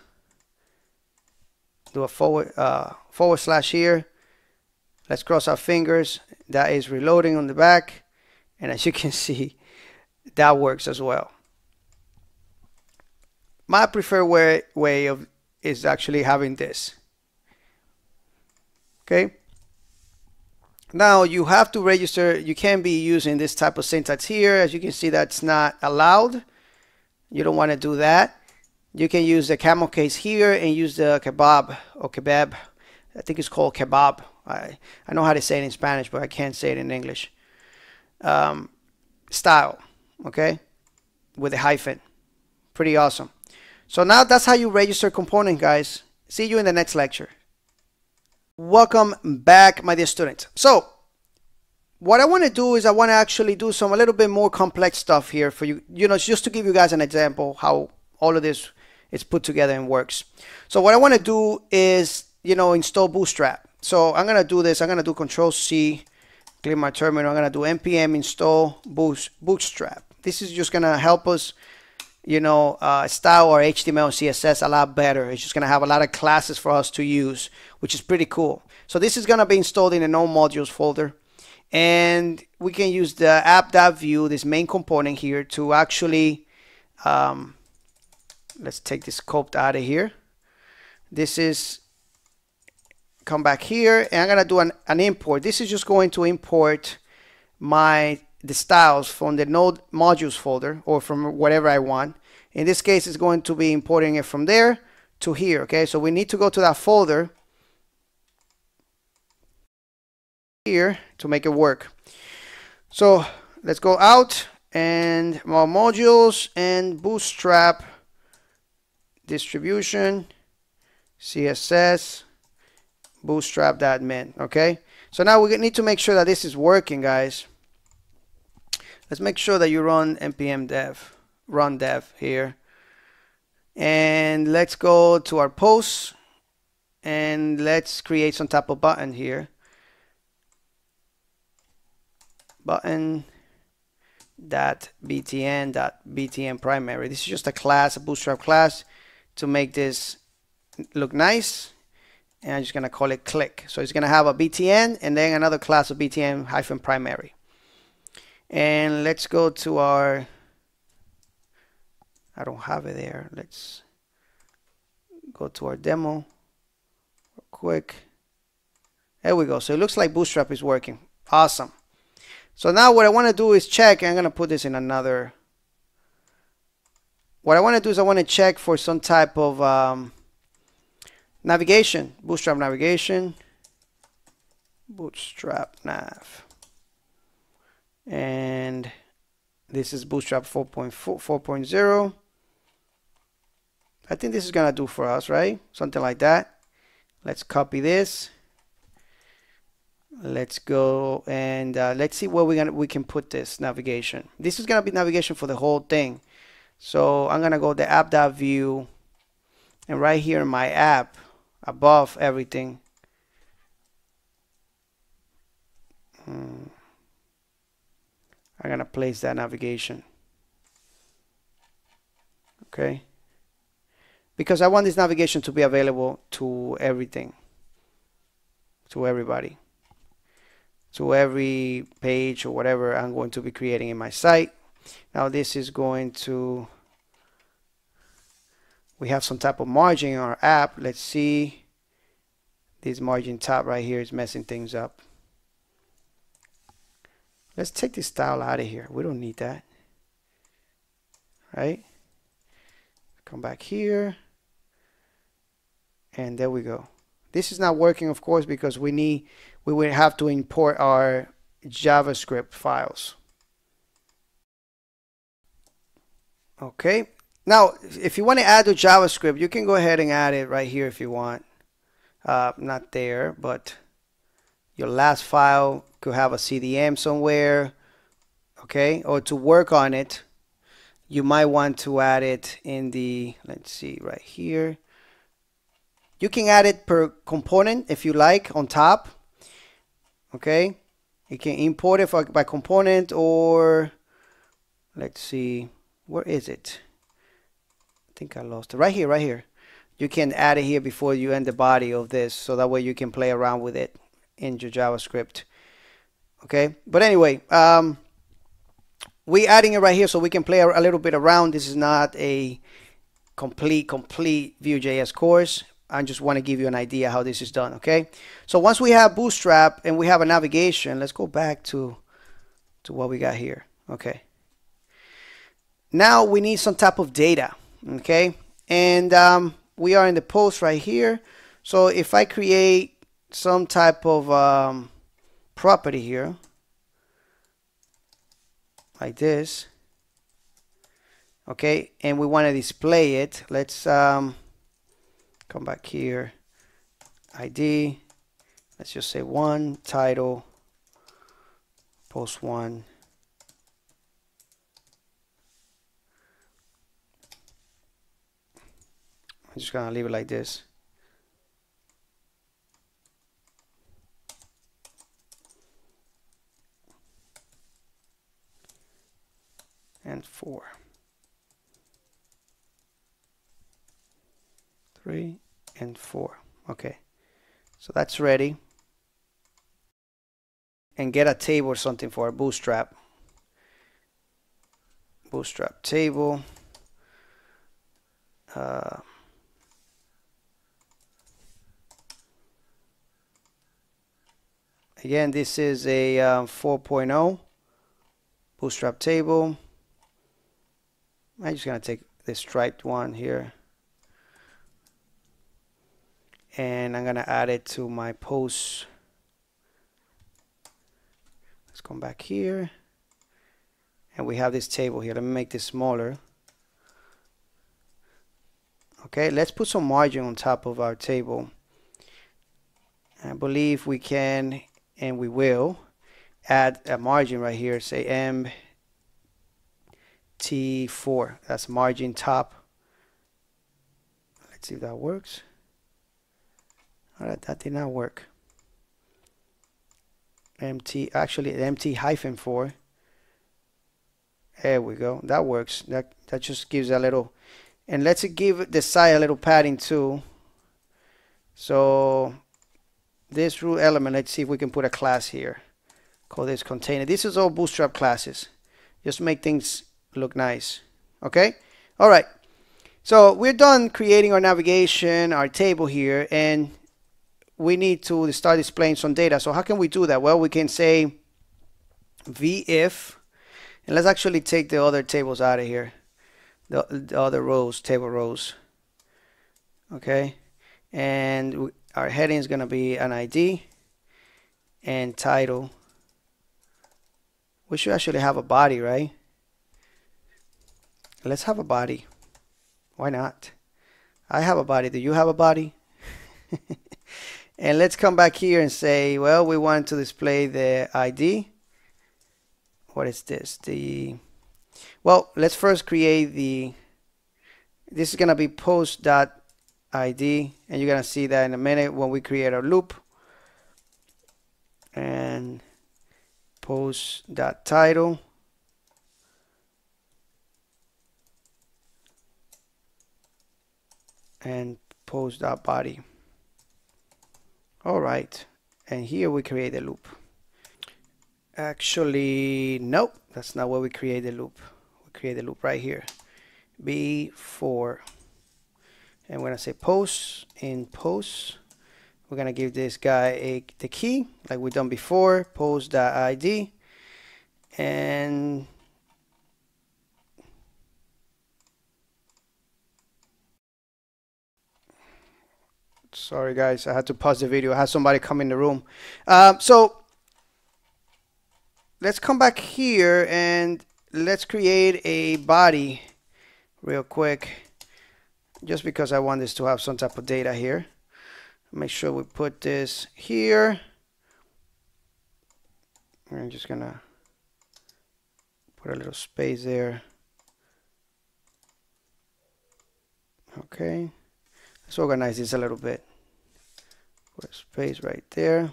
do a forward, uh, forward slash here. Let's cross our fingers. That is reloading on the back. And as you can [laughs] see, that works as well. My preferred way, way of is actually having this. Okay. Now you have to register, you can be using this type of syntax here. As you can see, that's not allowed. You don't want to do that. You can use the camel case here and use the kebab or kebab. I think it's called kebab. I, I know how to say it in Spanish, but I can't say it in English. Um, style, okay, with a hyphen. Pretty awesome. So now that's how you register component, guys. See you in the next lecture. Welcome back, my dear students. So what I want to do is I want to actually do some a little bit more complex stuff here for you, you know, just to give you guys an example how all of this is put together and works. So what I want to do is, you know, install Bootstrap. So I'm going to do this. I'm going to do Control C, clear my terminal. I'm going to do npm install Bootstrap. This is just going to help us you know, uh, style our HTML and CSS a lot better. It's just going to have a lot of classes for us to use, which is pretty cool. So this is going to be installed in the node modules folder. And we can use the app.vue, this main component here, to actually, um, let's take this scope out of here. This is, come back here, and I'm going to do an, an import. This is just going to import my the styles from the node modules folder or from whatever I want. In this case, it's going to be importing it from there to here. Okay, so we need to go to that folder here to make it work. So let's go out and more modules and bootstrap distribution css bootstrap.min okay? So now we need to make sure that this is working guys. Let's make sure that you run npm dev run dev here. And let's go to our posts and let's create some type of button here button dot btn dot btn primary. This is just a class a bootstrap class to make this look nice. And I'm just gonna call it click. So it's gonna have a btn and then another class of btn hyphen primary. And let's go to our I don't have it there. Let's go to our demo quick. There we go. So it looks like bootstrap is working. Awesome so now what I want to do is check I'm gonna put this in another what I want to do is I want to check for some type of um, navigation bootstrap navigation. Bootstrap nav. And this is Bootstrap 4.0 I think this is gonna do for us right? Something like that. Let's copy this let's go and uh, let's see where we gonna we can put this navigation. This is gonna be navigation for the whole thing. So I'm gonna go the app.vue and right here in my app above everything hmm, I'm gonna place that navigation. Okay? Because I want this navigation to be available to everything to everybody to every page or whatever I'm going to be creating in my site. Now this is going to, we have some type of margin in our app. Let's see. This margin top right here is messing things up. Let's take this style out of here. We don't need that. Right? Come back here. And there we go. This is not working, of course, because we need we will have to import our JavaScript files. Okay. Now, if you want to add the JavaScript, you can go ahead and add it right here if you want. Uh, not there, but your last file could have a CDN somewhere. Okay. Or to work on it, you might want to add it in the, let's see, right here. You can add it per component if you like on top okay? You can import it by component or let's see where is it? I think I lost it. Right here right here. You can add it here before you end the body of this so that way you can play around with it in your JavaScript. Okay? But anyway um, we adding it right here so we can play a little bit around. This is not a complete complete Vue.js course I just want to give you an idea how this is done, okay? So once we have Bootstrap and we have a navigation, let's go back to, to what we got here, okay? Now we need some type of data, okay? And um, we are in the post right here. So if I create some type of um, property here, like this, okay, and we want to display it, let's... Um, come back here. ID let's just say one title post one. I'm just gonna leave it like this. And four. Three, and four. Okay, so that's ready. And get a table or something for a bootstrap. Bootstrap table. Uh, again, this is a um, 4.0 bootstrap table. I'm just going to take this striped one here and I'm gonna add it to my post. Let's come back here. And we have this table here. Let me make this smaller. Okay let's put some margin on top of our table. I believe we can and we will add a margin right here. Say MT4 that's margin top. Let's see if that works Alright, that did not work. MT, actually MT hyphen 4. There we go. That works. That, that just gives a little, and let's give the side a little padding too. So this root element, let's see if we can put a class here. Call this container. This is all bootstrap classes. Just make things look nice. Okay? All right. So we're done creating our navigation, our table here, and we need to start displaying some data. So how can we do that? Well, we can say v-if, and let's actually take the other tables out of here, the, the other rows, table rows. Okay, and our heading is going to be an ID and title we should actually have a body, right? Let's have a body. Why not? I have a body. Do you have a body? [laughs] and let's come back here and say, well, we want to display the ID. What is this? The well, let's first create the. This is gonna be post dot ID, and you're gonna see that in a minute when we create our loop. And post dot title. and post dot body. All right, and here we create a loop. Actually, nope, that's not where we create the loop. We create a loop right here. v-for. And we're gonna say post in post. We're gonna give this guy a the key like we done before, post.id. And sorry guys, I had to pause the video. I had somebody come in the room. Um, so let's come back here and let's create a body real quick just because I want this to have some type of data here make sure we put this here I'm just gonna put a little space there okay let's organize this a little bit space right there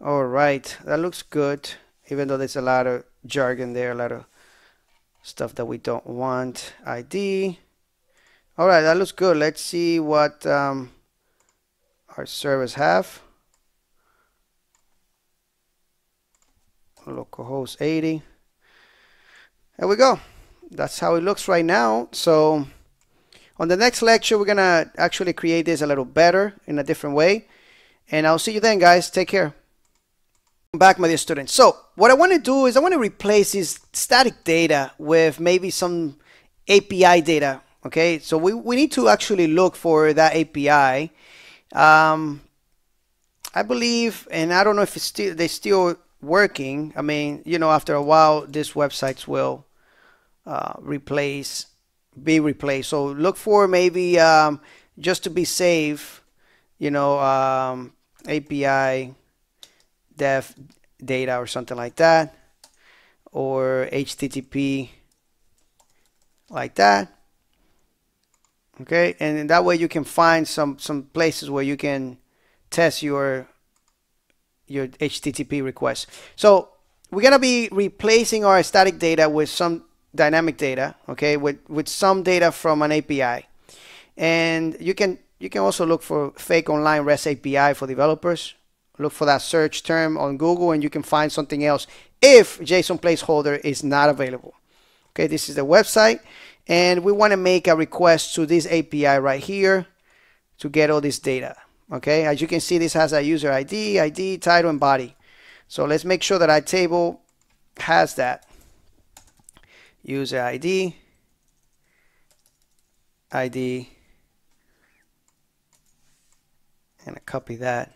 all right that looks good even though there's a lot of jargon there, a lot of stuff that we don't want. ID. All right, that looks good. Let's see what um, our servers have. Localhost 80. There we go. That's how it looks right now. So on the next lecture, we're going to actually create this a little better in a different way. And I'll see you then, guys. Take care. Back my dear students. So what I want to do is I want to replace this static data with maybe some API data okay? So we, we need to actually look for that API um, I believe and I don't know if it's still they're still working. I mean you know after a while these websites will uh, replace be replaced. So look for maybe um, just to be safe you know um, API dev data or something like that or HTTP like that okay? And that way you can find some some places where you can test your your HTTP request. So we're gonna be replacing our static data with some dynamic data okay with with some data from an API and you can you can also look for fake online REST API for developers look for that search term on Google and you can find something else if JSON placeholder is not available. Okay, this is the website and we want to make a request to this API right here to get all this data. Okay, as you can see, this has a user ID, ID, title, and body. So let's make sure that our table has that. User ID, ID, and I copy that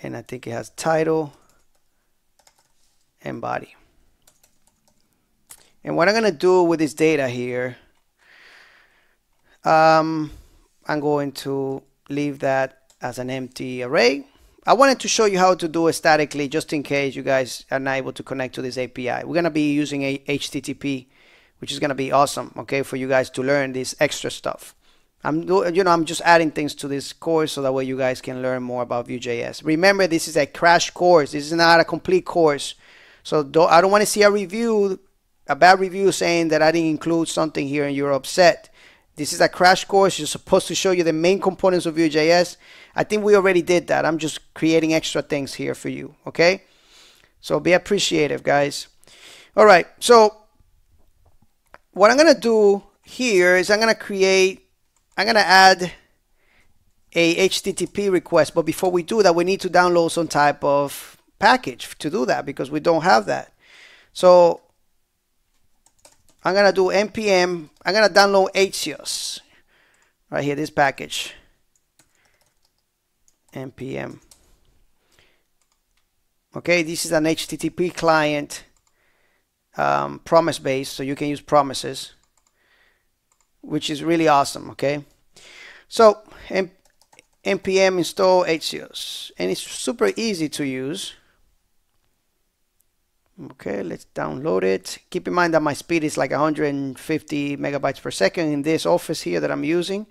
and I think it has title and body. And what I'm going to do with this data here, um, I'm going to leave that as an empty array. I wanted to show you how to do it statically just in case you guys are not able to connect to this API. We're going to be using a HTTP, which is going to be awesome, okay, for you guys to learn this extra stuff. I'm you know I'm just adding things to this course so that way you guys can learn more about Vue.js. Remember, this is a crash course. This is not a complete course. So don't, I don't want to see a review, a bad review saying that I didn't include something here and you're upset. This is a crash course. You're supposed to show you the main components of Vue.js. I think we already did that. I'm just creating extra things here for you. Okay. So be appreciative, guys. All right. So what I'm gonna do here is I'm gonna create I'm going to add a HTTP request. But before we do that, we need to download some type of package to do that because we don't have that. So I'm going to do npm. I'm going to download Axios right here, this package. Npm Okay, this is an HTTP client um, promise based, so you can use promises, which is really awesome. Okay, so npm install Axios, and it's super easy to use. Okay, let's download it. Keep in mind that my speed is like 150 megabytes per second in this office here that I'm using.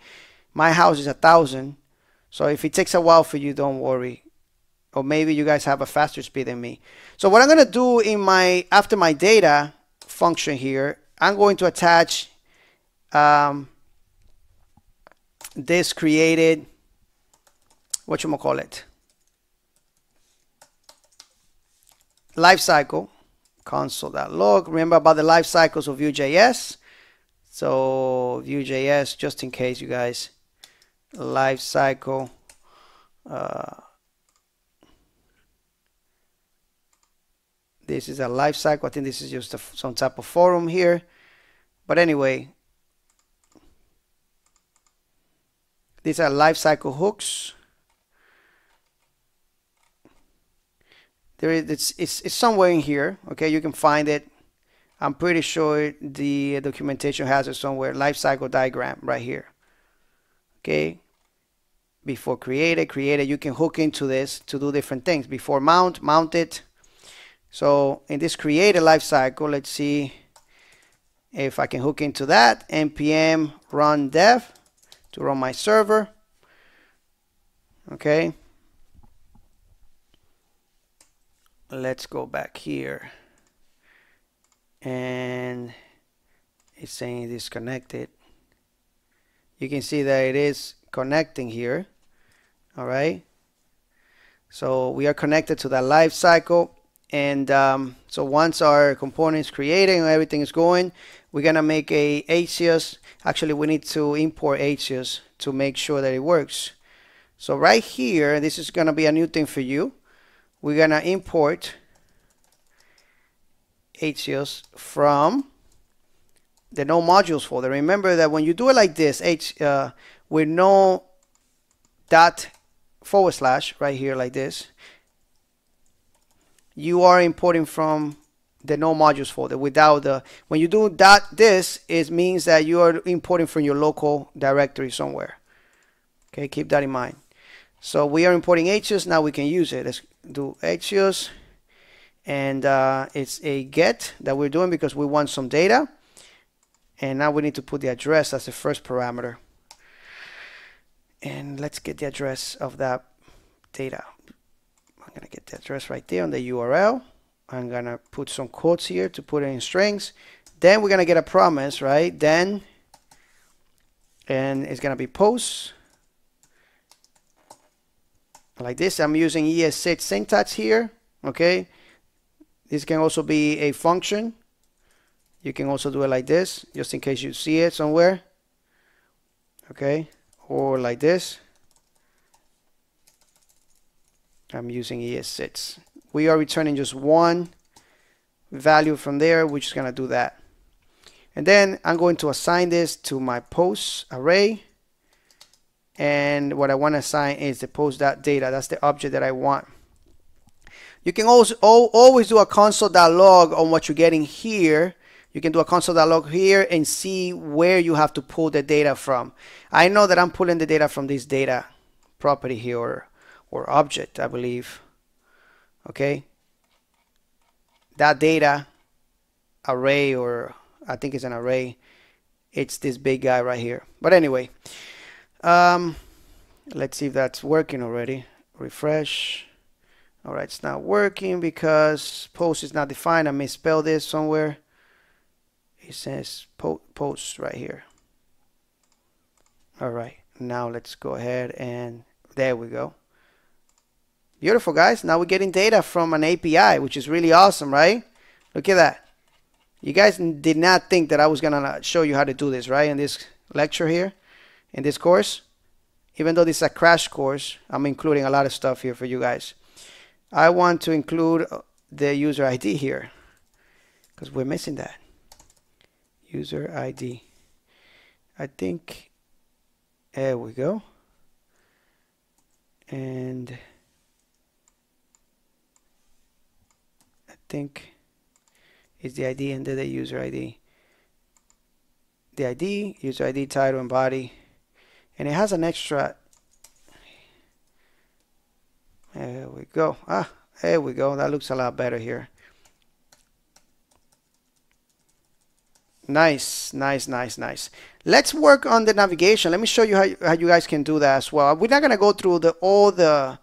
My house is a thousand. So if it takes a while for you, don't worry. Or maybe you guys have a faster speed than me. So what I'm going to do in my, after my data function here, I'm going to attach um, this created, what you call it, lifecycle console.log. Remember about the life cycles of Vue.js. So Vue.js, just in case you guys, life cycle. Uh, this is a life cycle. I think this is just a, some type of forum here. But anyway, these are life cycle hooks. there is it's, it's, it's somewhere in here okay you can find it I'm pretty sure the documentation has it somewhere life cycle diagram right here okay before created created you can hook into this to do different things. Before mount mount it. So in this created life cycle let's see if I can hook into that. Npm run dev to run my server. Okay. Let's go back here. And it's saying disconnected you can see that it is connecting here all right? So we are connected to that life cycle and um, so once our component is created and everything is going we're gonna make a Axios. Actually we need to import Axios to make sure that it works. So right here this is gonna be a new thing for you. We're gonna import Axios from the node modules folder. Remember that when you do it like this, H uh, with no dot forward slash right here like this, you are importing from the node modules folder without the when you do dot this it means that you are importing from your local directory somewhere okay keep that in mind so we are importing Axios. Now we can use it. Let's do Axios. And uh, it's a get that we're doing because we want some data. And now we need to put the address as the first parameter. And let's get the address of that data. I'm going to get the address right there on the URL. I'm going to put some quotes here to put it in strings. Then we're going to get a promise, right? Then, and it's going to be post like this. I'm using ES6 syntax here, okay? This can also be a function. You can also do it like this, just in case you see it somewhere, okay? Or like this. I'm using ES6. We are returning just one value from there, We're just gonna do that. And then I'm going to assign this to my post array and what I want to assign is the post.data. That's the object that I want. You can also always do a console.log on what you're getting here. You can do a console.log here and see where you have to pull the data from. I know that I'm pulling the data from this data property here or, or object, I believe. Okay. That data array or I think it's an array. It's this big guy right here. But anyway, um, let's see if that's working already. Refresh. All right, it's not working because post is not defined. I misspelled this somewhere. It says po post right here. All right, now let's go ahead and there we go. Beautiful, guys. Now we're getting data from an API, which is really awesome, right? Look at that. You guys did not think that I was to show you how to do this, right, in this lecture here? in this course. Even though this is a crash course, I'm including a lot of stuff here for you guys. I want to include uh, the user ID here because we're missing that. User ID. I think, there we go. And I think is the ID and the user ID. The ID, user ID, title, and body. And it has an extra. There we go. Ah, there we go. That looks a lot better here. Nice, nice, nice, nice. Let's work on the navigation. Let me show you how, how you guys can do that as well. We're not going to go through the all the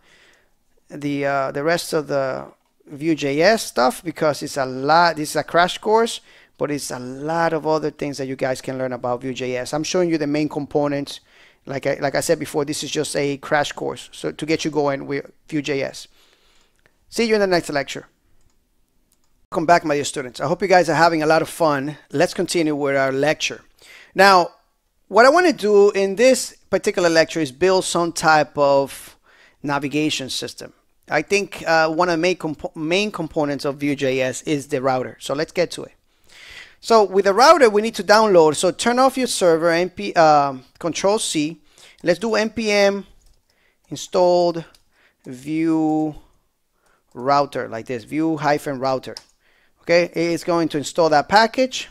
the uh, the rest of the Vue.js stuff because it's a lot. This is a crash course, but it's a lot of other things that you guys can learn about Vue.js. I'm showing you the main components. Like I, like I said before, this is just a crash course so to get you going with Vue.js. See you in the next lecture. Welcome back, my dear students. I hope you guys are having a lot of fun. Let's continue with our lecture. Now, what I want to do in this particular lecture is build some type of navigation system. I think uh, one of the main, compo main components of Vue.js is the router. So let's get to it. So with the router, we need to download. So turn off your server, np uh, Control C. Let's do npm installed Vue router like this, Vue hyphen router. Okay, it's going to install that package.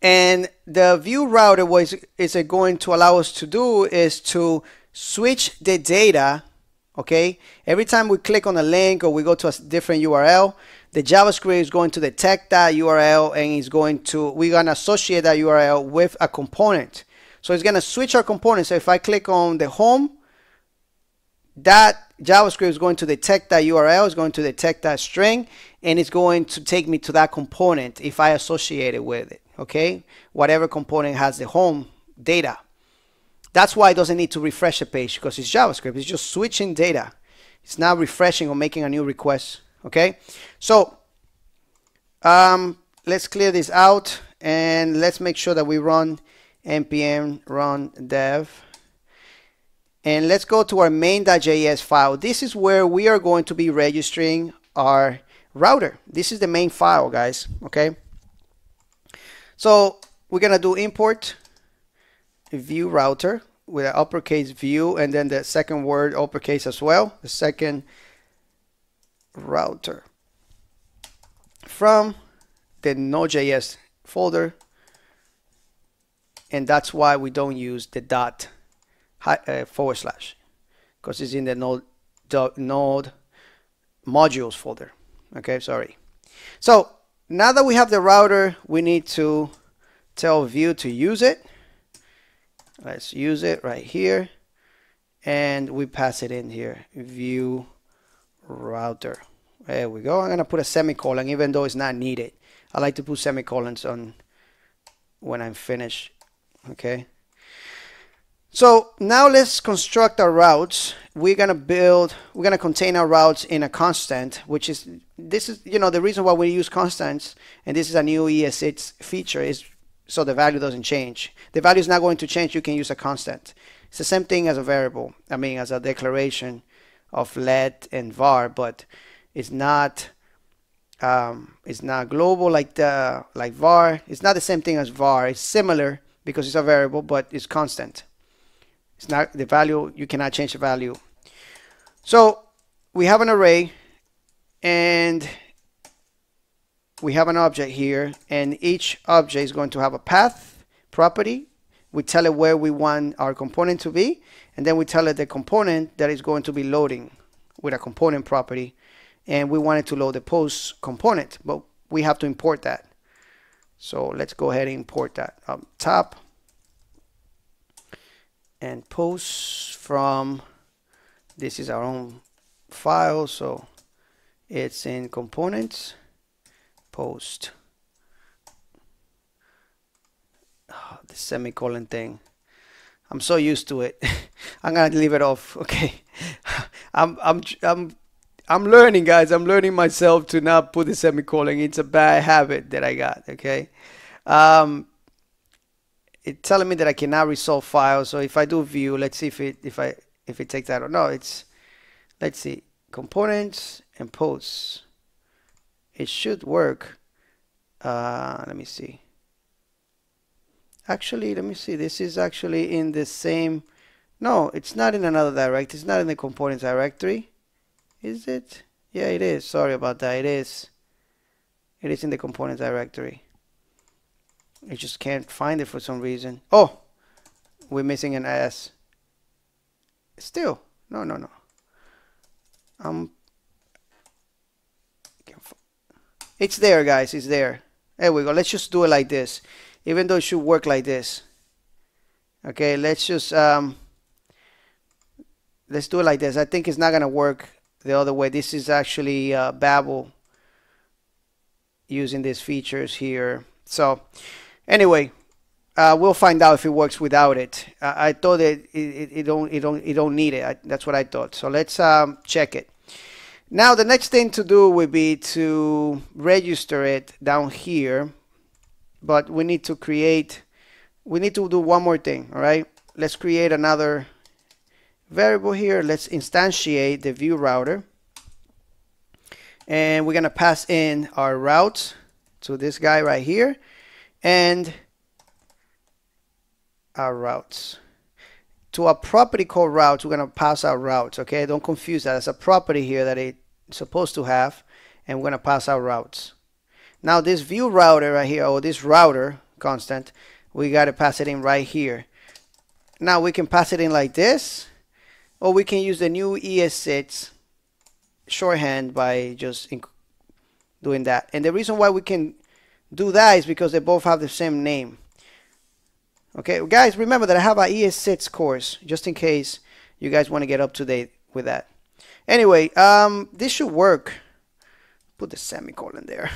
And the Vue router was is it going to allow us to do is to switch the data okay? Every time we click on a link or we go to a different URL the JavaScript is going to detect that URL and is going to we're to associate that URL with a component. So it's going to switch our component. So if I click on the home that JavaScript is going to detect that URL is going to detect that string and it's going to take me to that component if I associate it with it okay whatever component has the home data that's why it doesn't need to refresh a page because it's JavaScript. It's just switching data. It's not refreshing or making a new request. Okay, so um, let's clear this out and let's make sure that we run npm run dev. And let's go to our main.js file. This is where we are going to be registering our router. This is the main file, guys. Okay. So we're going to do import Vue router with an uppercase Vue and then the second word uppercase as well the second router from the node.js folder and that's why we don't use the dot uh, forward slash because it's in the node node modules folder. Okay sorry. So now that we have the router we need to tell Vue to use it. Let's use it right here and we pass it in here Vue router. There we go. I'm gonna put a semicolon even though it's not needed. I like to put semicolons on when I'm finished okay so now let's construct our routes we're gonna build we're gonna contain our routes in a constant which is this is you know the reason why we use constants and this is a new ES6 feature is so the value doesn't change. The value is not going to change. You can use a constant. It's the same thing as a variable. I mean, as a declaration of let and var, but it's not um, it's not global like the like var. It's not the same thing as var. It's similar because it's a variable, but it's constant. It's not the value. You cannot change the value. So we have an array, and we have an object here and each object is going to have a path property we tell it where we want our component to be and then we tell it the component that is going to be loading with a component property and we want it to load the post component but we have to import that so let's go ahead and import that up top and post from this is our own file so it's in components post. Oh, the semicolon thing. I'm so used to it. [laughs] I'm gonna leave it off. Okay. [laughs] I'm I'm I'm I'm learning, guys. I'm learning myself to not put the semicolon. It's a bad habit that I got. Okay. Um, it's telling me that I cannot resolve files. So if I do view, let's see if it if I if it takes that or no. It's let's see components and posts it should work. Uh, let me see. Actually, let me see. This is actually in the same. No, it's not in another directory. It's not in the components directory. Is it? Yeah, it is. Sorry about that. It is. It is in the components directory. I just can't find it for some reason. Oh, we're missing an S. Still, no, no, no. Um, it's there, guys. It's there. There we go. Let's just do it like this, even though it should work like this. Okay, let's just um, let's do it like this. I think it's not gonna work the other way. This is actually uh, Babel using these features here. So anyway, uh, we'll find out if it works without it. I, I thought it, it, it, don't it don't it don't need it. I, that's what I thought. So let's um, check it. Now the next thing to do would be to register it down here, but we need to create. We need to do one more thing. All right. Let's create another variable here. Let's instantiate the Vue router. And we're going to pass in our routes to this guy right here and our routes. To a property called routes, we're going to pass our routes. Okay, don't confuse that. It's a property here that it's supposed to have, and we're going to pass our routes. Now this Vue router right here, or this router constant, we got to pass it in right here. Now we can pass it in like this, or we can use the new ES6 shorthand by just doing that. And the reason why we can do that is because they both have the same name. Okay, guys, remember that I have a ES6 course, just in case you guys want to get up to date with that. Anyway, um, this should work. Put the semicolon there.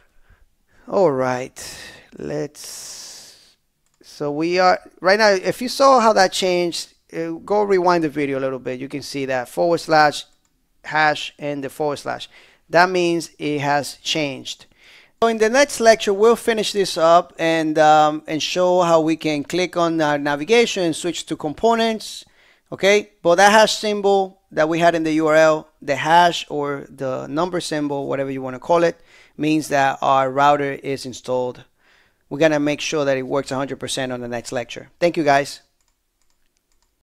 [laughs] All right, let's. So we are right now. If you saw how that changed, uh, go rewind the video a little bit. You can see that forward slash hash and the forward slash. That means it has changed. So in the next lecture, we'll finish this up and, um, and show how we can click on our navigation and switch to components. Okay, but that hash symbol that we had in the URL, the hash or the number symbol, whatever you want to call it, means that our router is installed. We're going to make sure that it works 100% on the next lecture. Thank you guys.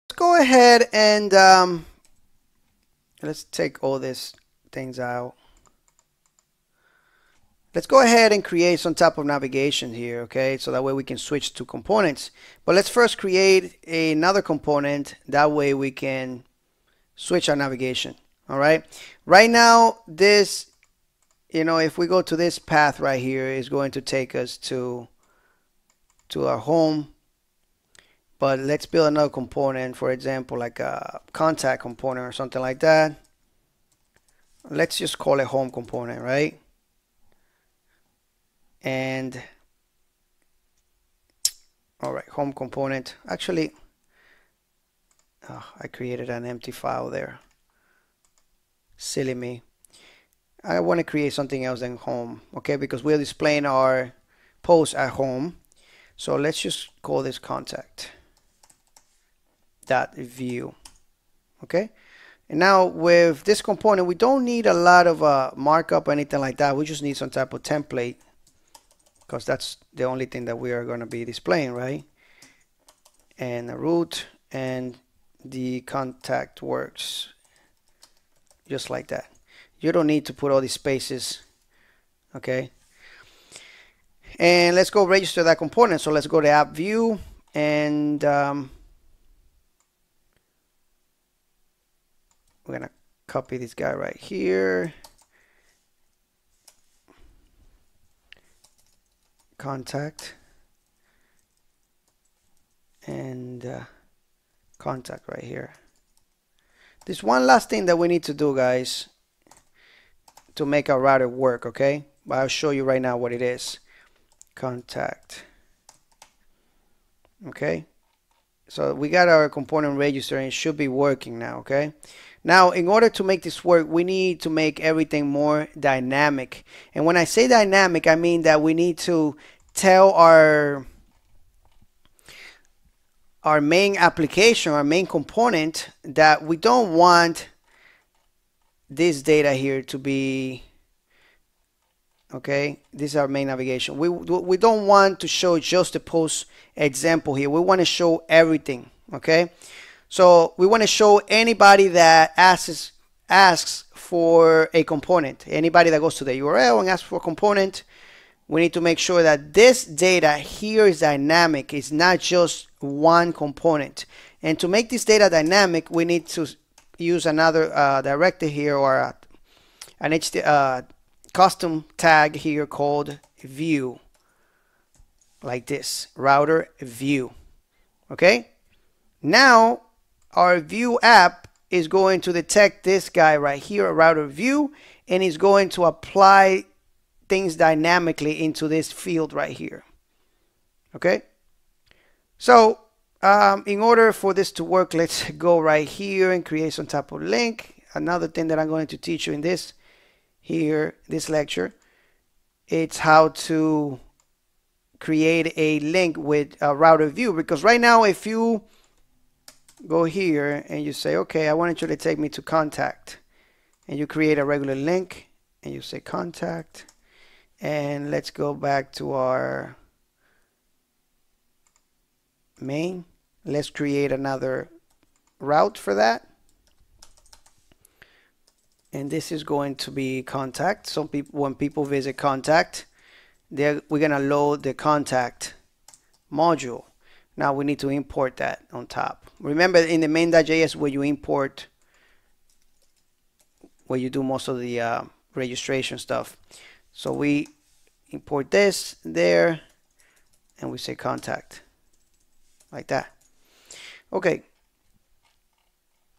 Let's go ahead and um, let's take all these things out. Let's go ahead and create some type of navigation here, okay? So that way we can switch to components. But let's first create another component. That way we can switch our navigation, all right? Right now, this, you know, if we go to this path right here, is going to take us to, to our home. But let's build another component, for example, like a contact component or something like that. Let's just call it home component, right? And all right home component. Actually oh, I created an empty file there. Silly me. I want to create something else than home okay? Because we're displaying our post at home. So let's just call this contact dot vue okay? And now with this component we don't need a lot of uh, markup or anything like that. We just need some type of template because that's the only thing that we are going to be displaying, right? And the root and the contact works just like that. You don't need to put all these spaces, okay? And let's go register that component. So let's go to app view and um, we're gonna copy this guy right here contact. And uh, contact right here. There's one last thing that we need to do guys to make our router work okay? But I'll show you right now what it is. Contact. Okay? So we got our component register and it should be working now okay now, in order to make this work, we need to make everything more dynamic. And when I say dynamic, I mean that we need to tell our our main application, our main component that we don't want this data here to be okay? This is our main navigation. We we don't want to show just the post example here. We want to show everything okay so we want to show anybody that asks asks for a component. Anybody that goes to the URL and asks for a component, we need to make sure that this data here is dynamic. It's not just one component. And to make this data dynamic, we need to use another uh, director here or a, an HT, uh, custom tag here called view like this router view okay now our Vue app is going to detect this guy right here a router view and is going to apply things dynamically into this field right here. Okay? So um, in order for this to work let's [laughs] go right here and create some type of link. Another thing that I'm going to teach you in this here this lecture it's how to create a link with a router view because right now if you go here and you say okay I want you to take me to contact. And you create a regular link and you say contact. And let's go back to our main. Let's create another route for that. And this is going to be contact. Some people when people visit contact we're gonna load the contact module now we need to import that on top. Remember in the main.js where you import where you do most of the uh, registration stuff. So we import this there and we say contact like that. Okay.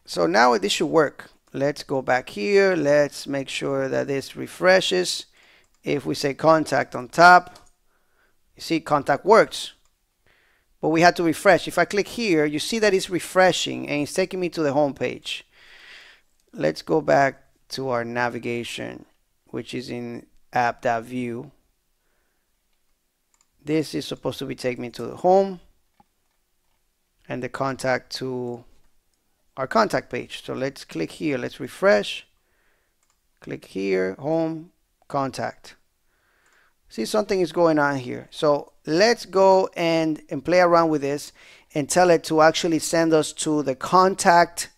So now this should work. Let's go back here. Let's make sure that this refreshes. If we say contact on top you see contact works but we had to refresh if I click here you see that it's refreshing and it's taking me to the home page let's go back to our navigation which is in app.vue this is supposed to be taking me to the home and the contact to our contact page. So let's click here. Let's refresh. Click here, home, contact. See something is going on here. So let's go and, and play around with this and tell it to actually send us to the contact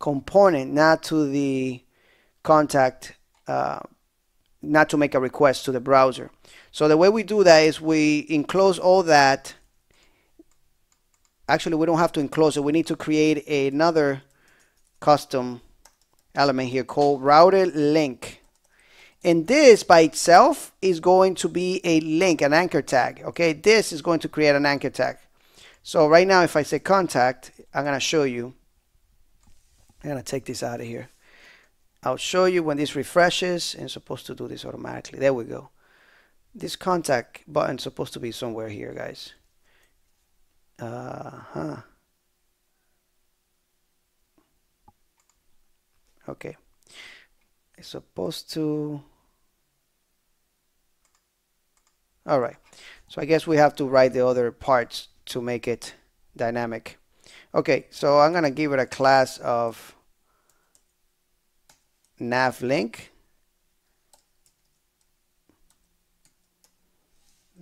component, not to the contact, uh, not to make a request to the browser. So the way we do that is we enclose all that. Actually we don't have to enclose it. We need to create another custom element here called router-link and this by itself is going to be a link an anchor tag okay? This is going to create an anchor tag. So right now if I say contact I'm gonna show you. I'm gonna take this out of here. I'll show you when this refreshes and supposed to do this automatically. There we go. This contact button supposed to be somewhere here guys. Uh-huh. Okay. It's supposed to... All right. So I guess we have to write the other parts to make it dynamic. Okay, so I'm going to give it a class of nav link.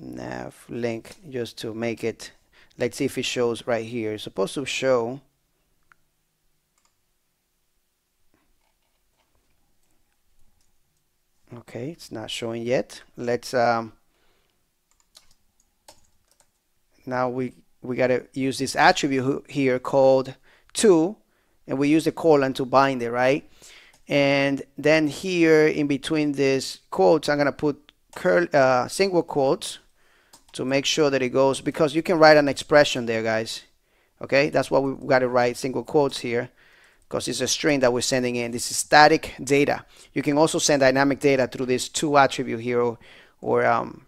nav link just to make it let's see if it shows right here it's supposed to show okay it's not showing yet let's um now we we got to use this attribute here called to and we use the colon to bind it right? And then here in between these quotes I'm gonna put curl uh, single quotes to make sure that it goes because you can write an expression there guys. Okay? That's why we got to write single quotes here because it's a string that we're sending in. This is static data. You can also send dynamic data through this to attribute here or, or um,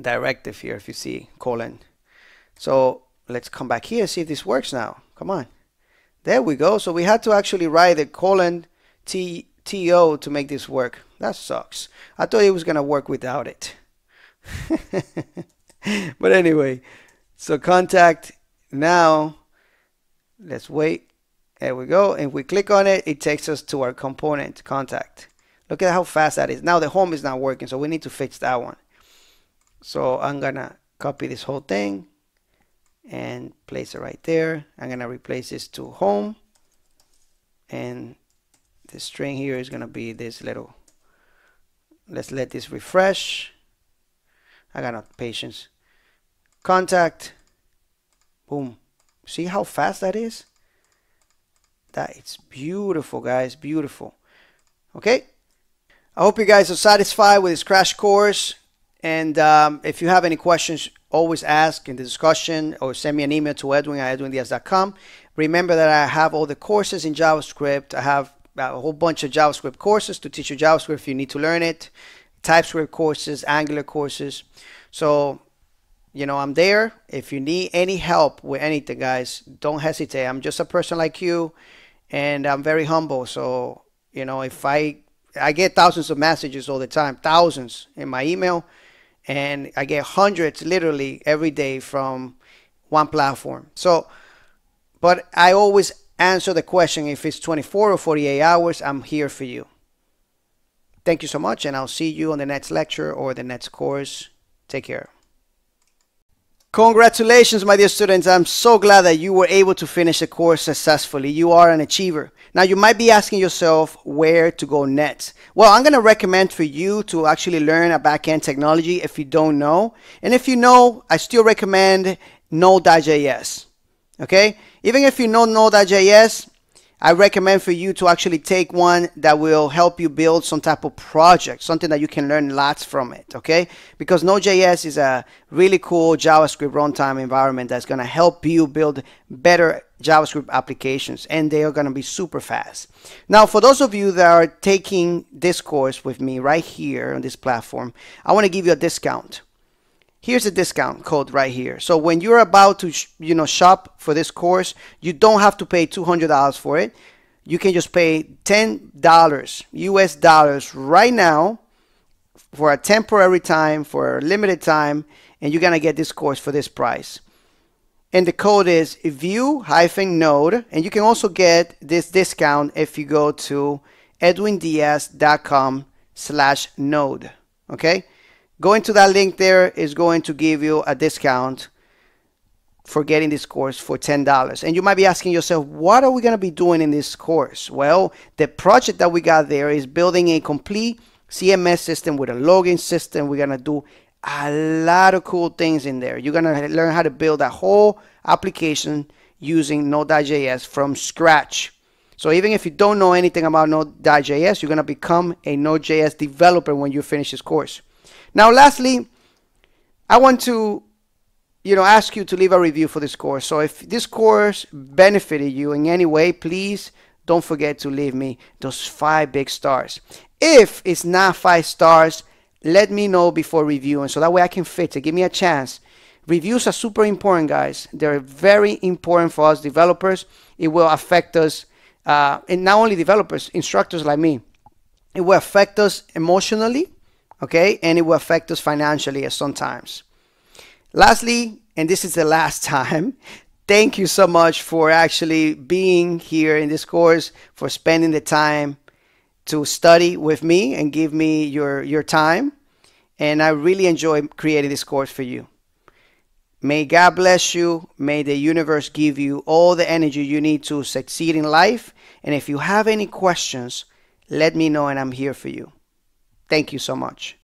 directive here if you see colon so let's come back here see if this works now come on there we go so we had to actually write the colon T TO to make this work that sucks I thought it was gonna work without it [laughs] but anyway, so contact now. Let's wait. There we go. If we click on it, it takes us to our component contact. Look at how fast that is. Now the home is not working, so we need to fix that one. So I'm gonna copy this whole thing and place it right there. I'm gonna replace this to home. And the string here is to be this little let's let this refresh. I got no patience. Contact. Boom. See how fast that is? That it's beautiful guys. Beautiful. Okay. I hope you guys are satisfied with this crash course and um, if you have any questions always ask in the discussion or send me an email to edwin at edwindiaz.com remember that I have all the courses in JavaScript. I have a whole bunch of JavaScript courses to teach you JavaScript if you need to learn it TypeScript courses Angular courses. So you know I'm there. If you need any help with anything guys don't hesitate. I'm just a person like you and I'm very humble. So, you know, if I I get thousands of messages all the time, thousands in my email, and I get hundreds literally every day from one platform. So, but I always answer the question if it's 24 or 48 hours, I'm here for you. Thank you so much, and I'll see you on the next lecture or the next course. Take care. Congratulations, my dear students. I'm so glad that you were able to finish the course successfully. You are an achiever. Now, you might be asking yourself where to go next. Well, I'm going to recommend for you to actually learn a backend technology if you don't know. And if you know, I still recommend Node.js. Okay? Even if you know Node.js, I recommend for you to actually take one that will help you build some type of project, something that you can learn lots from it, okay? Because Node.js is a really cool JavaScript runtime environment that's going to help you build better JavaScript applications and they are going to be super fast. Now, for those of you that are taking this course with me right here on this platform, I want to give you a discount here's a discount code right here. So when you're about to, you know, shop for this course, you don't have to pay $200 for it. You can just pay $10 US dollars right now for a temporary time, for a limited time, and you're going to get this course for this price. And the code is vue-node, and you can also get this discount if you go to edwindiaz.com slash node, okay? Going to that link there is going to give you a discount for getting this course for $10. And you might be asking yourself, what are we going to be doing in this course? Well, the project that we got there is building a complete CMS system with a login system. We're going to do a lot of cool things in there. You're going to learn how to build a whole application using Node.js from scratch. So even if you don't know anything about Node.js, you're going to become a Node.js developer when you finish this course. Now, lastly, I want to you know, ask you to leave a review for this course. So if this course benefited you in any way, please don't forget to leave me those five big stars. If it's not five stars, let me know before reviewing so that way I can fix it. Give me a chance. Reviews are super important, guys. They're very important for us developers. It will affect us, uh, and not only developers, instructors like me. It will affect us emotionally okay? And it will affect us financially sometimes. Lastly, and this is the last [laughs] time, thank you so much for actually being here in this course, for spending the time to study with me and give me your, your time. And I really enjoy creating this course for you. May God bless you. May the universe give you all the energy you need to succeed in life. And if you have any questions, let me know and I'm here for you. Thank you so much.